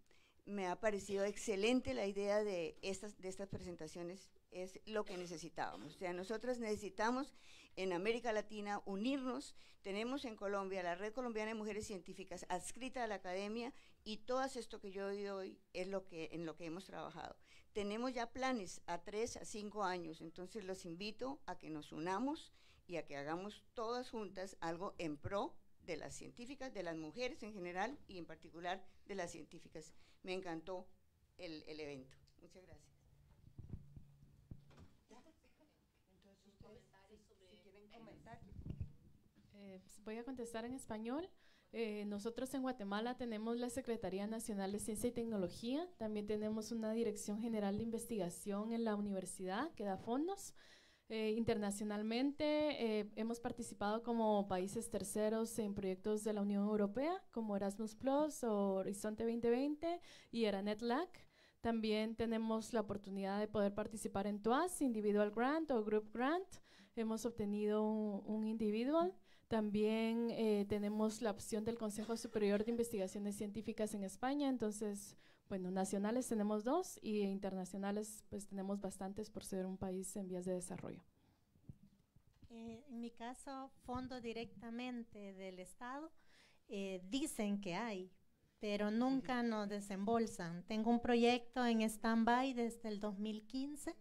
Me ha parecido excelente la idea de estas, de estas presentaciones, es lo que necesitábamos. O sea, nosotras necesitamos en América Latina unirnos. Tenemos en Colombia la Red Colombiana de Mujeres Científicas adscrita a la academia y todo esto que yo oído hoy es lo que, en lo que hemos trabajado. Tenemos ya planes a tres, a cinco años, entonces los invito a que nos unamos y a que hagamos todas juntas algo en pro de las científicas, de las mujeres en general y en particular de las científicas. Me encantó el evento. Muchas gracias. Eh, voy a contestar en español. Eh, nosotros en Guatemala tenemos la Secretaría Nacional de Ciencia y Tecnología, también tenemos una Dirección General de Investigación en la universidad que da fondos. Eh, internacionalmente hemos participado como países terceros en proyectos de la Unión Europea como Erasmus Plus o Horizonte 2020 y Eranet LAC. También tenemos la oportunidad de poder participar en TUAS, Individual Grant o Group Grant. Hemos obtenido un, un individual. También eh, tenemos la opción del Consejo Superior de Investigaciones Científicas en España, entonces, bueno, nacionales tenemos dos y internacionales pues tenemos bastantes por ser un país en vías de desarrollo. Eh, en mi caso, fondo directamente del Estado, eh, dicen que hay, pero nunca nos desembolsan. Tengo un proyecto en stand-by desde el 2015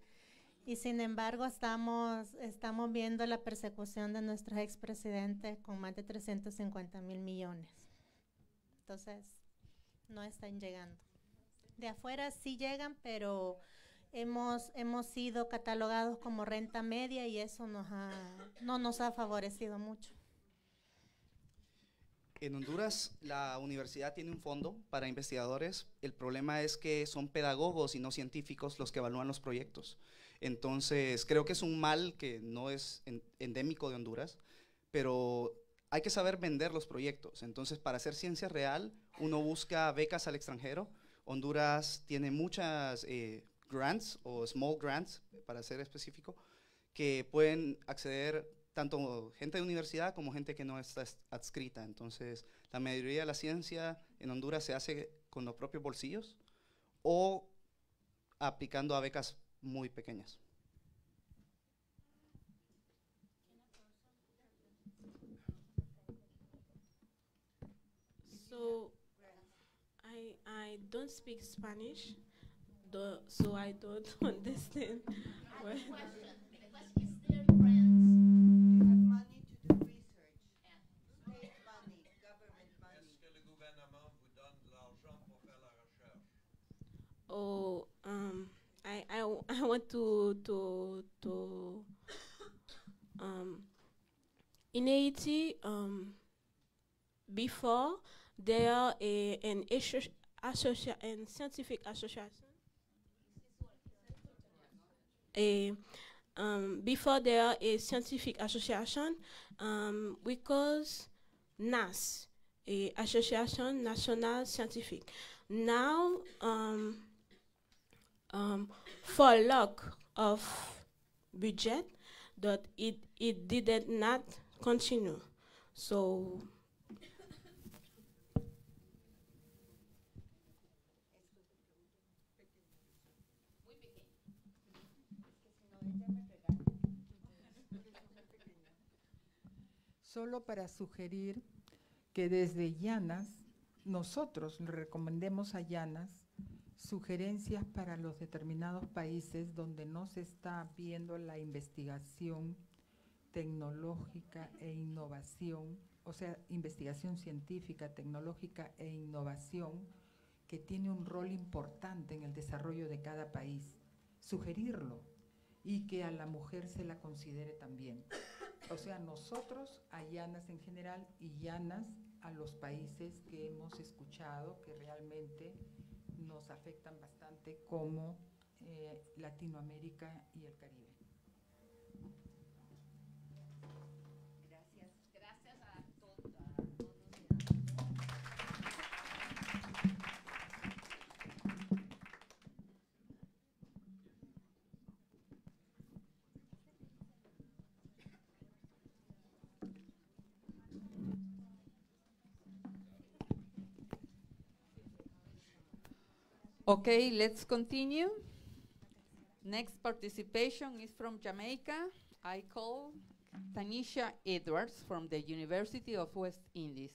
y sin embargo, estamos, estamos viendo la persecución de nuestros expresidentes con más de 350 mil millones. Entonces, no están llegando. De afuera sí llegan, pero hemos, hemos sido catalogados como renta media y eso nos no nos ha favorecido mucho. En Honduras, la universidad tiene un fondo para investigadores. El problema es que son pedagogos y no científicos los que evalúan los proyectos. Entonces, creo que es un mal que no es endémico de Honduras, pero hay que saber vender los proyectos. Entonces, para hacer ciencia real, uno busca becas al extranjero. Honduras tiene muchas eh, grants o small grants, para ser específico, que pueden acceder tanto gente de universidad como gente que no está adscrita. Entonces, la mayoría de la ciencia en Honduras se hace con los propios bolsillos o aplicando a becas muy pequeñas. So, I, I don't speak Spanish, the, so I don't understand. what Oh, um, I, I, I want to, to, to um, in Haiti, um, before, there a, an, associa an scientific association. A, um, before there a scientific association, um, we calls NAS, a Association National Scientific. Now, um, um, for lack of budget that it, it did not continue. So Solo para sugerir que desde Llanas, nosotros recomendemos a Llanas sugerencias para los determinados países donde no se está viendo la investigación tecnológica e innovación, o sea, investigación científica, tecnológica e innovación, que tiene un rol importante en el desarrollo de cada país. Sugerirlo y que a la mujer se la considere también. O sea, nosotros a Llanas en general y Llanas a los países que hemos escuchado que realmente nos afectan bastante como eh, Latinoamérica y el Caribe. Okay, let's continue. Next participation is from Jamaica. I call Tanisha Edwards from the University of West Indies.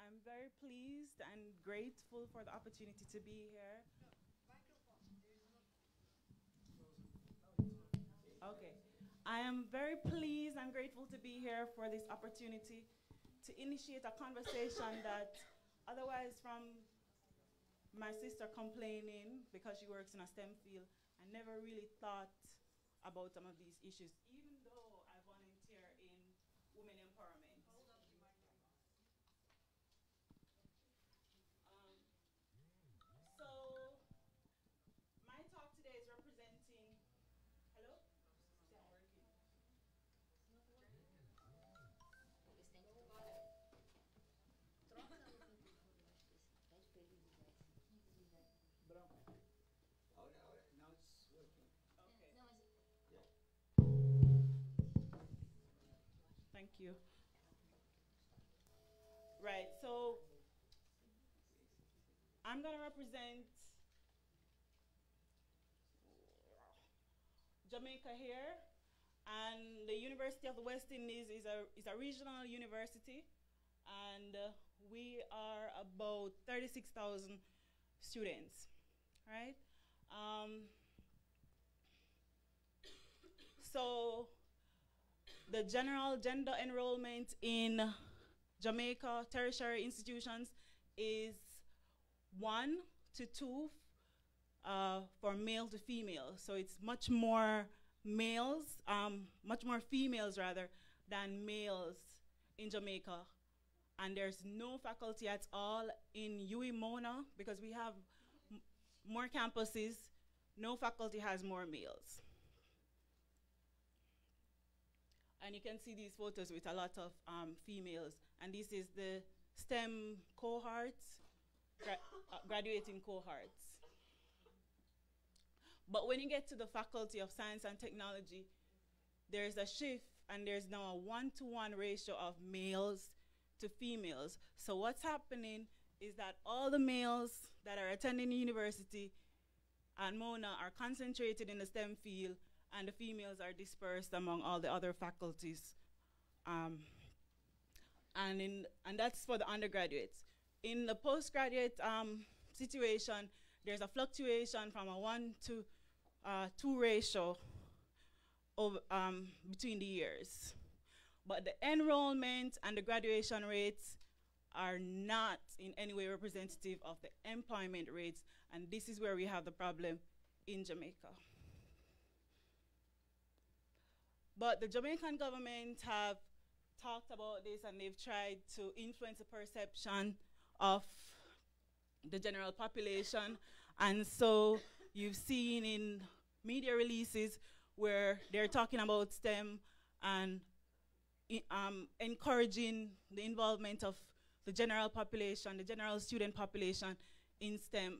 I'm very pleased and grateful for the opportunity to be here. Okay. I am very pleased and grateful to be here for this opportunity to initiate a conversation that otherwise from my sister complaining because she works in a STEM field, I never really thought about some of these issues, Thank you. Right, so I'm going to represent Jamaica here, and the University of the West Indies is a, is a regional university, and uh, we are about 36,000 students, right? Um, so the general gender enrollment in Jamaica tertiary institutions is one to two uh, for male to female. So it's much more males, um, much more females rather, than males in Jamaica. And there's no faculty at all in UWI Mona because we have more campuses. No faculty has more males. And you can see these photos with a lot of um, females. And this is the STEM cohorts, gra- uh, graduating cohorts. But when you get to the Faculty of Science and Technology, there's a shift and there's now a one to one ratio of males to females. So what's happening is that all the males that are attending university and Mona are concentrated in the STEM field and the females are dispersed among all the other faculties. Um, and, in, and that's for the undergraduates. In the postgraduate um, situation, there's a fluctuation from a one to uh, two ratio over, um, between the years. But the enrollment and the graduation rates are not in any way representative of the employment rates, and this is where we have the problem in Jamaica. But the Jamaican government have talked about this and they've tried to influence the perception of the general population. And so you've seen in media releases where they're talking about STEM and um, encouraging the involvement of the general population, the general student population in STEM.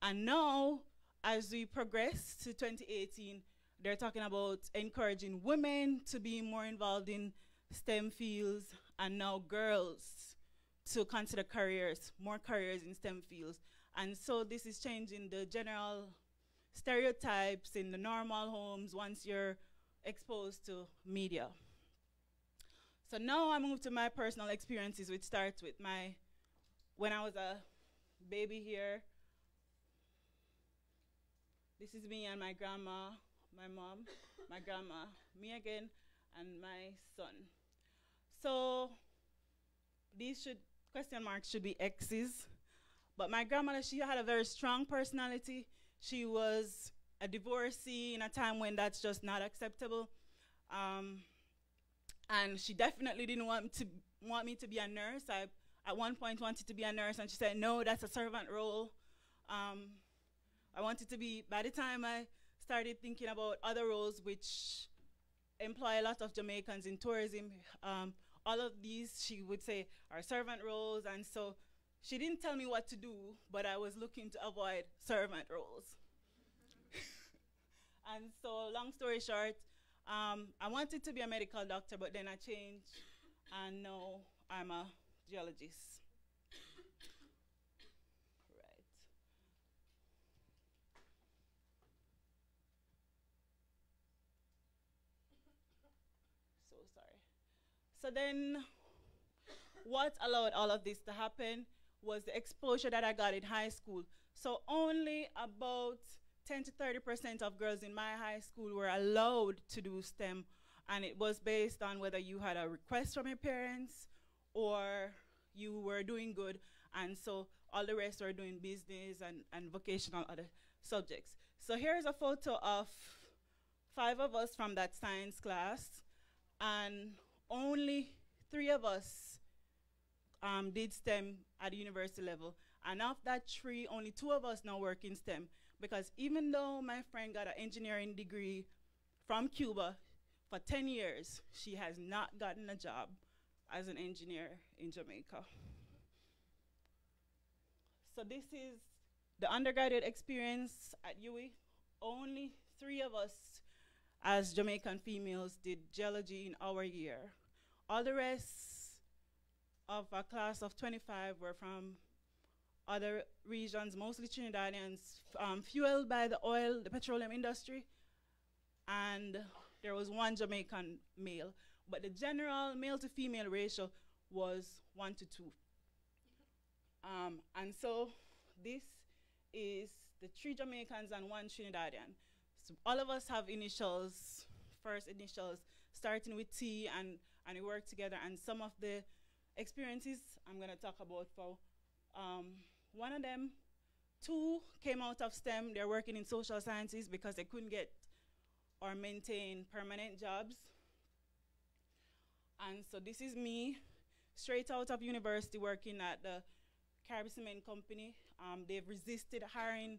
And now, as we progress to 2018, they're talking about encouraging women to be more involved in STEM fields and now girls to consider careers, more careers in STEM fields. And so this is changing the general stereotypes in the normal homes once you're exposed to media. So now I move to my personal experiences, which starts with my when I was a baby here. This is me and my grandma, my mom, my grandma, me again, and my son. So these should question marks should be X's. But my grandmother, she had a very strong personality. She was a divorcee in a time when that's just not acceptable. Um, and she definitely didn't want to want me to be a nurse. I at one point wanted to be a nurse, and she said, "No, that's a servant role." Um, I wanted to be. By the time I started thinking about other roles, which employ a lot of Jamaicans in tourism, um, all of these she would say are servant roles, and so she didn't tell me what to do, but I was looking to avoid servant roles. and so, long story short, um, I wanted to be a medical doctor, but then I changed, and now I'm a geologist. right. So sorry. So then, what allowed all of this to happen was the exposure that I got in high school. So only about 10 to 30 percent of girls in my high school were allowed to do STEM, and it was based on whether you had a request from your parents or you were doing good, and so all the rest were doing business and, and vocational other subjects. So here's a photo of five of us from that science class, and only three of us um, did STEM at the university level. And of that three, only two of us now work in STEM. Because even though my friend got an engineering degree from Cuba for 10 years, she has not gotten a job as an engineer in Jamaica. So this is the undergraduate experience at UWI. Only three of us as Jamaican females did geology in our year. All the rest of our class of 25 were from other regions, mostly Trinidadians, um, fueled by the oil, the petroleum industry, and there was one Jamaican male. But the general male to female ratio was one to two. Um, and so this is the three Jamaicans and one Trinidadian. All of us have initials, first initials, starting with T, and, and we work together. And some of the experiences I'm going to talk about for um, one of them, two came out of STEM. They're working in social sciences because they couldn't get or maintain permanent jobs. And so this is me, straight out of university, working at the Caribbean Cement Company. Um, they've resisted hiring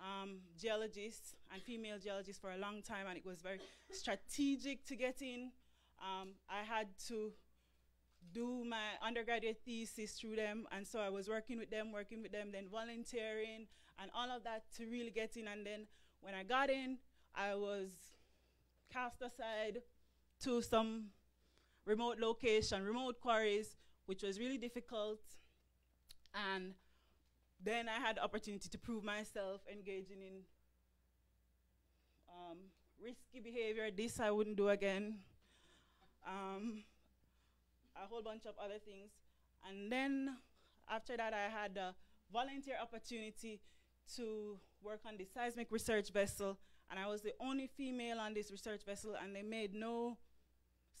um, geologists and female geologists for a long time, and it was very strategic to get in. Um, I had to do my undergraduate thesis through them, and so I was working with them, working with them, then volunteering, and all of that to really get in. And then when I got in, I was cast aside to some remote location, remote quarries, which was really difficult. And then I had the opportunity to prove myself engaging in um, risky behavior. This I wouldn't do again. Um, a whole bunch of other things. And then after that, I had a volunteer opportunity to work on the seismic research vessel. And I was the only female on this research vessel, and they made no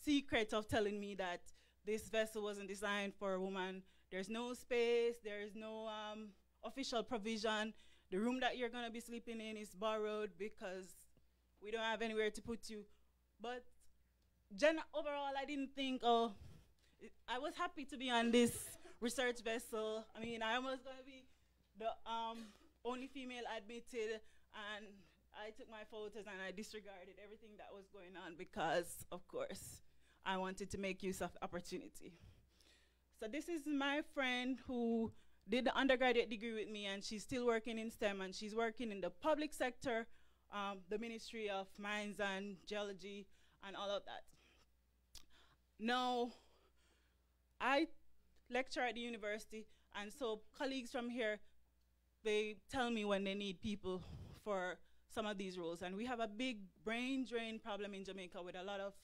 secret of telling me that this vessel wasn't designed for a woman. There's no space, there's no um, official provision. The room that you're gonna be sleeping in is borrowed because we don't have anywhere to put you. But gen overall, I didn't think, oh, I was happy to be on this research vessel. I mean, I was going to be the um, only female admitted, and I took my photos and I disregarded everything that was going on because, of course, I wanted to make use of opportunity. So this is my friend who did the undergraduate degree with me, and she's still working in STEM, and she's working in the public sector, um, the Ministry of Mines and Geology, and all of that. Now, I lecture at the university, and so colleagues from here, they tell me when they need people for some of these roles. And we have a big brain drain problem in Jamaica with a lot of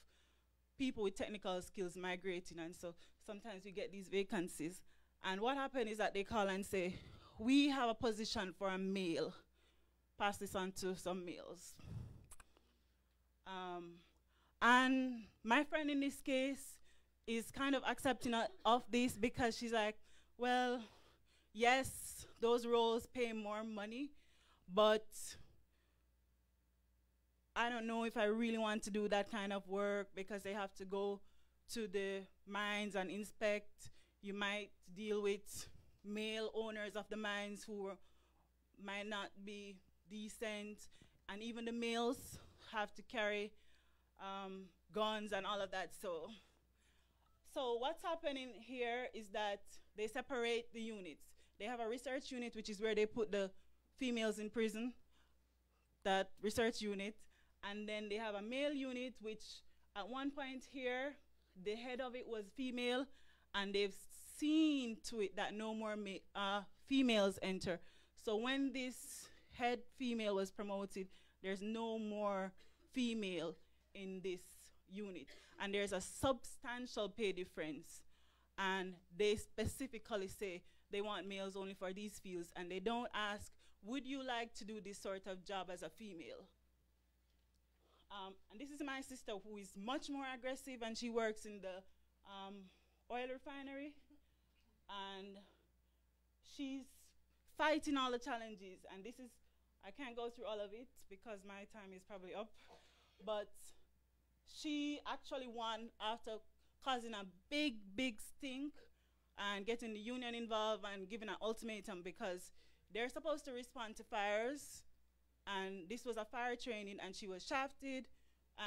people with technical skills migrating, and so sometimes we get these vacancies. And what happened is that they call and say, we have a position for a male. Pass this on to some males. Um, and my friend in this case, is kind of accepting of this because she's like, well, yes, those roles pay more money, but I don't know if I really want to do that kind of work because they have to go to the mines and inspect. You might deal with male owners of the mines who might not be decent, and even the males have to carry um, guns and all of that. So, so what's happening here is that they separate the units. They have a research unit, which is where they put the females in prison, that research unit, and then they have a male unit, which at one point here, the head of it was female, and they've seen to it that no more uh, females enter. So when this head female was promoted, there's no more female in this unit, and there's a substantial pay difference. And they specifically say they want males only for these fields, and they don't ask, would you like to do this sort of job as a female? Um, and this is my sister who is much more aggressive and she works in the um, oil refinery. And she's fighting all the challenges. And this is, I can't go through all of it because my time is probably up. But she actually won after causing a big, big stink and getting the union involved and giving an ultimatum because they're supposed to respond to fires and this was a fire training and she was shafted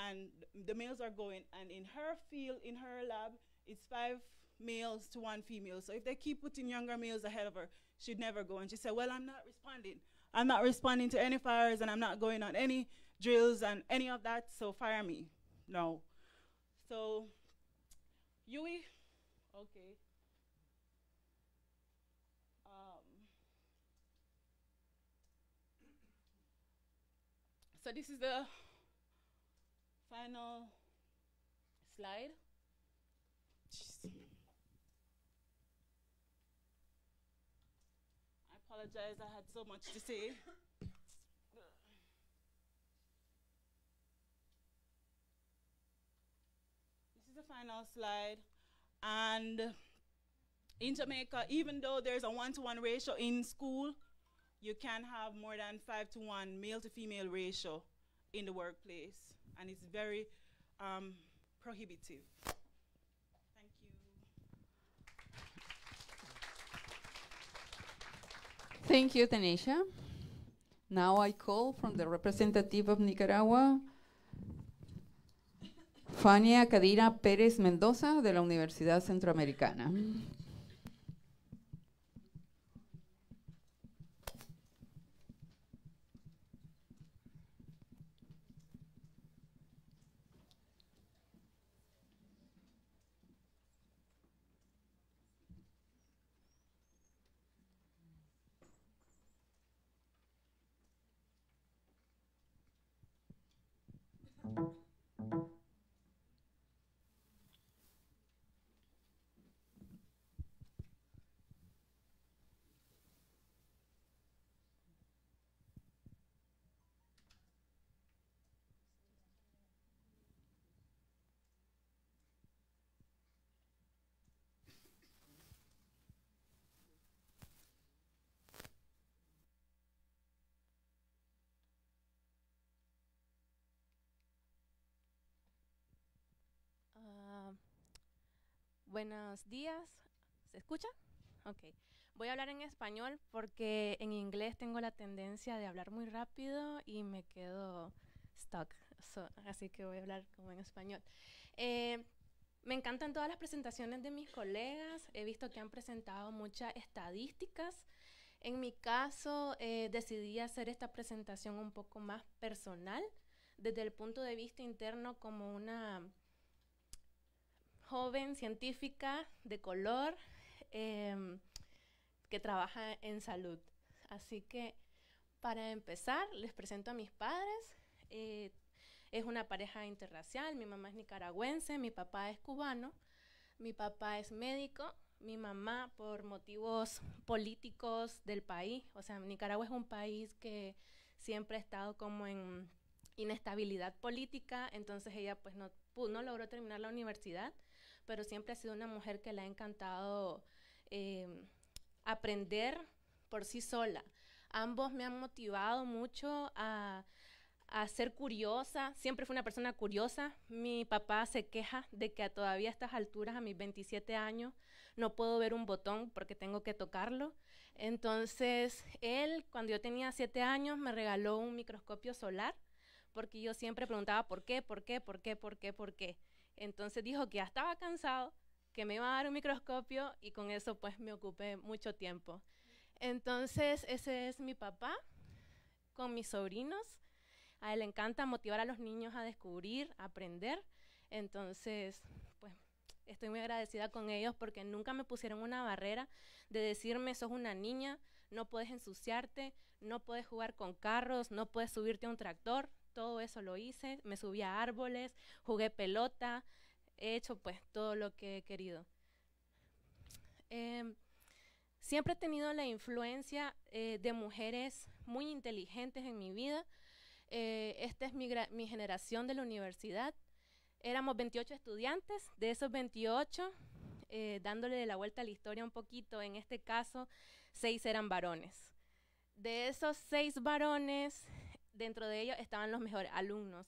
and the males are going and in her field in her lab it's five males to one female. So if they keep putting younger males ahead of her she'd never go. And she said well i'm not responding. I'm not responding to any fires and i'm not going on any drills and any of that. So fire me. No. So yui okay. Um, So this is the final slide. Jeez. I apologize, I had so much to say. This is the final slide. And in Jamaica, even though there's a one to one ratio in school, you can have more than five to one male to female ratio in the workplace, and it's very um, prohibitive. Thank you, Tanisha. Now I call from the representative of Nicaragua, Fania Cadira Pérez Mendoza, de la Universidad Centroamericana. Buenos días. ¿Se escucha? Ok. Voy a hablar en español porque en inglés tengo la tendencia de hablar muy rápido y me quedo stuck. So, así que voy a hablar como en español. Eh, me encantan todas las presentaciones de mis colegas. He visto que han presentado muchas estadísticas. En mi caso, eh, decidí hacer esta presentación un poco más personal, desde el punto de vista interno como una joven científica de color em, que trabaja en salud. Así que para empezar, les presento a mis padres. Eh, es una pareja interracial, mi mamá es nicaragüense, mi papá es cubano, mi papá es médico, mi mamá por motivos políticos del país, o sea, Nicaragua es un país que siempre ha estado como en inestabilidad política, entonces ella pues no, no logró terminar la universidad, pero siempre ha sido una mujer que le ha encantado eh, aprender por sí sola. Ambos me han motivado mucho a, a ser curiosa, siempre fui una persona curiosa. Mi papá se queja de que a todavía a estas alturas, a mis 27 años, no puedo ver un botón porque tengo que tocarlo. Entonces, él, cuando yo tenía 7 años, me regaló un microscopio solar porque yo siempre preguntaba por qué, por qué, por qué, por qué, por qué. Entonces dijo que ya estaba cansado, que me iba a dar un microscopio y con eso pues me ocupé mucho tiempo. Entonces, ese es mi papá con mis sobrinos. A él le encanta motivar a los niños a descubrir, a aprender. Entonces, pues estoy muy agradecida con ellos porque nunca me pusieron una barrera de decirme, sos una niña, no puedes ensuciarte, no puedes jugar con carros, no puedes subirte a un tractor. Todo eso lo hice, me subí a árboles, jugué pelota, he hecho pues todo lo que he querido. Em, siempre he tenido la influencia eh, de mujeres muy inteligentes en mi vida. Eh, esta es mi, mi, generación de la universidad. Éramos 28 estudiantes, de esos 28, eh, dándole de la vuelta a la historia un poquito, en este caso, seis eran varones. De esos seis varones, dentro de ellos estaban los mejores alumnos.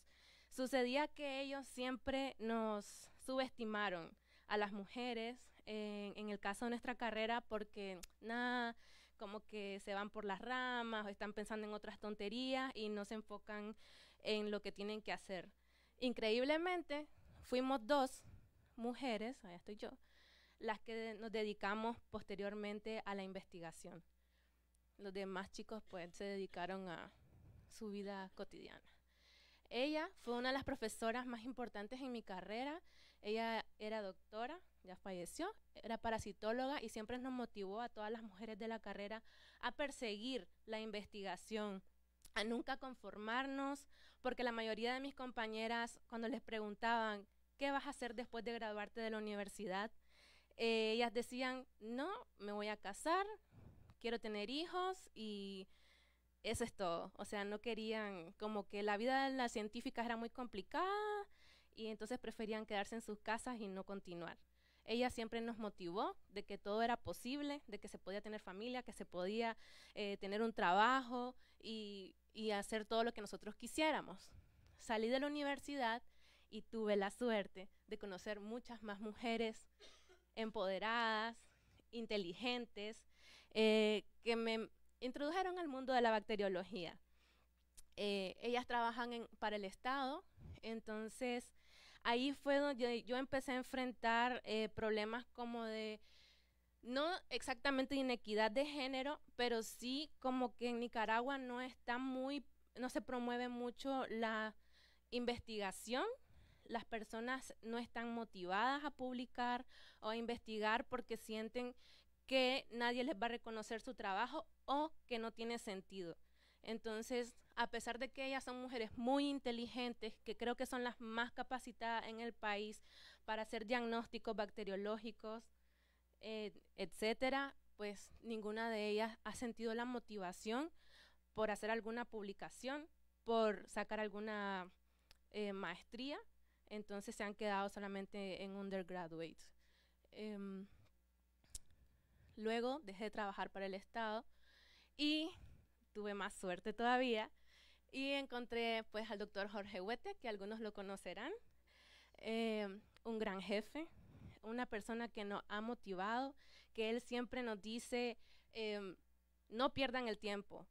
Sucedía que ellos siempre nos subestimaron a las mujeres, en el caso de nuestra carrera, porque nada, como que se van por las ramas o están pensando en otras tonterías y no se enfocan en lo que tienen que hacer. Increíblemente, fuimos dos mujeres, allá estoy yo, las que nos dedicamos posteriormente a la investigación. Los demás chicos pues se dedicaron a su vida cotidiana. Ella fue una de las profesoras más importantes en mi carrera. Ella era doctora, ya falleció, era parasitóloga y siempre nos motivó a todas las mujeres de la carrera a perseguir la investigación, a nunca conformarnos, porque la mayoría de mis compañeras, cuando les preguntaban, ¿qué vas a hacer después de graduarte de la universidad? Eh, ellas decían, no, me voy a casar, quiero tener hijos y eso es todo. O sea, no querían, como que la vida de las científicas era muy complicada y entonces preferían quedarse en sus casas y no continuar. Ella siempre nos motivó de que todo era posible, de que se podía tener familia, que se podía eh, tener un trabajo y, y hacer todo lo que nosotros quisiéramos. Salí de la universidad y tuve la suerte de conocer muchas más mujeres empoderadas, inteligentes, eh, que me introdujeron al mundo de la bacteriología. Eh, ellas trabajan para el Estado, entonces ahí fue donde yo, empecé a enfrentar eh, problemas como de, no exactamente inequidad de género, pero sí como que en Nicaragua no está muy, no se promueve mucho la investigación. Las personas no están motivadas a publicar o a investigar porque sienten que nadie les va a reconocer su trabajo o que no tiene sentido. Entonces, a pesar de que ellas son mujeres muy inteligentes, que creo que son las más capacitadas en el país para hacer diagnósticos bacteriológicos, eh, etcétera, pues ninguna de ellas ha sentido la motivación por hacer alguna publicación, por sacar alguna eh, maestría, entonces se han quedado solamente en undergraduate. Em, luego dejé de trabajar para el Estado y tuve más suerte todavía y encontré pues al doctor Jorge Huete, que algunos lo conocerán, eh, un gran jefe, una persona que nos ha motivado, que él siempre nos dice, em, no pierdan el tiempo,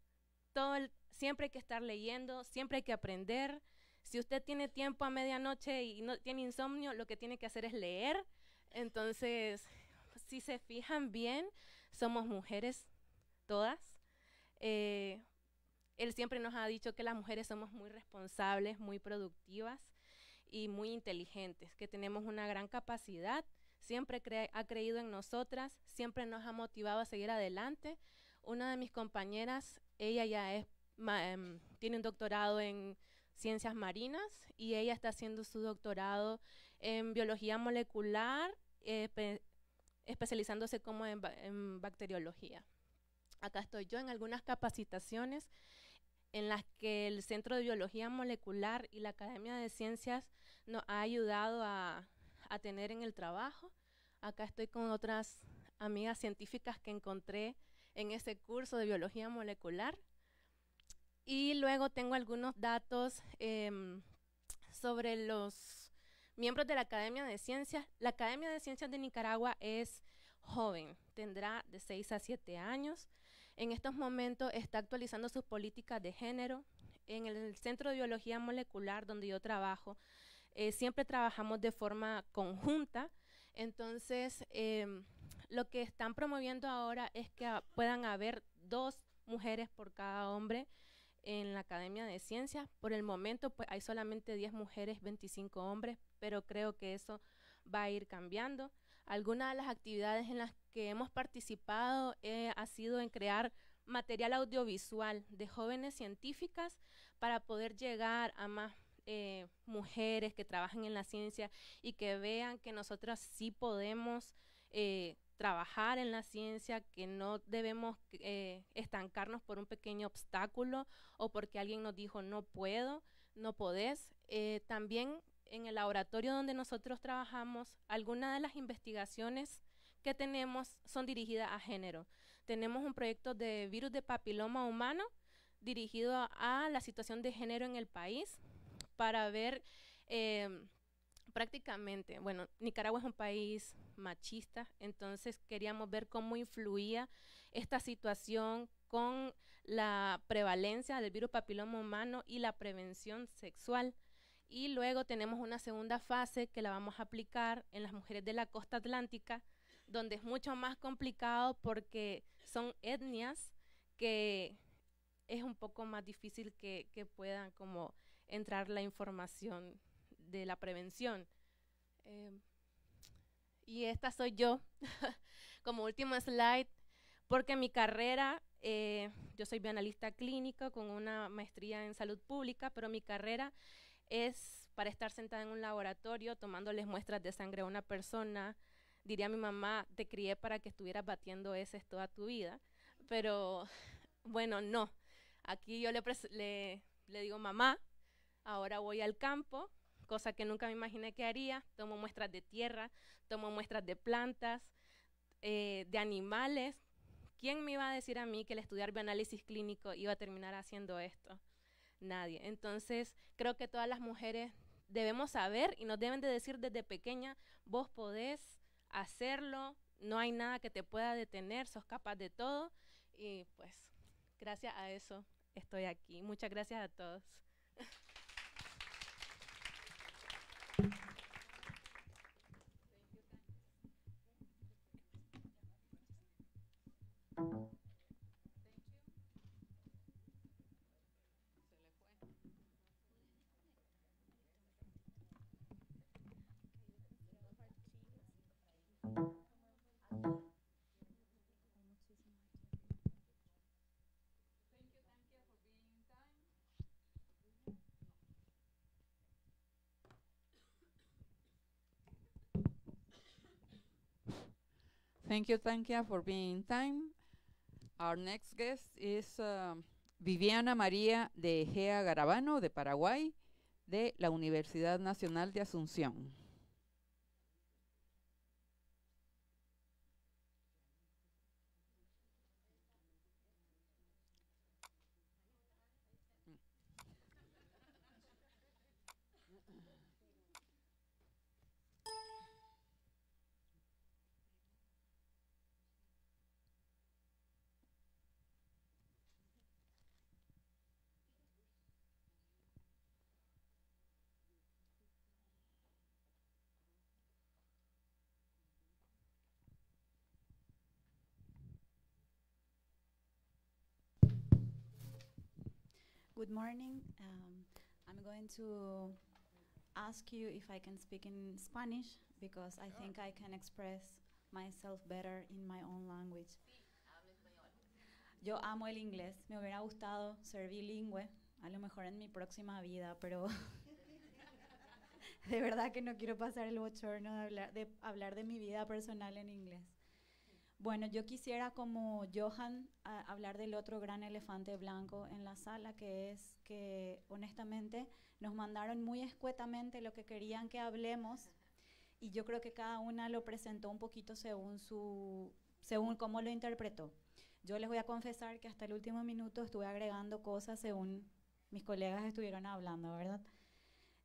todo siempre hay que estar leyendo, siempre hay que aprender. Si usted tiene tiempo a medianoche y no tiene insomnio, lo que tiene que hacer es leer. Entonces, si se fijan bien, somos mujeres todas. Eh, él siempre nos ha dicho que las mujeres somos muy responsables, muy productivas y muy inteligentes, que tenemos una gran capacidad, siempre ha creído en nosotras, siempre nos ha motivado a seguir adelante. Una de mis compañeras, ella ya em, tiene un doctorado en ciencias marinas y ella está haciendo su doctorado en biología molecular, especializándose como en bacteriología. Acá estoy yo en algunas capacitaciones en las que el Centro de Biología Molecular y la Academia de Ciencias nos ha ayudado a, tener en el trabajo. Acá estoy con otras amigas científicas que encontré en ese curso de biología molecular. Y luego tengo algunos datos em, sobre los miembros de la Academia de Ciencias. La Academia de Ciencias de Nicaragua es joven, tendrá de 6 a 7 años. En estos momentos está actualizando sus políticas de género. En el Centro de Biología Molecular, donde yo trabajo, eh, siempre trabajamos de forma conjunta. Entonces, em, lo que están promoviendo ahora es que puedan haber dos mujeres por cada hombre en la Academia de Ciencias. Por el momento, pues hay solamente 10 mujeres, 25 hombres, pero creo que eso va a ir cambiando. Algunas de las actividades en las que hemos participado eh, ha sido en crear material audiovisual de jóvenes científicas para poder llegar a más eh, mujeres que trabajan en la ciencia y que vean que nosotras sí podemos eh, trabajar en la ciencia, que no debemos eh, estancarnos por un pequeño obstáculo o porque alguien nos dijo no puedo, no podés. También en el laboratorio donde nosotros trabajamos, algunas de las investigaciones que tenemos son dirigidas a género. Tenemos un proyecto de virus de papiloma humano dirigido a, la situación de género en el país para ver eh, prácticamente, bueno, Nicaragua es un país machista, entonces queríamos ver cómo influía esta situación con la prevalencia del virus papiloma humano y la prevención sexual. Y luego tenemos una segunda fase que la vamos a aplicar en las mujeres de la costa atlántica, donde es mucho más complicado porque son etnias que es un poco más difícil que, que puedan como entrar la información de la prevención. Eh, y esta soy yo, como último slide, porque mi carrera, eh, yo soy bioanalista clínica con una maestría en salud pública, pero mi carrera es para estar sentada en un laboratorio tomándoles muestras de sangre a una persona. Diría mi mamá, te crié para que estuvieras batiendo ese toda tu vida, pero bueno, no. Aquí yo le, le, le digo, mamá, ahora voy al campo, cosa que nunca me imaginé que haría. Tomo muestras de tierra, tomo muestras de plantas, eh, de animales. ¿Quién me iba a decir a mí que el estudiar bioanálisis clínico iba a terminar haciendo esto? Nadie. Entonces, creo que todas las mujeres debemos saber y nos deben de decir desde pequeña, vos podés hacerlo, no hay nada que te pueda detener, sos capaz de todo. Y pues, gracias a eso estoy aquí. Muchas gracias a todos. Thank you, Tankia, for being in time. Our next guest is uh, Viviana María de Egea Garabano, de Paraguay, de la Universidad Nacional de Asunción. Good morning. Um, I'm going to ask you if I can speak in Spanish because I think I can express myself better in my own language. Yo amo el inglés. Me hubiera gustado ser bilingüe, a lo mejor en mi próxima vida, pero de verdad que no quiero pasar el bochorno de hablar, de hablar de mi vida personal en inglés. Bueno, yo quisiera como Johan hablar del otro gran elefante blanco en la sala, que es que honestamente nos mandaron muy escuetamente lo que querían que hablemos y yo creo que cada una lo presentó un poquito según su según cómo lo interpretó. Yo les voy a confesar que hasta el último minuto estuve agregando cosas según mis colegas estuvieron hablando, ¿verdad?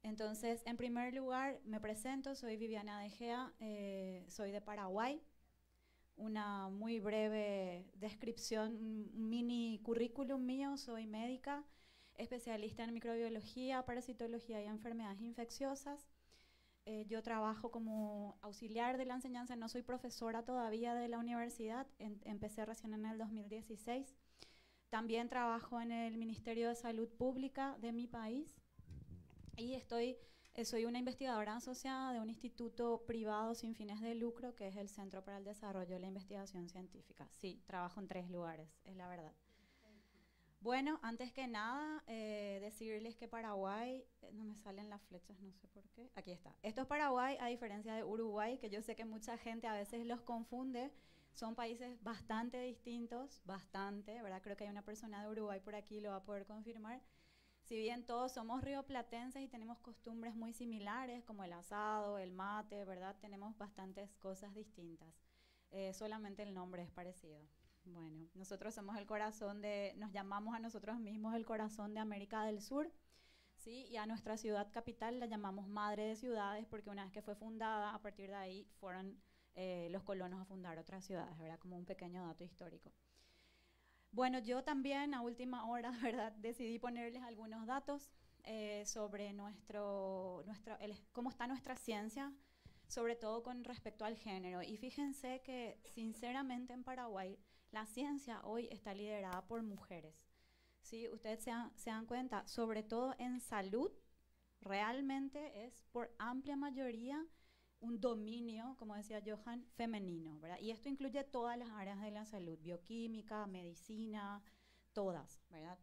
Entonces, en primer lugar, me presento, soy Viviana De Gea, eh, soy de Paraguay. Una muy breve descripción, un mini currículum mío, soy médica, especialista en microbiología, parasitología y enfermedades infecciosas. Eh, yo trabajo como auxiliar de la enseñanza, no soy profesora todavía de la universidad, en- empecé recién en el 2016. También trabajo en el Ministerio de Salud Pública de mi país y estoy, soy una investigadora asociada de un instituto privado sin fines de lucro que es el Centro para el Desarrollo de la Investigación Científica. Sí, trabajo en tres lugares, es la verdad. Bueno, antes que nada, eh, decirles que Paraguay, eh, no me salen las flechas, no sé por qué. Aquí está. Esto es Paraguay, a diferencia de Uruguay, que yo sé que mucha gente a veces los confunde. Son países bastante distintos, bastante, ¿verdad? Creo que hay una persona de Uruguay por aquí, lo va a poder confirmar. Si bien todos somos rioplatenses y tenemos costumbres muy similares, como el asado, el mate, ¿verdad? Tenemos bastantes cosas distintas. Eh, solamente el nombre es parecido. Bueno, nosotros somos el corazón de, nos llamamos a nosotros mismos el corazón de América del Sur, ¿sí? Y a nuestra ciudad capital la llamamos madre de ciudades porque una vez que fue fundada, a partir de ahí fueron eh, los colonos a fundar otras ciudades, ¿verdad? Como un pequeño dato histórico. Bueno, yo también a última hora, ¿verdad? Decidí ponerles algunos datos eh, sobre nuestro, nuestra, el- cómo está nuestra ciencia, sobre todo con respecto al género. Y fíjense que sinceramente en Paraguay la ciencia hoy está liderada por mujeres. ¿sí? Ustedes se dan cuenta, sobre todo en salud, realmente es por amplia mayoría un dominio, como decía Johan, femenino. ¿verdad? Y esto incluye todas las áreas de la salud, bioquímica, medicina, todas. ¿verdad?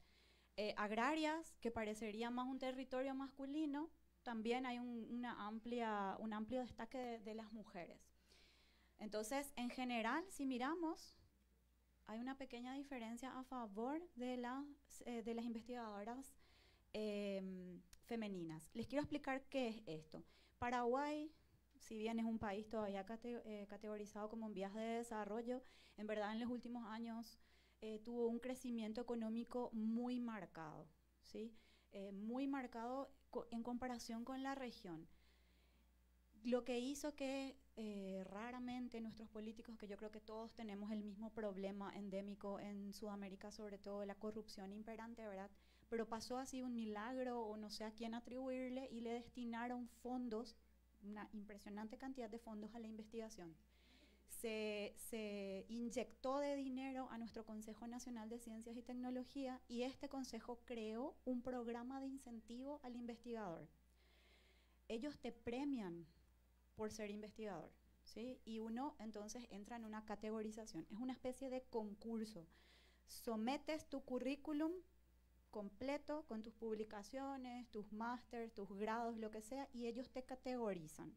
Eh, agrarias, que parecería más un territorio masculino, también hay un, una amplia, un amplio destaque de, las mujeres. Entonces, en general, si miramos, hay una pequeña diferencia a favor de las, eh, de las investigadoras em, femeninas. Les quiero explicar qué es esto. Paraguay, si bien es un país todavía cate- eh, categorizado como en vías de desarrollo, en verdad en los últimos años eh, tuvo un crecimiento económico muy marcado, ¿sí? Eh, muy marcado en comparación con la región. Lo que hizo que eh, raramente nuestros políticos, que yo creo que todos tenemos el mismo problema endémico en Sudamérica, sobre todo la corrupción imperante, ¿verdad? Pero pasó así un milagro o no sé a quién atribuirle y le destinaron fondos, una impresionante cantidad de fondos a la investigación. Se, se inyectó de dinero a nuestro Consejo Nacional de Ciencias y Tecnología y este consejo creó un programa de incentivo al investigador. Ellos te premian por ser investigador, ¿sí? Y uno entonces entra en una categorización. Es una especie de concurso. Sometes tu currículum completo con tus publicaciones, tus másters, tus grados, lo que sea, y ellos te categorizan.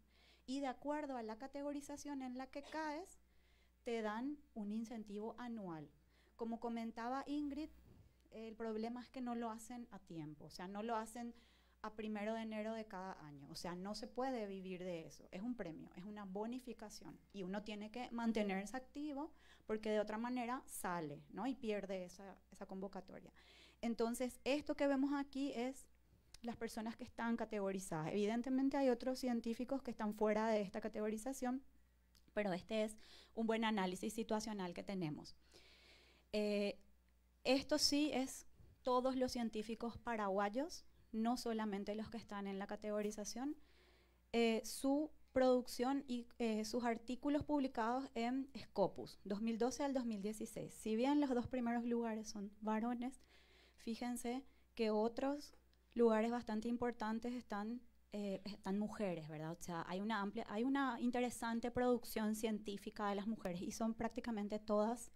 Y de acuerdo a la categorización en la que caes, te dan un incentivo anual. Como comentaba Ingrid, el problema es que no lo hacen a tiempo, o sea, no lo hacen a primero de enero de cada año. O sea, no se puede vivir de eso. Es un premio, es una bonificación. Y uno tiene que mantenerse activo porque de otra manera sale, ¿no? Y pierde esa, esa convocatoria. Entonces, esto que vemos aquí es las personas que están categorizadas. Evidentemente hay otros científicos que están fuera de esta categorización, pero este es un buen análisis situacional que tenemos. Eh, esto sí es todos los científicos paraguayos, no solamente los que están en la categorización, eh, su producción y eh, sus artículos publicados en Scopus, 2012 al 2016. Si bien los dos primeros lugares son varones, fíjense que otros lugares bastante importantes están, eh, están mujeres, ¿verdad? O sea, hay una amplia, hay una interesante producción científica de las mujeres y son prácticamente todas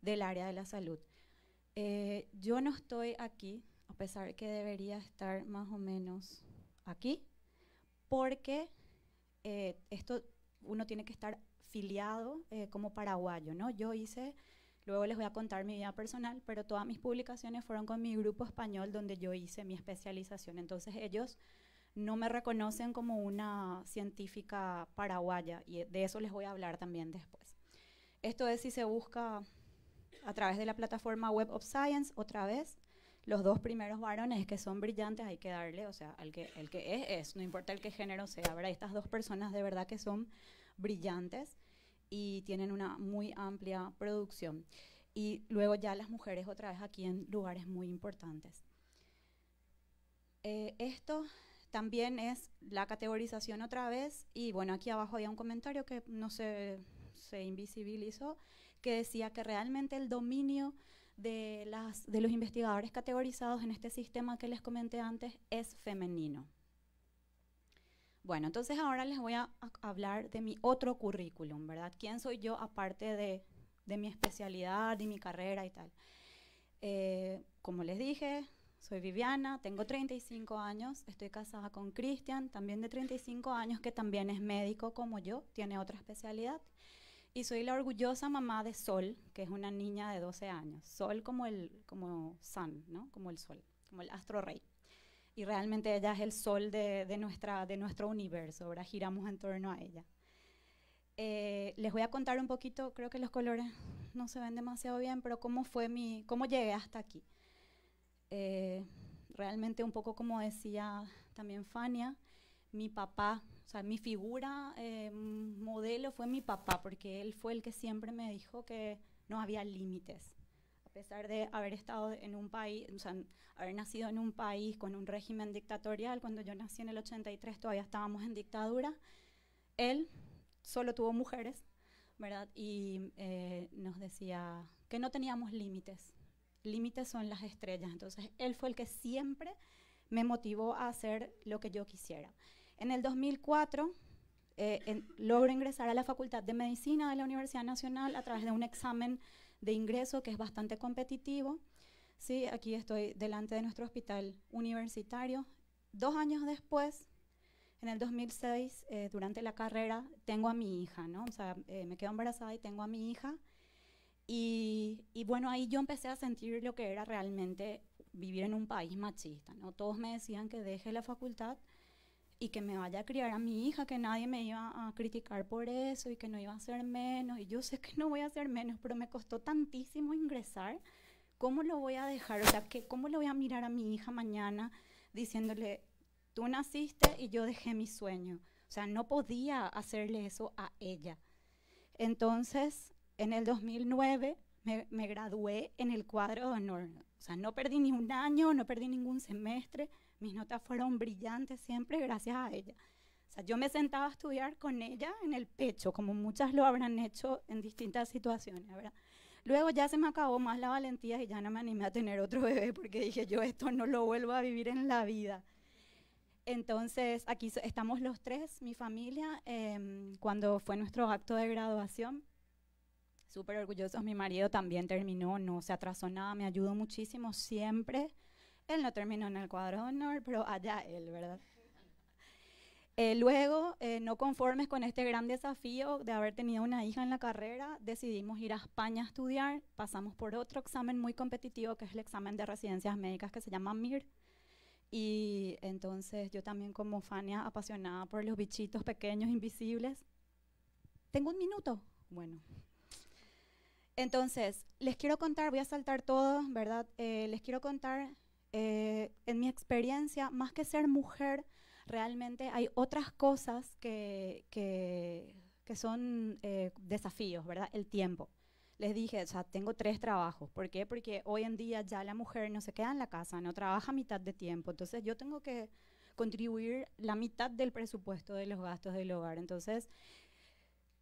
del área de la salud. Eh, yo no estoy aquí, a pesar que debería estar más o menos aquí, porque eh, esto uno tiene que estar filiado eh, como paraguayo, ¿no? Yo hice, luego les voy a contar mi vida personal, pero todas mis publicaciones fueron con mi grupo español donde yo hice mi especialización. Entonces ellos no me reconocen como una científica paraguaya y de eso les voy a hablar también después. Esto es si se busca a través de la plataforma Web of Science, otra vez. Los dos primeros varones que son brillantes hay que darle, o sea, el que, el que es, es, no importa el qué género sea, ¿verdad? Estas dos personas de verdad que son brillantes y tienen una muy amplia producción. Y luego ya las mujeres otra vez aquí en lugares muy importantes. Eh, esto también es la categorización otra vez y bueno, aquí abajo había un comentario que no se, se invisibilizó, que decía que realmente el dominio de, las, de los investigadores categorizados en este sistema que les comenté antes es femenino. Bueno, entonces ahora les voy a, hablar de mi otro currículum, ¿verdad? ¿Quién soy yo aparte de, de mi especialidad, de mi carrera y tal? Eh, como les dije, soy Viviana, tengo 35 años, estoy casada con Cristian, también de 35 años, que también es médico como yo, tiene otra especialidad. Y soy la orgullosa mamá de Sol, que es una niña de 12 años. Sol como el como sun, ¿no? Como el sol, como el astro rey. Y realmente ella es el sol de, de nuestra, de nuestro universo, ahora giramos en torno a ella. Eh, les voy a contar un poquito, creo que los colores no se ven demasiado bien, pero cómo fue mi, cómo llegué hasta aquí. Eh, realmente un poco como decía también Fania, mi papá, o sea, mi figura eh, modelo fue mi papá, porque él fue el que siempre me dijo que no había límites. Pesar de haber estado en un país, o sea, haber nacido en un país con un régimen dictatorial, cuando yo nací en el 83 todavía estábamos en dictadura, él solo tuvo mujeres, ¿verdad? Y eh, nos decía que no teníamos límites, límites son las estrellas. Entonces, él fue el que siempre me motivó a hacer lo que yo quisiera. En el 2004 eh, en, logro ingresar a la Facultad de Medicina de la Universidad Nacional a través de un examen de ingreso que es bastante competitivo. Sí, aquí estoy delante de nuestro hospital universitario. Dos años después, en el 2006, eh, durante la carrera, tengo a mi hija, ¿no? O sea, eh, me quedo embarazada y tengo a mi hija. Y, y, bueno, ahí yo empecé a sentir lo que era realmente vivir en un país machista, ¿no? Todos me decían que deje la facultad y que me vaya a criar a mi hija, que nadie me iba a criticar por eso y que no iba a ser menos. Y yo sé que no voy a ser menos, pero me costó tantísimo ingresar. ¿Cómo lo voy a dejar? O sea, que, ¿cómo le voy a mirar a mi hija mañana diciéndole, tú naciste y yo dejé mi sueño? O sea, no podía hacerle eso a ella. Entonces, en el 2009 me, me, gradué en el cuadro de honor. O sea, no perdí ni un año, no perdí ningún semestre. Mis notas fueron brillantes siempre gracias a ella. O sea, yo me sentaba a estudiar con ella en el pecho, como muchas lo habrán hecho en distintas situaciones, ¿verdad? Luego ya se me acabó más la valentía y ya no me animé a tener otro bebé porque dije, yo esto no lo vuelvo a vivir en la vida. Entonces, aquí estamos los tres, mi familia, eh, cuando fue nuestro acto de graduación súper orgullosos. Mi marido también terminó, no se atrasó nada, me ayudó muchísimo siempre. Él no terminó en el cuadro honor, pero allá él, ¿verdad? Eh, luego, eh, no conformes con este gran desafío de haber tenido una hija en la carrera, decidimos ir a España a estudiar. Pasamos por otro examen muy competitivo, que es el examen de residencias médicas, que se llama MIR. Y entonces yo también como Fania, apasionada por los bichitos pequeños, invisibles. ¿Tengo un minuto? Bueno, entonces, les quiero contar, voy a saltar todo, ¿verdad? Eh, les quiero contar, eh, en mi experiencia, más que ser mujer, realmente hay otras cosas que, que, que son eh, desafíos, ¿verdad? El tiempo. Les dije, o sea, tengo tres trabajos. ¿Por qué? Porque hoy en día ya la mujer no se queda en la casa, no trabaja mitad de tiempo. Entonces, yo tengo que contribuir la mitad del presupuesto de los gastos del hogar. Entonces,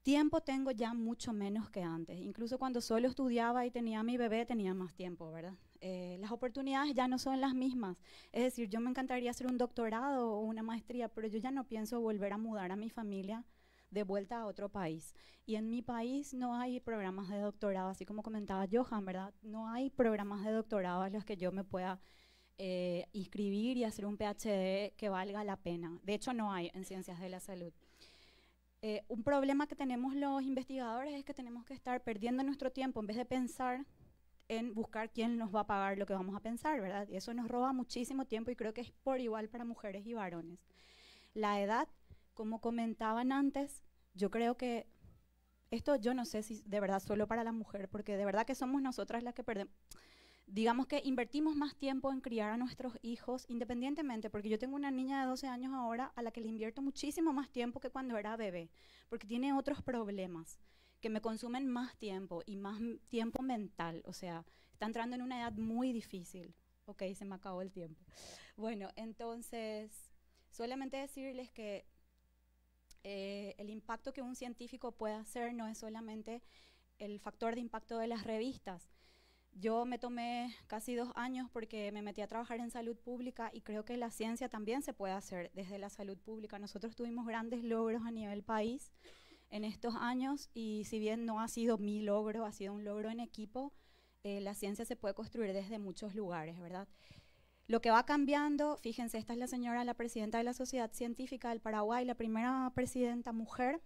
Tiempo tengo ya mucho menos que antes. Incluso cuando solo estudiaba y tenía a mi bebé, tenía más tiempo, ¿verdad? Eh, las oportunidades ya no son las mismas. Es decir, yo me encantaría hacer un doctorado o una maestría, pero yo ya no pienso volver a mudar a mi familia de vuelta a otro país. Y en mi país no hay programas de doctorado, así como comentaba Johan, ¿verdad? No hay programas de doctorado a los que yo me pueda eh, inscribir y hacer un PhD que valga la pena. De hecho, no hay en ciencias de la salud. Eh, un problema que tenemos los investigadores es que tenemos que estar perdiendo nuestro tiempo en vez de pensar en buscar quién nos va a pagar lo que vamos a pensar, ¿verdad? Y eso nos roba muchísimo tiempo y creo que es por igual para mujeres y varones. La edad, como comentaban antes, yo creo que esto yo no sé si de verdad solo para la mujer, porque de verdad que somos nosotras las que perdemos. Digamos que invertimos más tiempo en criar a nuestros hijos independientemente, porque yo tengo una niña de 12 años ahora a la que le invierto muchísimo más tiempo que cuando era bebé, porque tiene otros problemas que me consumen más tiempo y más tiempo mental, o sea, está entrando en una edad muy difícil. Ok, se me acabó el tiempo. Bueno, entonces, solamente decirles que eh, el impacto que un científico puede hacer no es solamente el factor de impacto de las revistas. Yo me tomé casi dos años porque me metí a trabajar en salud pública y creo que la ciencia también se puede hacer desde la salud pública. Nosotros tuvimos grandes logros a nivel país en estos años y si bien no ha sido mi logro, ha sido un logro en equipo, eh, la ciencia se puede construir desde muchos lugares, ¿verdad? Lo que va cambiando, fíjense, esta es la señora, la presidenta de la Sociedad Científica del Paraguay, la primera presidenta mujer.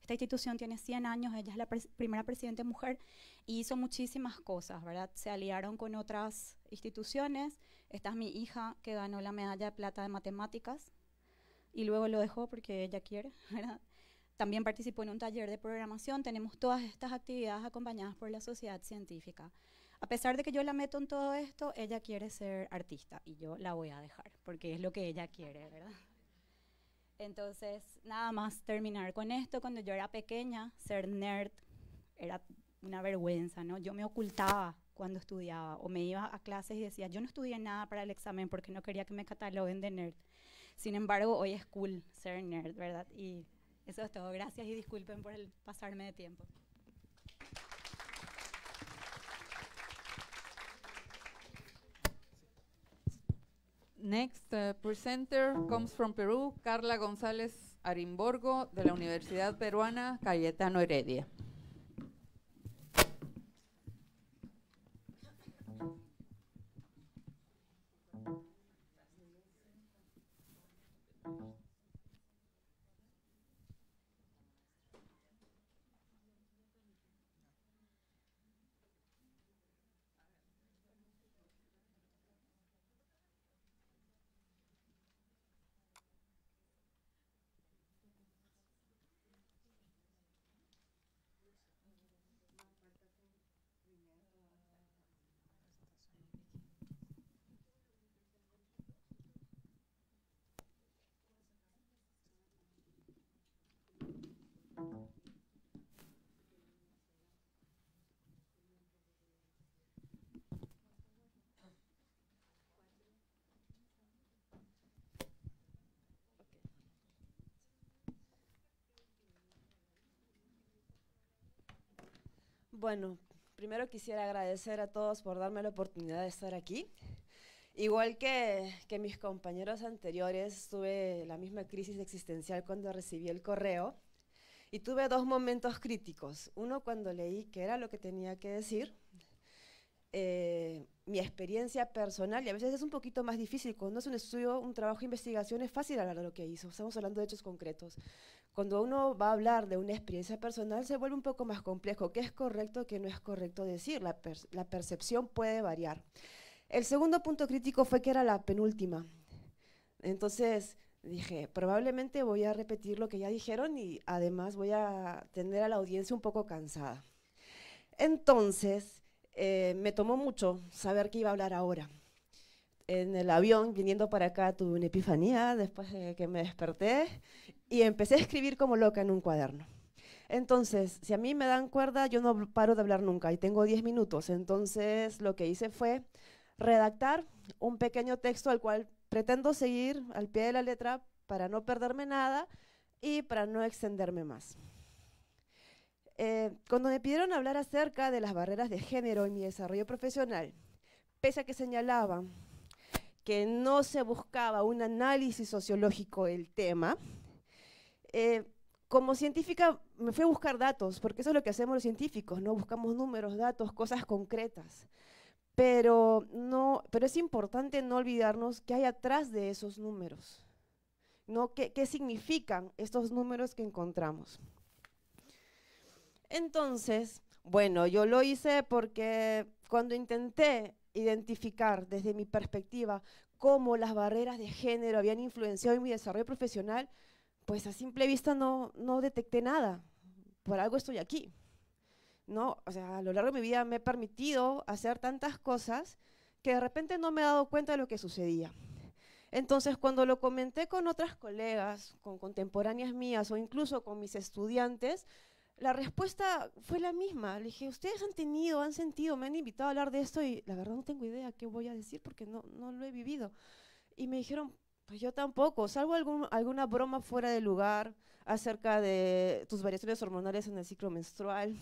Esta institución tiene 100 años, ella es la primera presidenta mujer y hizo muchísimas cosas, ¿verdad? Se aliaron con otras instituciones. Esta es mi hija que ganó la medalla de plata de matemáticas y luego lo dejó porque ella quiere, ¿verdad? También participó en un taller de programación. Tenemos todas estas actividades acompañadas por la sociedad científica. A pesar de que yo la meto en todo esto, ella quiere ser artista y yo la voy a dejar porque es lo que ella quiere, ¿verdad? Entonces, nada más terminar con esto. Cuando yo era pequeña, ser nerd era una vergüenza, ¿no? Yo me ocultaba cuando estudiaba o me iba a clases y decía, yo no estudié nada para el examen porque no quería que me cataloguen de nerd. Sin embargo, hoy es cool ser nerd, ¿verdad? Y eso es todo. Gracias y disculpen por el pasarme de tiempo. Next uh, presenter comes from Peru, Carla González Arimborgo, de la Universidad Peruana Cayetano Heredia. Bueno, primero quisiera agradecer a todos por darme la oportunidad de estar aquí. Igual que, mis compañeros anteriores, tuve la misma crisis existencial cuando recibí el correo y tuve dos momentos críticos. Uno cuando leí qué era lo que tenía que decir, eh, mi experiencia personal, y a veces es un poquito más difícil. Cuando es un estudio, un trabajo de investigación, es fácil hablar de lo que hizo. Estamos hablando de hechos concretos. Cuando uno va a hablar de una experiencia personal, se vuelve un poco más complejo. ¿Qué es correcto, qué no es correcto decir? La, per- la percepción puede variar. El segundo punto crítico fue que era la penúltima. Entonces dije, probablemente voy a repetir lo que ya dijeron y además voy a tener a la audiencia un poco cansada. Entonces, eh, me tomó mucho saber que iba a hablar ahora. En el avión, viniendo para acá, tuve una epifanía después de que me desperté y empecé a escribir como loca en un cuaderno. Entonces, si a mí me dan cuerda, yo no paro de hablar nunca y tengo 10 minutos. Entonces, lo que hice fue redactar un pequeño texto al cual pretendo seguir al pie de la letra para no perderme nada y para no extenderme más. Eh, cuando me pidieron hablar acerca de las barreras de género en mi desarrollo profesional, pese a que señalaban que no se buscaba un análisis sociológico del tema, eh, como científica me fui a buscar datos, porque eso es lo que hacemos los científicos, ¿no? Buscamos números, datos, cosas concretas. Pero, no, pero es importante no olvidarnos qué hay atrás de esos números, ¿no? ¿Qué, qué significan estos números que encontramos? Entonces, bueno, yo lo hice porque cuando intenté identificar desde mi perspectiva cómo las barreras de género habían influenciado en mi desarrollo profesional, pues a simple vista no, no detecté nada. por algo estoy aquí. ¿no? O sea, a lo largo de mi vida me he permitido hacer tantas cosas que de repente no me he dado cuenta de lo que sucedía. Entonces, cuando lo comenté con otras colegas, con contemporáneas mías o incluso con mis estudiantes, la respuesta fue la misma. Le dije, ustedes han tenido, han sentido, me han invitado a hablar de esto y la verdad no tengo idea qué voy a decir porque no, no lo he vivido. Y me dijeron, pues yo tampoco, salvo algún, alguna broma fuera de lugar acerca de tus variaciones hormonales en el ciclo menstrual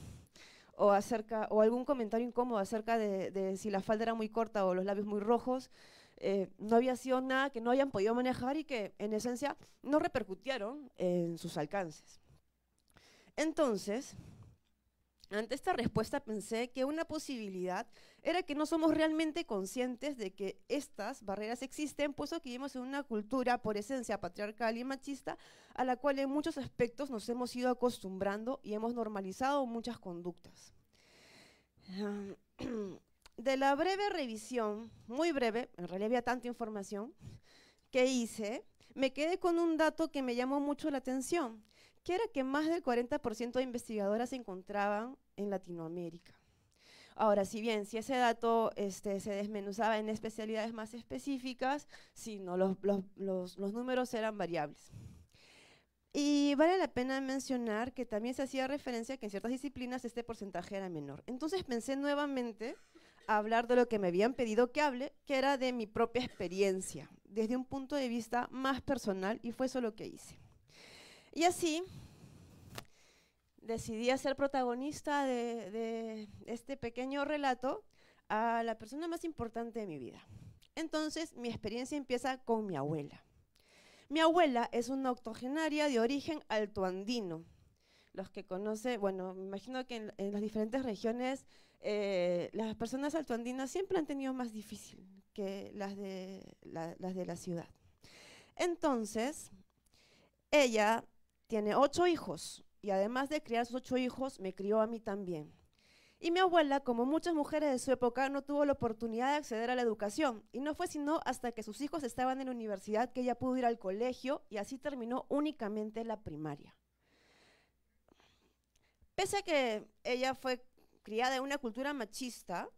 o, acerca, o algún comentario incómodo acerca de, si la falda era muy corta o los labios muy rojos. Eh, no había sido nada que no hayan podido manejar y que en esencia no repercutieron en sus alcances. Entonces, ante esta respuesta pensé que una posibilidad era que no somos realmente conscientes de que estas barreras existen, puesto que vivimos en una cultura por esencia patriarcal y machista, a la cual en muchos aspectos nos hemos ido acostumbrando y hemos normalizado muchas conductas. de la breve revisión, muy breve, en realidad había tanta información, que hice, me quedé con un dato que me llamó mucho la atención, que era que más del 40% de investigadoras se encontraban en Latinoamérica. Ahora, si bien si ese dato este, se desmenuzaba en especialidades más específicas, sí, no, los, los, números eran variables. Y vale la pena mencionar que también se hacía referencia que en ciertas disciplinas este porcentaje era menor. Entonces pensé nuevamente hablar de lo que me habían pedido que hable, que era de mi propia experiencia, desde un punto de vista más personal, y fue eso lo que hice. Y así decidí ser protagonista de, este pequeño relato a la persona más importante de mi vida. Entonces, mi experiencia empieza con mi abuela. Mi abuela es una octogenaria de origen altoandino. Los que conocen, bueno, me imagino que en, las diferentes regiones eh, las personas altoandinas siempre han tenido más difícil que las de la, las de la ciudad. Entonces, ella tiene ocho hijos y además de criar sus ocho hijos, me crió a mí también. Y mi abuela, como muchas mujeres de su época, no tuvo la oportunidad de acceder a la educación. Y no fue sino hasta que sus hijos estaban en la universidad que ella pudo ir al colegio y así terminó únicamente la primaria. Pese a que ella fue criada en una cultura machista,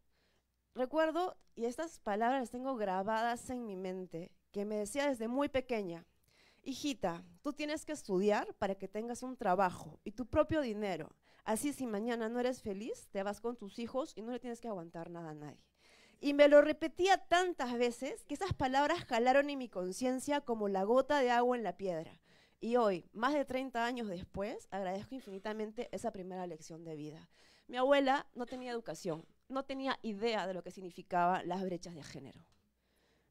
recuerdo, y estas palabras las tengo grabadas en mi mente, que me decía desde muy pequeña, hijita, tú tienes que estudiar para que tengas un trabajo y tu propio dinero. Así si mañana no eres feliz, te vas con tus hijos y no le tienes que aguantar nada a nadie. Y me lo repetía tantas veces que esas palabras jalaron en mi conciencia como la gota de agua en la piedra. Y hoy, más de 30 años después, agradezco infinitamente esa primera lección de vida. Mi abuela no tenía educación, no tenía idea de lo que significaban las brechas de género,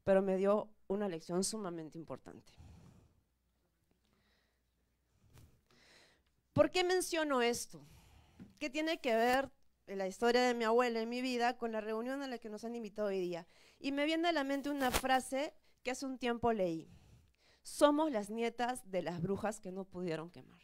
pero me dio una lección sumamente importante. ¿Por qué menciono esto? ¿Qué tiene que ver la historia de mi abuela en mi vida con la reunión a la que nos han invitado hoy día? Y me viene a la mente una frase que hace un tiempo leí. Somos las nietas de las brujas que no pudieron quemar.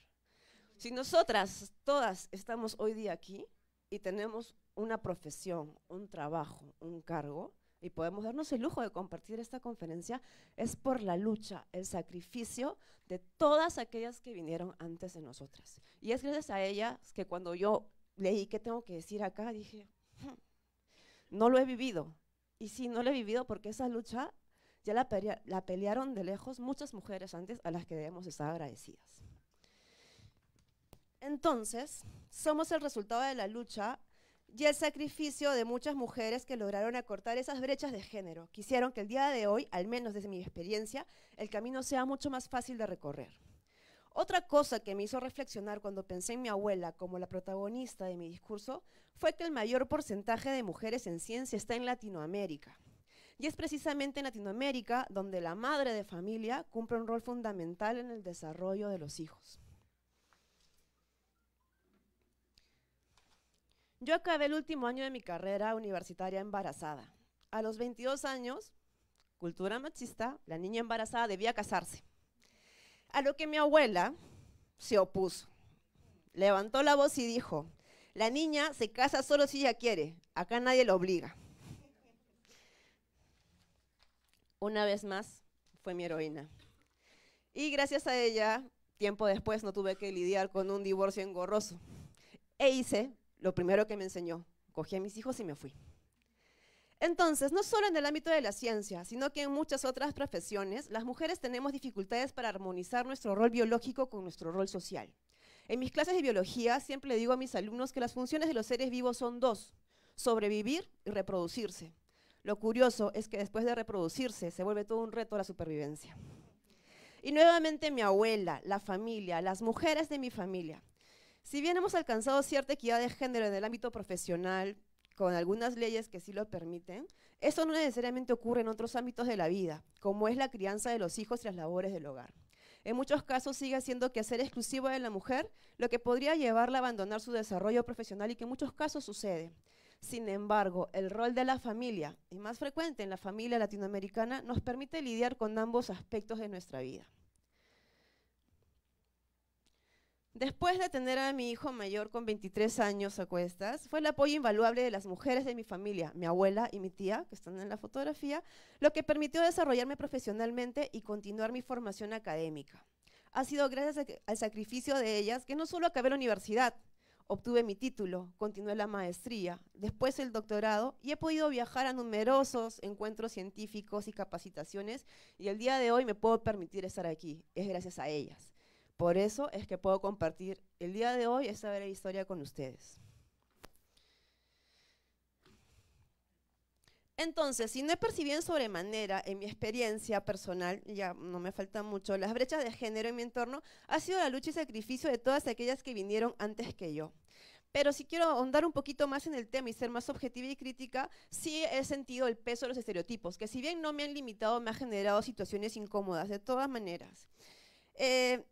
Si nosotras todas estamos hoy día aquí, y tenemos una profesión, un trabajo, un cargo, y podemos darnos el lujo de compartir esta conferencia, es por la lucha, el sacrificio de todas aquellas que vinieron antes de nosotras. Y es gracias a ellas que cuando yo leí qué tengo que decir acá, dije, hmm, no lo he vivido. Y sí, no lo he vivido porque esa lucha ya la, la pelearon de lejos muchas mujeres antes a las que debemos estar agradecidas. Entonces, somos el resultado de la lucha y el sacrificio de muchas mujeres que lograron acortar esas brechas de género, quisieron que el día de hoy, al menos desde mi experiencia, el camino sea mucho más fácil de recorrer. Otra cosa que me hizo reflexionar cuando pensé en mi abuela como la protagonista de mi discurso fue que el mayor porcentaje de mujeres en ciencia está en Latinoamérica. Y es precisamente en Latinoamérica donde la madre de familia cumple un rol fundamental en el desarrollo de los hijos. Yo acabé el último año de mi carrera universitaria embarazada. A los 22 años, cultura machista, la niña embarazada debía casarse. A lo que mi abuela se opuso. Levantó la voz y dijo, la niña se casa solo si ella quiere, acá nadie la obliga. Una vez más, fue mi heroína. Y gracias a ella tiempo después no tuve que lidiar con un divorcio engorroso. E hice lo primero que me enseñó. Cogí a mis hijos y me fui. Entonces, no solo en el ámbito de la ciencia, sino que en muchas otras profesiones, las mujeres tenemos dificultades para armonizar nuestro rol biológico con nuestro rol social. En mis clases de biología siempre le digo a mis alumnos que las funciones de los seres vivos son dos, sobrevivir y reproducirse. Lo curioso es que después de reproducirse se vuelve todo un reto la supervivencia. Y nuevamente mi abuela, la familia, las mujeres de mi familia. Si bien hemos alcanzado cierta equidad de género en el ámbito profesional, con algunas leyes que sí lo permiten, eso no necesariamente ocurre en otros ámbitos de la vida, como es la crianza de los hijos y las labores del hogar. En muchos casos sigue siendo quehacer exclusivo de la mujer, lo que podría llevarla a abandonar su desarrollo profesional y que en muchos casos sucede. Sin embargo, el rol de la familia, y más frecuente en la familia latinoamericana, nos permite lidiar con ambos aspectos de nuestra vida. Después de tener a mi hijo mayor con 23 años a cuestas, fue el apoyo invaluable de las mujeres de mi familia, mi abuela y mi tía, que están en la fotografía, lo que permitió desarrollarme profesionalmente y continuar mi formación académica. Ha sido gracias al sacrificio de ellas que no solo acabé la universidad, obtuve mi título, continué la maestría, después el doctorado y he podido viajar a numerosos encuentros científicos y capacitaciones y el día de hoy me puedo permitir estar aquí. Es gracias a ellas. Por eso es que puedo compartir el día de hoy esta breve historia con ustedes. Entonces, si no he percibido en sobremanera en mi experiencia personal, ya no me falta mucho, las brechas de género en mi entorno, ha sido la lucha y sacrificio de todas aquellas que vinieron antes que yo. Pero si quiero ahondar un poquito más en el tema y ser más objetiva y crítica, sí he sentido el peso de los estereotipos, que si bien no me han limitado, me ha generado situaciones incómodas, de todas maneras. Eh,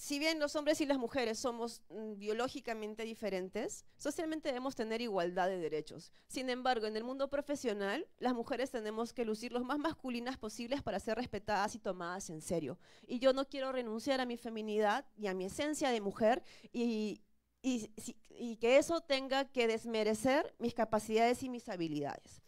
si bien los hombres y las mujeres somos mm, biológicamente diferentes, socialmente debemos tener igualdad de derechos. Sin embargo, en el mundo profesional, las mujeres tenemos que lucir los más masculinas posibles para ser respetadas y tomadas en serio. Y yo no quiero renunciar a mi feminidad y a mi esencia de mujer y que eso tenga que desmerecer mis capacidades y mis habilidades.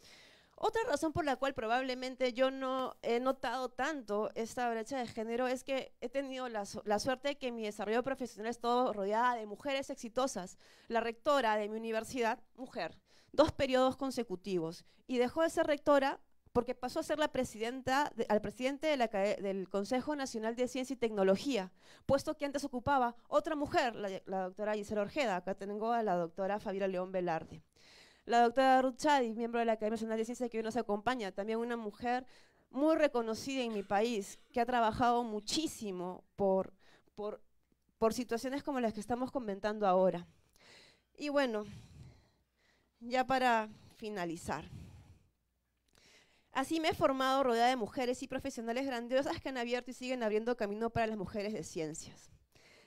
Otra razón por la cual probablemente yo no he notado tanto esta brecha de género es que he tenido la, suerte de que mi desarrollo profesional estuvo rodeada de mujeres exitosas. La rectora de mi universidad, mujer, dos periodos consecutivos. Y dejó de ser rectora porque pasó a ser la presidenta al presidente del Consejo Nacional de Ciencia y Tecnología, puesto que antes ocupaba otra mujer, la, la doctora Gisela Orjeda. Acá tengo a la doctora Fabiola León Velarde. La doctora Ruth Chadi, miembro de la Academia Nacional de Ciencias que hoy nos acompaña, también una mujer muy reconocida en mi país, que ha trabajado muchísimo por, por, por situaciones como las que estamos comentando ahora. Y bueno, ya para finalizar. Así me he formado rodeada de mujeres y profesionales grandiosas que han abierto y siguen abriendo camino para las mujeres de ciencias.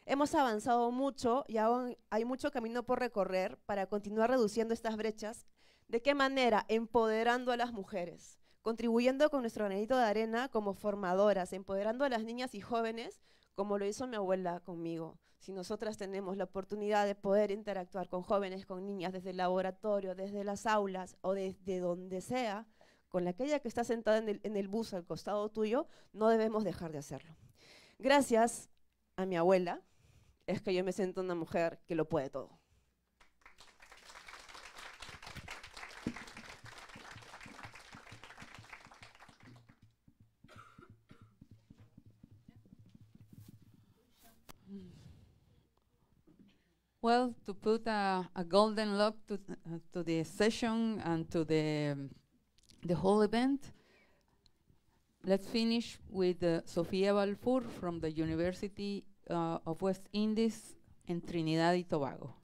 Hemos avanzado mucho y aún hay mucho camino por recorrer para continuar reduciendo estas brechas. ¿De qué manera? Empoderando a las mujeres, contribuyendo con nuestro granito de arena como formadoras, empoderando a las niñas y jóvenes, como lo hizo mi abuela conmigo. Si nosotras tenemos la oportunidad de poder interactuar con jóvenes, con niñas, desde el laboratorio, desde las aulas o desde donde sea, con aquella que está sentada en el, en el bus al costado tuyo, no debemos dejar de hacerlo. Gracias a mi abuela, es que yo me siento una mujer que lo puede todo. Well, to put a, a golden lock to, uh, to the session and to the, um, the whole event, let's finish with uh, Sofia Balfour from the University uh, of West Indies en Trinidad y Tobago.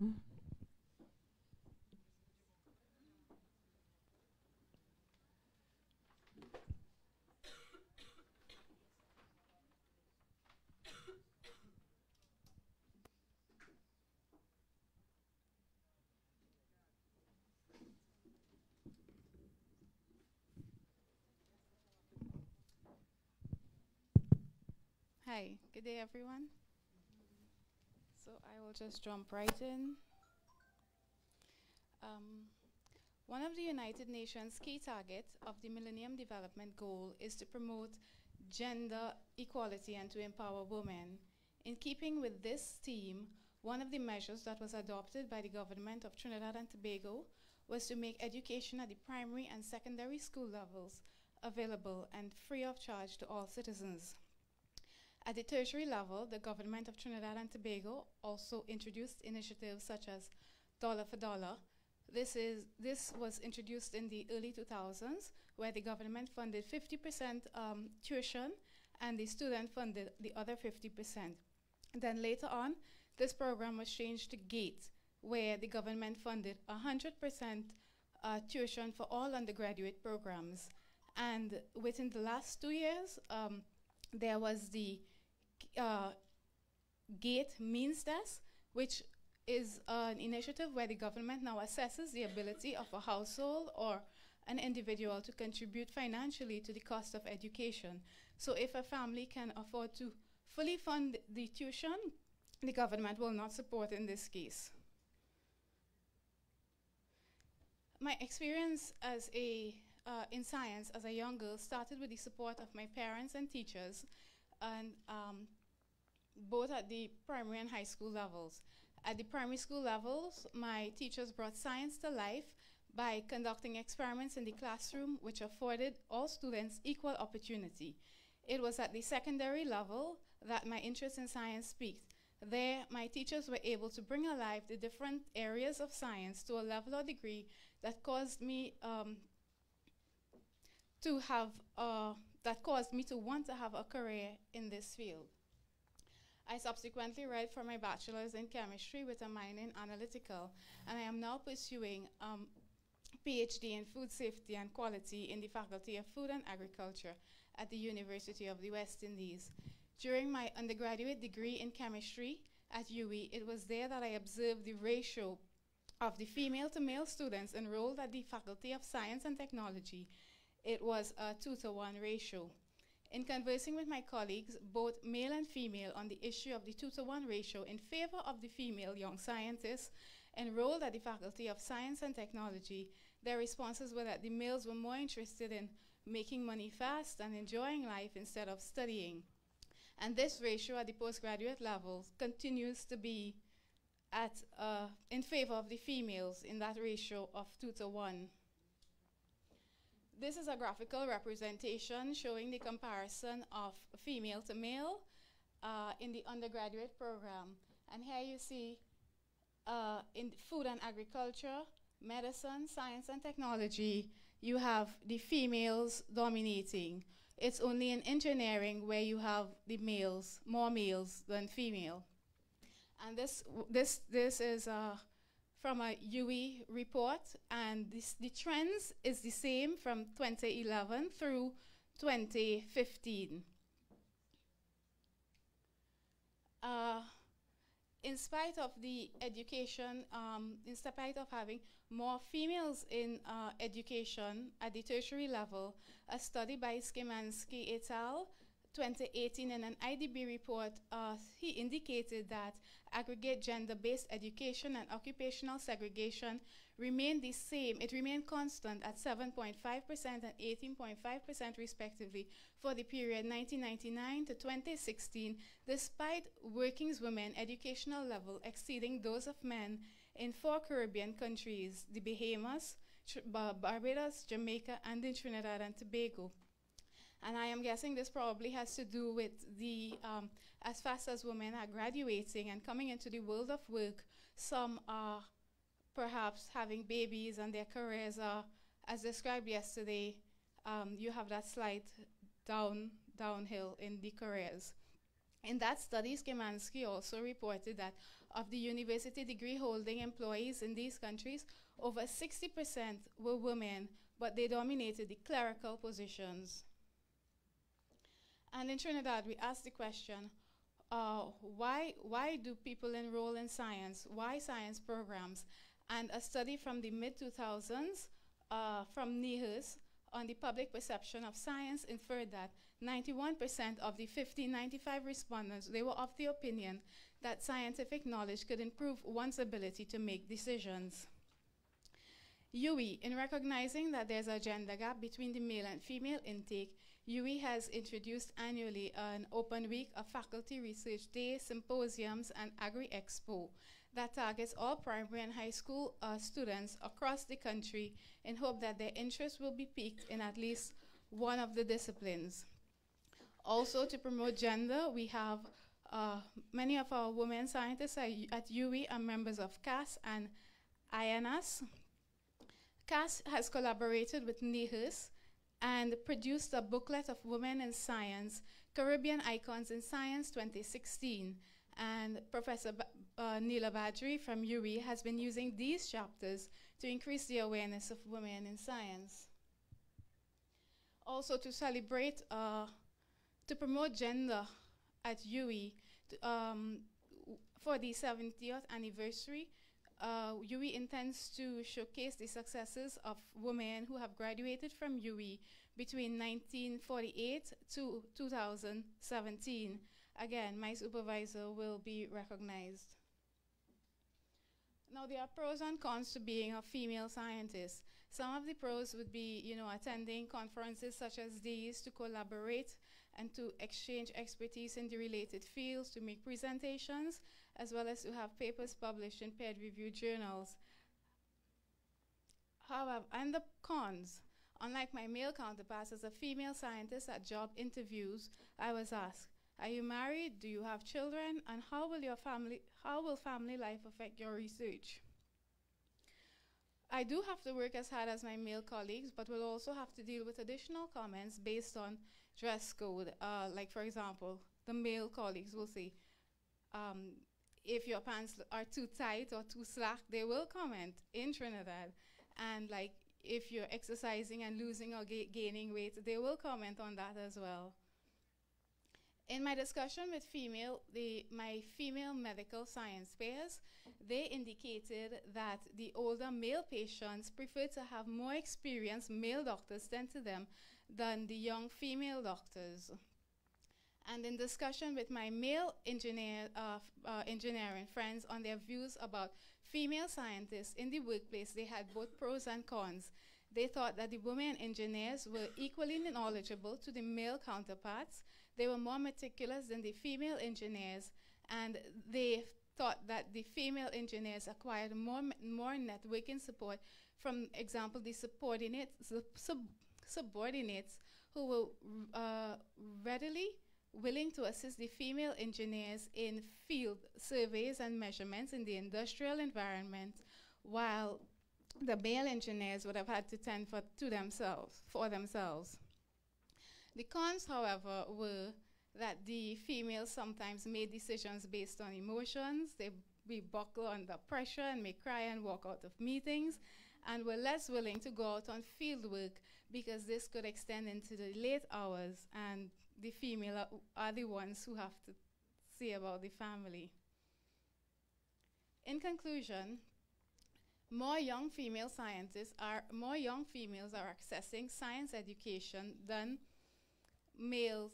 Hi, good day everyone. So I will just jump right in. Um, one of the United Nations key targets of the Millennium Development Goal is to promote gender equality and to empower women. In keeping with this theme, one of the measures that was adopted by the government of Trinidad and Tobago was to make education at the primary and secondary school levels available and free of charge to all citizens. At the tertiary level, the government of Trinidad and Tobago also introduced initiatives such as Dollar for Dollar. This, is, this was introduced in the early 2000s, where the government funded 50% um, tuition and the student funded the other 50%. Then later on, this program was changed to GATE, where the government funded 100% uh, tuition for all undergraduate programs. And within the last two years, um, there was the uh, GATE means test, which is an initiative where the government now assesses the ability of a household or an individual to contribute financially to the cost of education. So if a family can afford to fully fund the tuition, the government will not support in this case. My experience as a uh, in science as a young girl started with the support of my parents and teachers, and um, both at the primary and high school levels. At the primary school levels, my teachers brought science to life by conducting experiments in the classroom which afforded all students equal opportunity. It was at the secondary level that my interest in science peaked. There, my teachers were able to bring alive the different areas of science to a level or degree that caused me um, to have, uh, that caused me to want to have a career in this field. I subsequently read for my bachelor's in chemistry with a minor in analytical, and I am now pursuing um, PhD in food safety and quality in the Faculty of Food and Agriculture at the University of the West Indies. During my undergraduate degree in chemistry at UWI, it was there that I observed the ratio of the female to male students enrolled at the Faculty of Science and Technology. It was a two to one ratio. In conversing with my colleagues, both male and female, on the issue of the two to one ratio in favor of the female young scientists enrolled at the Faculty of Science and Technology, their responses were that the males were more interested in making money fast and enjoying life instead of studying. And this ratio at the postgraduate level continues to be at, uh, in favor of the females in that ratio of two to one. This is a graphical representation showing the comparison of female to male uh, in the undergraduate program. And here you see uh, in food and agriculture, medicine, science and technology, you have the females dominating. It's only in engineering where you have the males, more males than female. And this, this, this is uh, from a UWI report, and this, the trends is the same from 2011 through 2015. Uh, in spite of the education, um, in spite of having more females in uh, education at the tertiary level, a study by Skimansky et al. 2018 in an IDB report, uh, he indicated that aggregate gender-based education and occupational segregation remained the same. It remained constant at 7.5% and 18.5% respectively for the period 1999 to 2016, despite working women educational level exceeding those of men in four Caribbean countries, the Bahamas, Bar Barbados, Jamaica, and in Trinidad and Tobago. And I am guessing this probably has to do with the, um, as fast as women are graduating and coming into the world of work, some are perhaps having babies and their careers are, as described yesterday, um, you have that slight down, downhill in the careers. In that study, Skimansky also reported that of the university degree holding employees in these countries, over 60% were women, but they dominated the clerical positions. And in Trinidad, we asked the question, uh, why, why do people enroll in science? Why science programs? And a study from the mid-2000s uh, from NIHERST on the public perception of science inferred that 91% of the 1595 respondents, they were of the opinion that scientific knowledge could improve one's ability to make decisions. UWI, in recognizing that there's a gender gap between the male and female intake, UWI has introduced annually an open week, a faculty research day, symposiums, and agri-expo that targets all primary and high school uh, students across the country in hope that their interest will be piqued in at least one of the disciplines. Also, to promote gender, we have uh, many of our women scientists at, UWI are members of CAS and INS. CAS has collaborated with NIHERST and produced a booklet of Women in Science, Caribbean Icons in Science 2016. And Professor ba- uh, Neela Badrie from UWI has been using these chapters to increase the awareness of women in science. Also, to celebrate, uh, to promote gender at UWI um, for the 70th anniversary, uh, UWI intends to showcase the successes of women who have graduated from UWI between 1948 to 2017. Again, my supervisor will be recognized. Now, there are pros and cons to being a female scientist. Some of the pros would be, you know, attending conferences such as these to collaborate and to exchange expertise in the related fields, to make presentations, as well as to have papers published in peer-reviewed journals. However, and the cons, unlike my male counterparts, as a female scientist at job interviews, I was asked, are you married? Do you have children? And how will your family how will family life affect your research? I do have to work as hard as my male colleagues, but will also have to deal with additional comments based on dress code. Uh, like, for example, the male colleagues will say, um, if your pants are too tight or too slack, they will comment in Trinidad. And like, if you're exercising and losing or ga- gaining weight, they will comment on that as well. In my discussion with female, the, my female medical science peers, they indicated that the older male patients prefer to have more experienced male doctors tend to them than the young female doctors. And in discussion with my male engineer, uh, uh, engineering friends on their views about female scientists in the workplace, they had both pros and cons. They thought that the women engineers were equally knowledgeable to the male counterparts. They were more meticulous than the female engineers, and they thought that the female engineers acquired more, more networking support from, example, the subordinates, sub, sub- subordinates who were uh, readily willing to assist the female engineers in field surveys and measurements in the industrial environment, while the male engineers would have had to tend for, to themselves, for themselves. The cons, however, were that the females sometimes made decisions based on emotions. They be buckle under pressure and may cry and walk out of meetings, and were less willing to go out on field work because this could extend into the late hours, and the female are, are the ones who have to see about the family. In conclusion, more young female scientists are more young females are accessing science education than males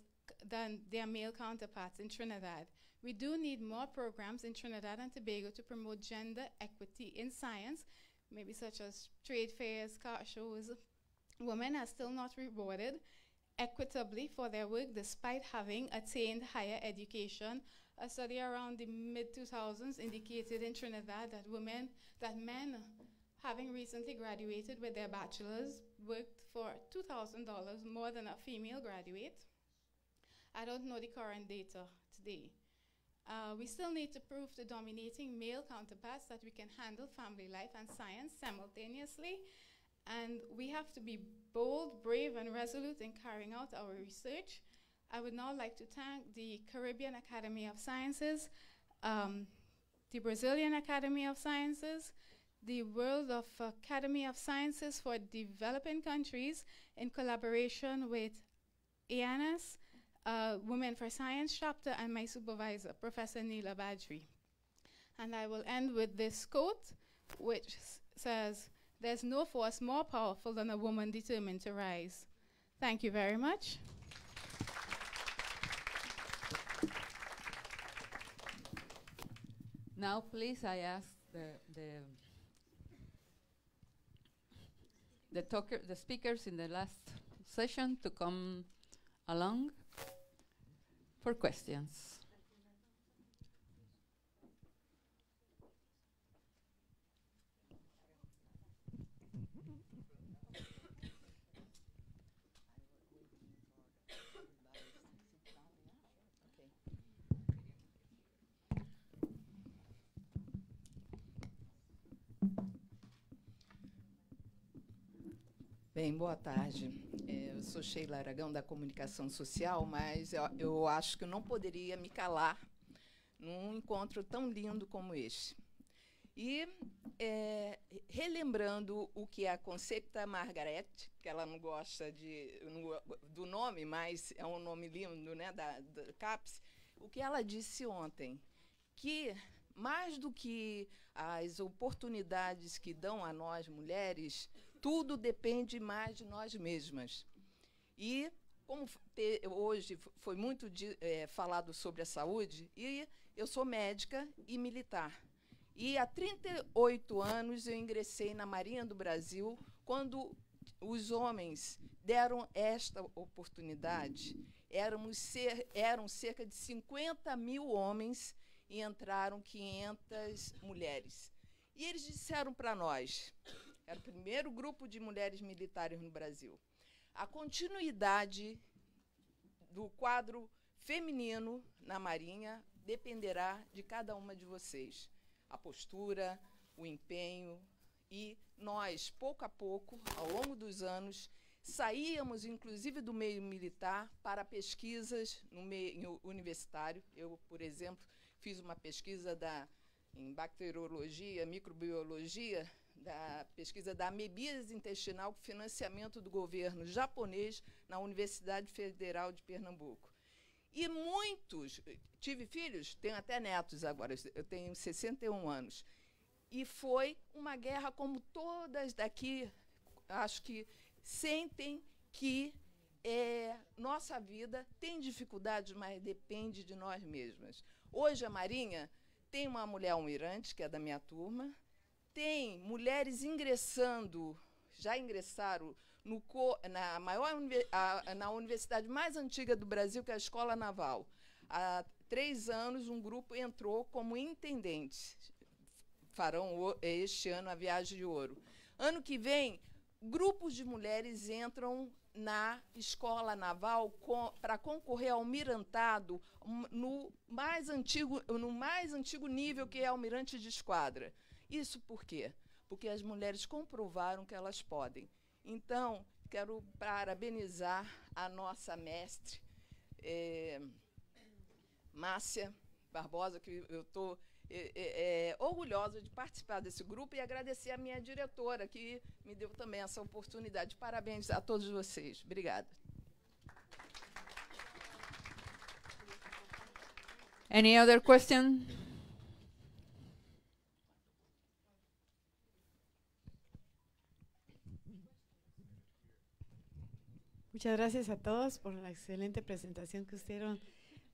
than their male counterparts in Trinidad. We do need more programs in Trinidad and Tobago to promote gender equity in science, maybe such as trade fairs, car shows. Women are still not rewarded equitably for their work despite having attained higher education. A study around the mid 2000s indicated in Trinidad that women, that men having recently graduated with their bachelors worked for $2,000 more than a female graduate. I don't know the current data today. Uh, we still need to prove to dominating male counterparts that we can handle family life and science simultaneously. And we have to be bold, brave, and resolute in carrying out our research. I would now like to thank the Caribbean Academy of Sciences, um, the Brazilian Academy of Sciences, the World of Academy of Sciences for Developing Countries in collaboration with IANAS, uh, Women for Science chapter, and my supervisor, Professor Neela Badrie. And I will end with this quote, which says, There's no force more powerful than a woman determined to rise. Thank you very much. Now, please, I ask the the the talker, the speakers in the last session to come along for questions. Bem, boa tarde. É, eu sou Sheila Aragão, da Comunicação Social, mas eu, acho que eu não poderia me calar num encontro tão lindo como este. E, é, relembrando o que a Concepta Margaret, que ela não gosta de, do nome, mas é um nome lindo, né, da, da CAPES, o que ela disse ontem, que mais do que as oportunidades que dão a nós mulheres, tudo depende mais de nós mesmas. E como hoje foi muito de, é, falado sobre a saúde, e eu sou médica e militar. E há 38 anos eu ingressei na Marinha do Brasil quando os homens deram esta oportunidade. Éramos eram cerca de 50 mil homens e entraram 500 mulheres. E eles disseram para nós: era o primeiro grupo de mulheres militares no Brasil. A continuidade do quadro feminino na Marinha dependerá de cada uma de vocês a postura, o empenho e nós, pouco a pouco, ao longo dos anos, saíamos inclusive do meio militar para pesquisas no meio universitário. Eu, por exemplo, fiz uma pesquisa da em bacteriologia, microbiologia, da pesquisa da amebíase intestinal com financiamento do governo japonês na Universidade Federal de Pernambuco. E muitos, tive filhos, tenho até netos agora, eu tenho 61 anos. E foi uma guerra como todas daqui, acho que sentem que é, nossa vida tem dificuldades, mas depende de nós mesmas. Hoje a Marinha tem uma mulher almirante, que é da minha turma, tem mulheres ingressando, já ingressaram no, na maior na universidade mais antiga do Brasil, que é a Escola Naval. Há três anos, um grupo entrou como intendente. Farão este ano a viagem de ouro. Ano que vem, grupos de mulheres entram na escola naval para concorrer ao almirantado no mais antigo no mais antigo nível que é almirante de esquadra. Isso por quê? Porque as mulheres comprovaram que elas podem. Então, quero parabenizar a nossa mestre, é, Márcia Barbosa, que eu estou é, é, orgulhosa de participar desse grupo e agradecer a minha diretora, que me deu também essa oportunidade. Parabéns a todos vocês. Obrigada. Any other question? Muchas gracias a todos por la excelente presentación que hicieron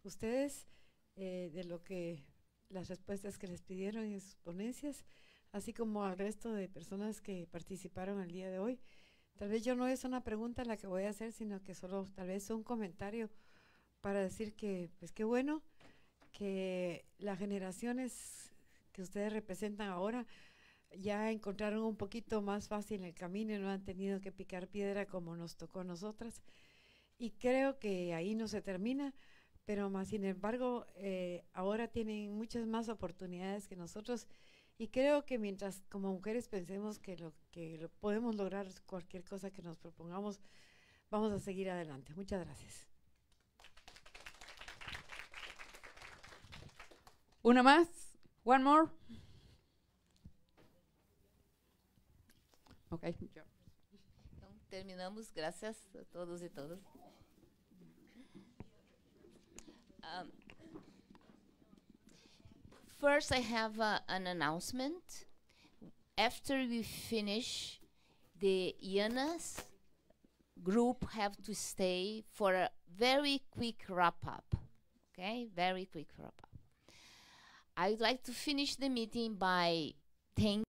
ustedes eh, de lo que las respuestas que les pidieron en sus ponencias, así como al resto de personas que participaron el día de hoy. Tal vez yo no es una pregunta la que voy a hacer, sino que solo tal vez un comentario para decir que, pues qué bueno que las generaciones que ustedes representan ahora ya encontraron un poquito más fácil el camino y no han tenido que picar piedra como nos tocó a nosotras. Y creo que ahí no se termina, pero más sin embargo eh, ahora tienen muchas más oportunidades que nosotros y creo que mientras como mujeres pensemos que lo que lo podemos lograr cualquier cosa que nos propongamos, vamos a seguir adelante. Muchas gracias. Una más. One more. Ok. Então, terminamos. Graças a todos e todas. Um, first, I have uh, an announcement. After we finish, the IANAS group have to stay for a very quick wrap up. Okay, very quick wrap up. I'd like to finish the meeting by thanking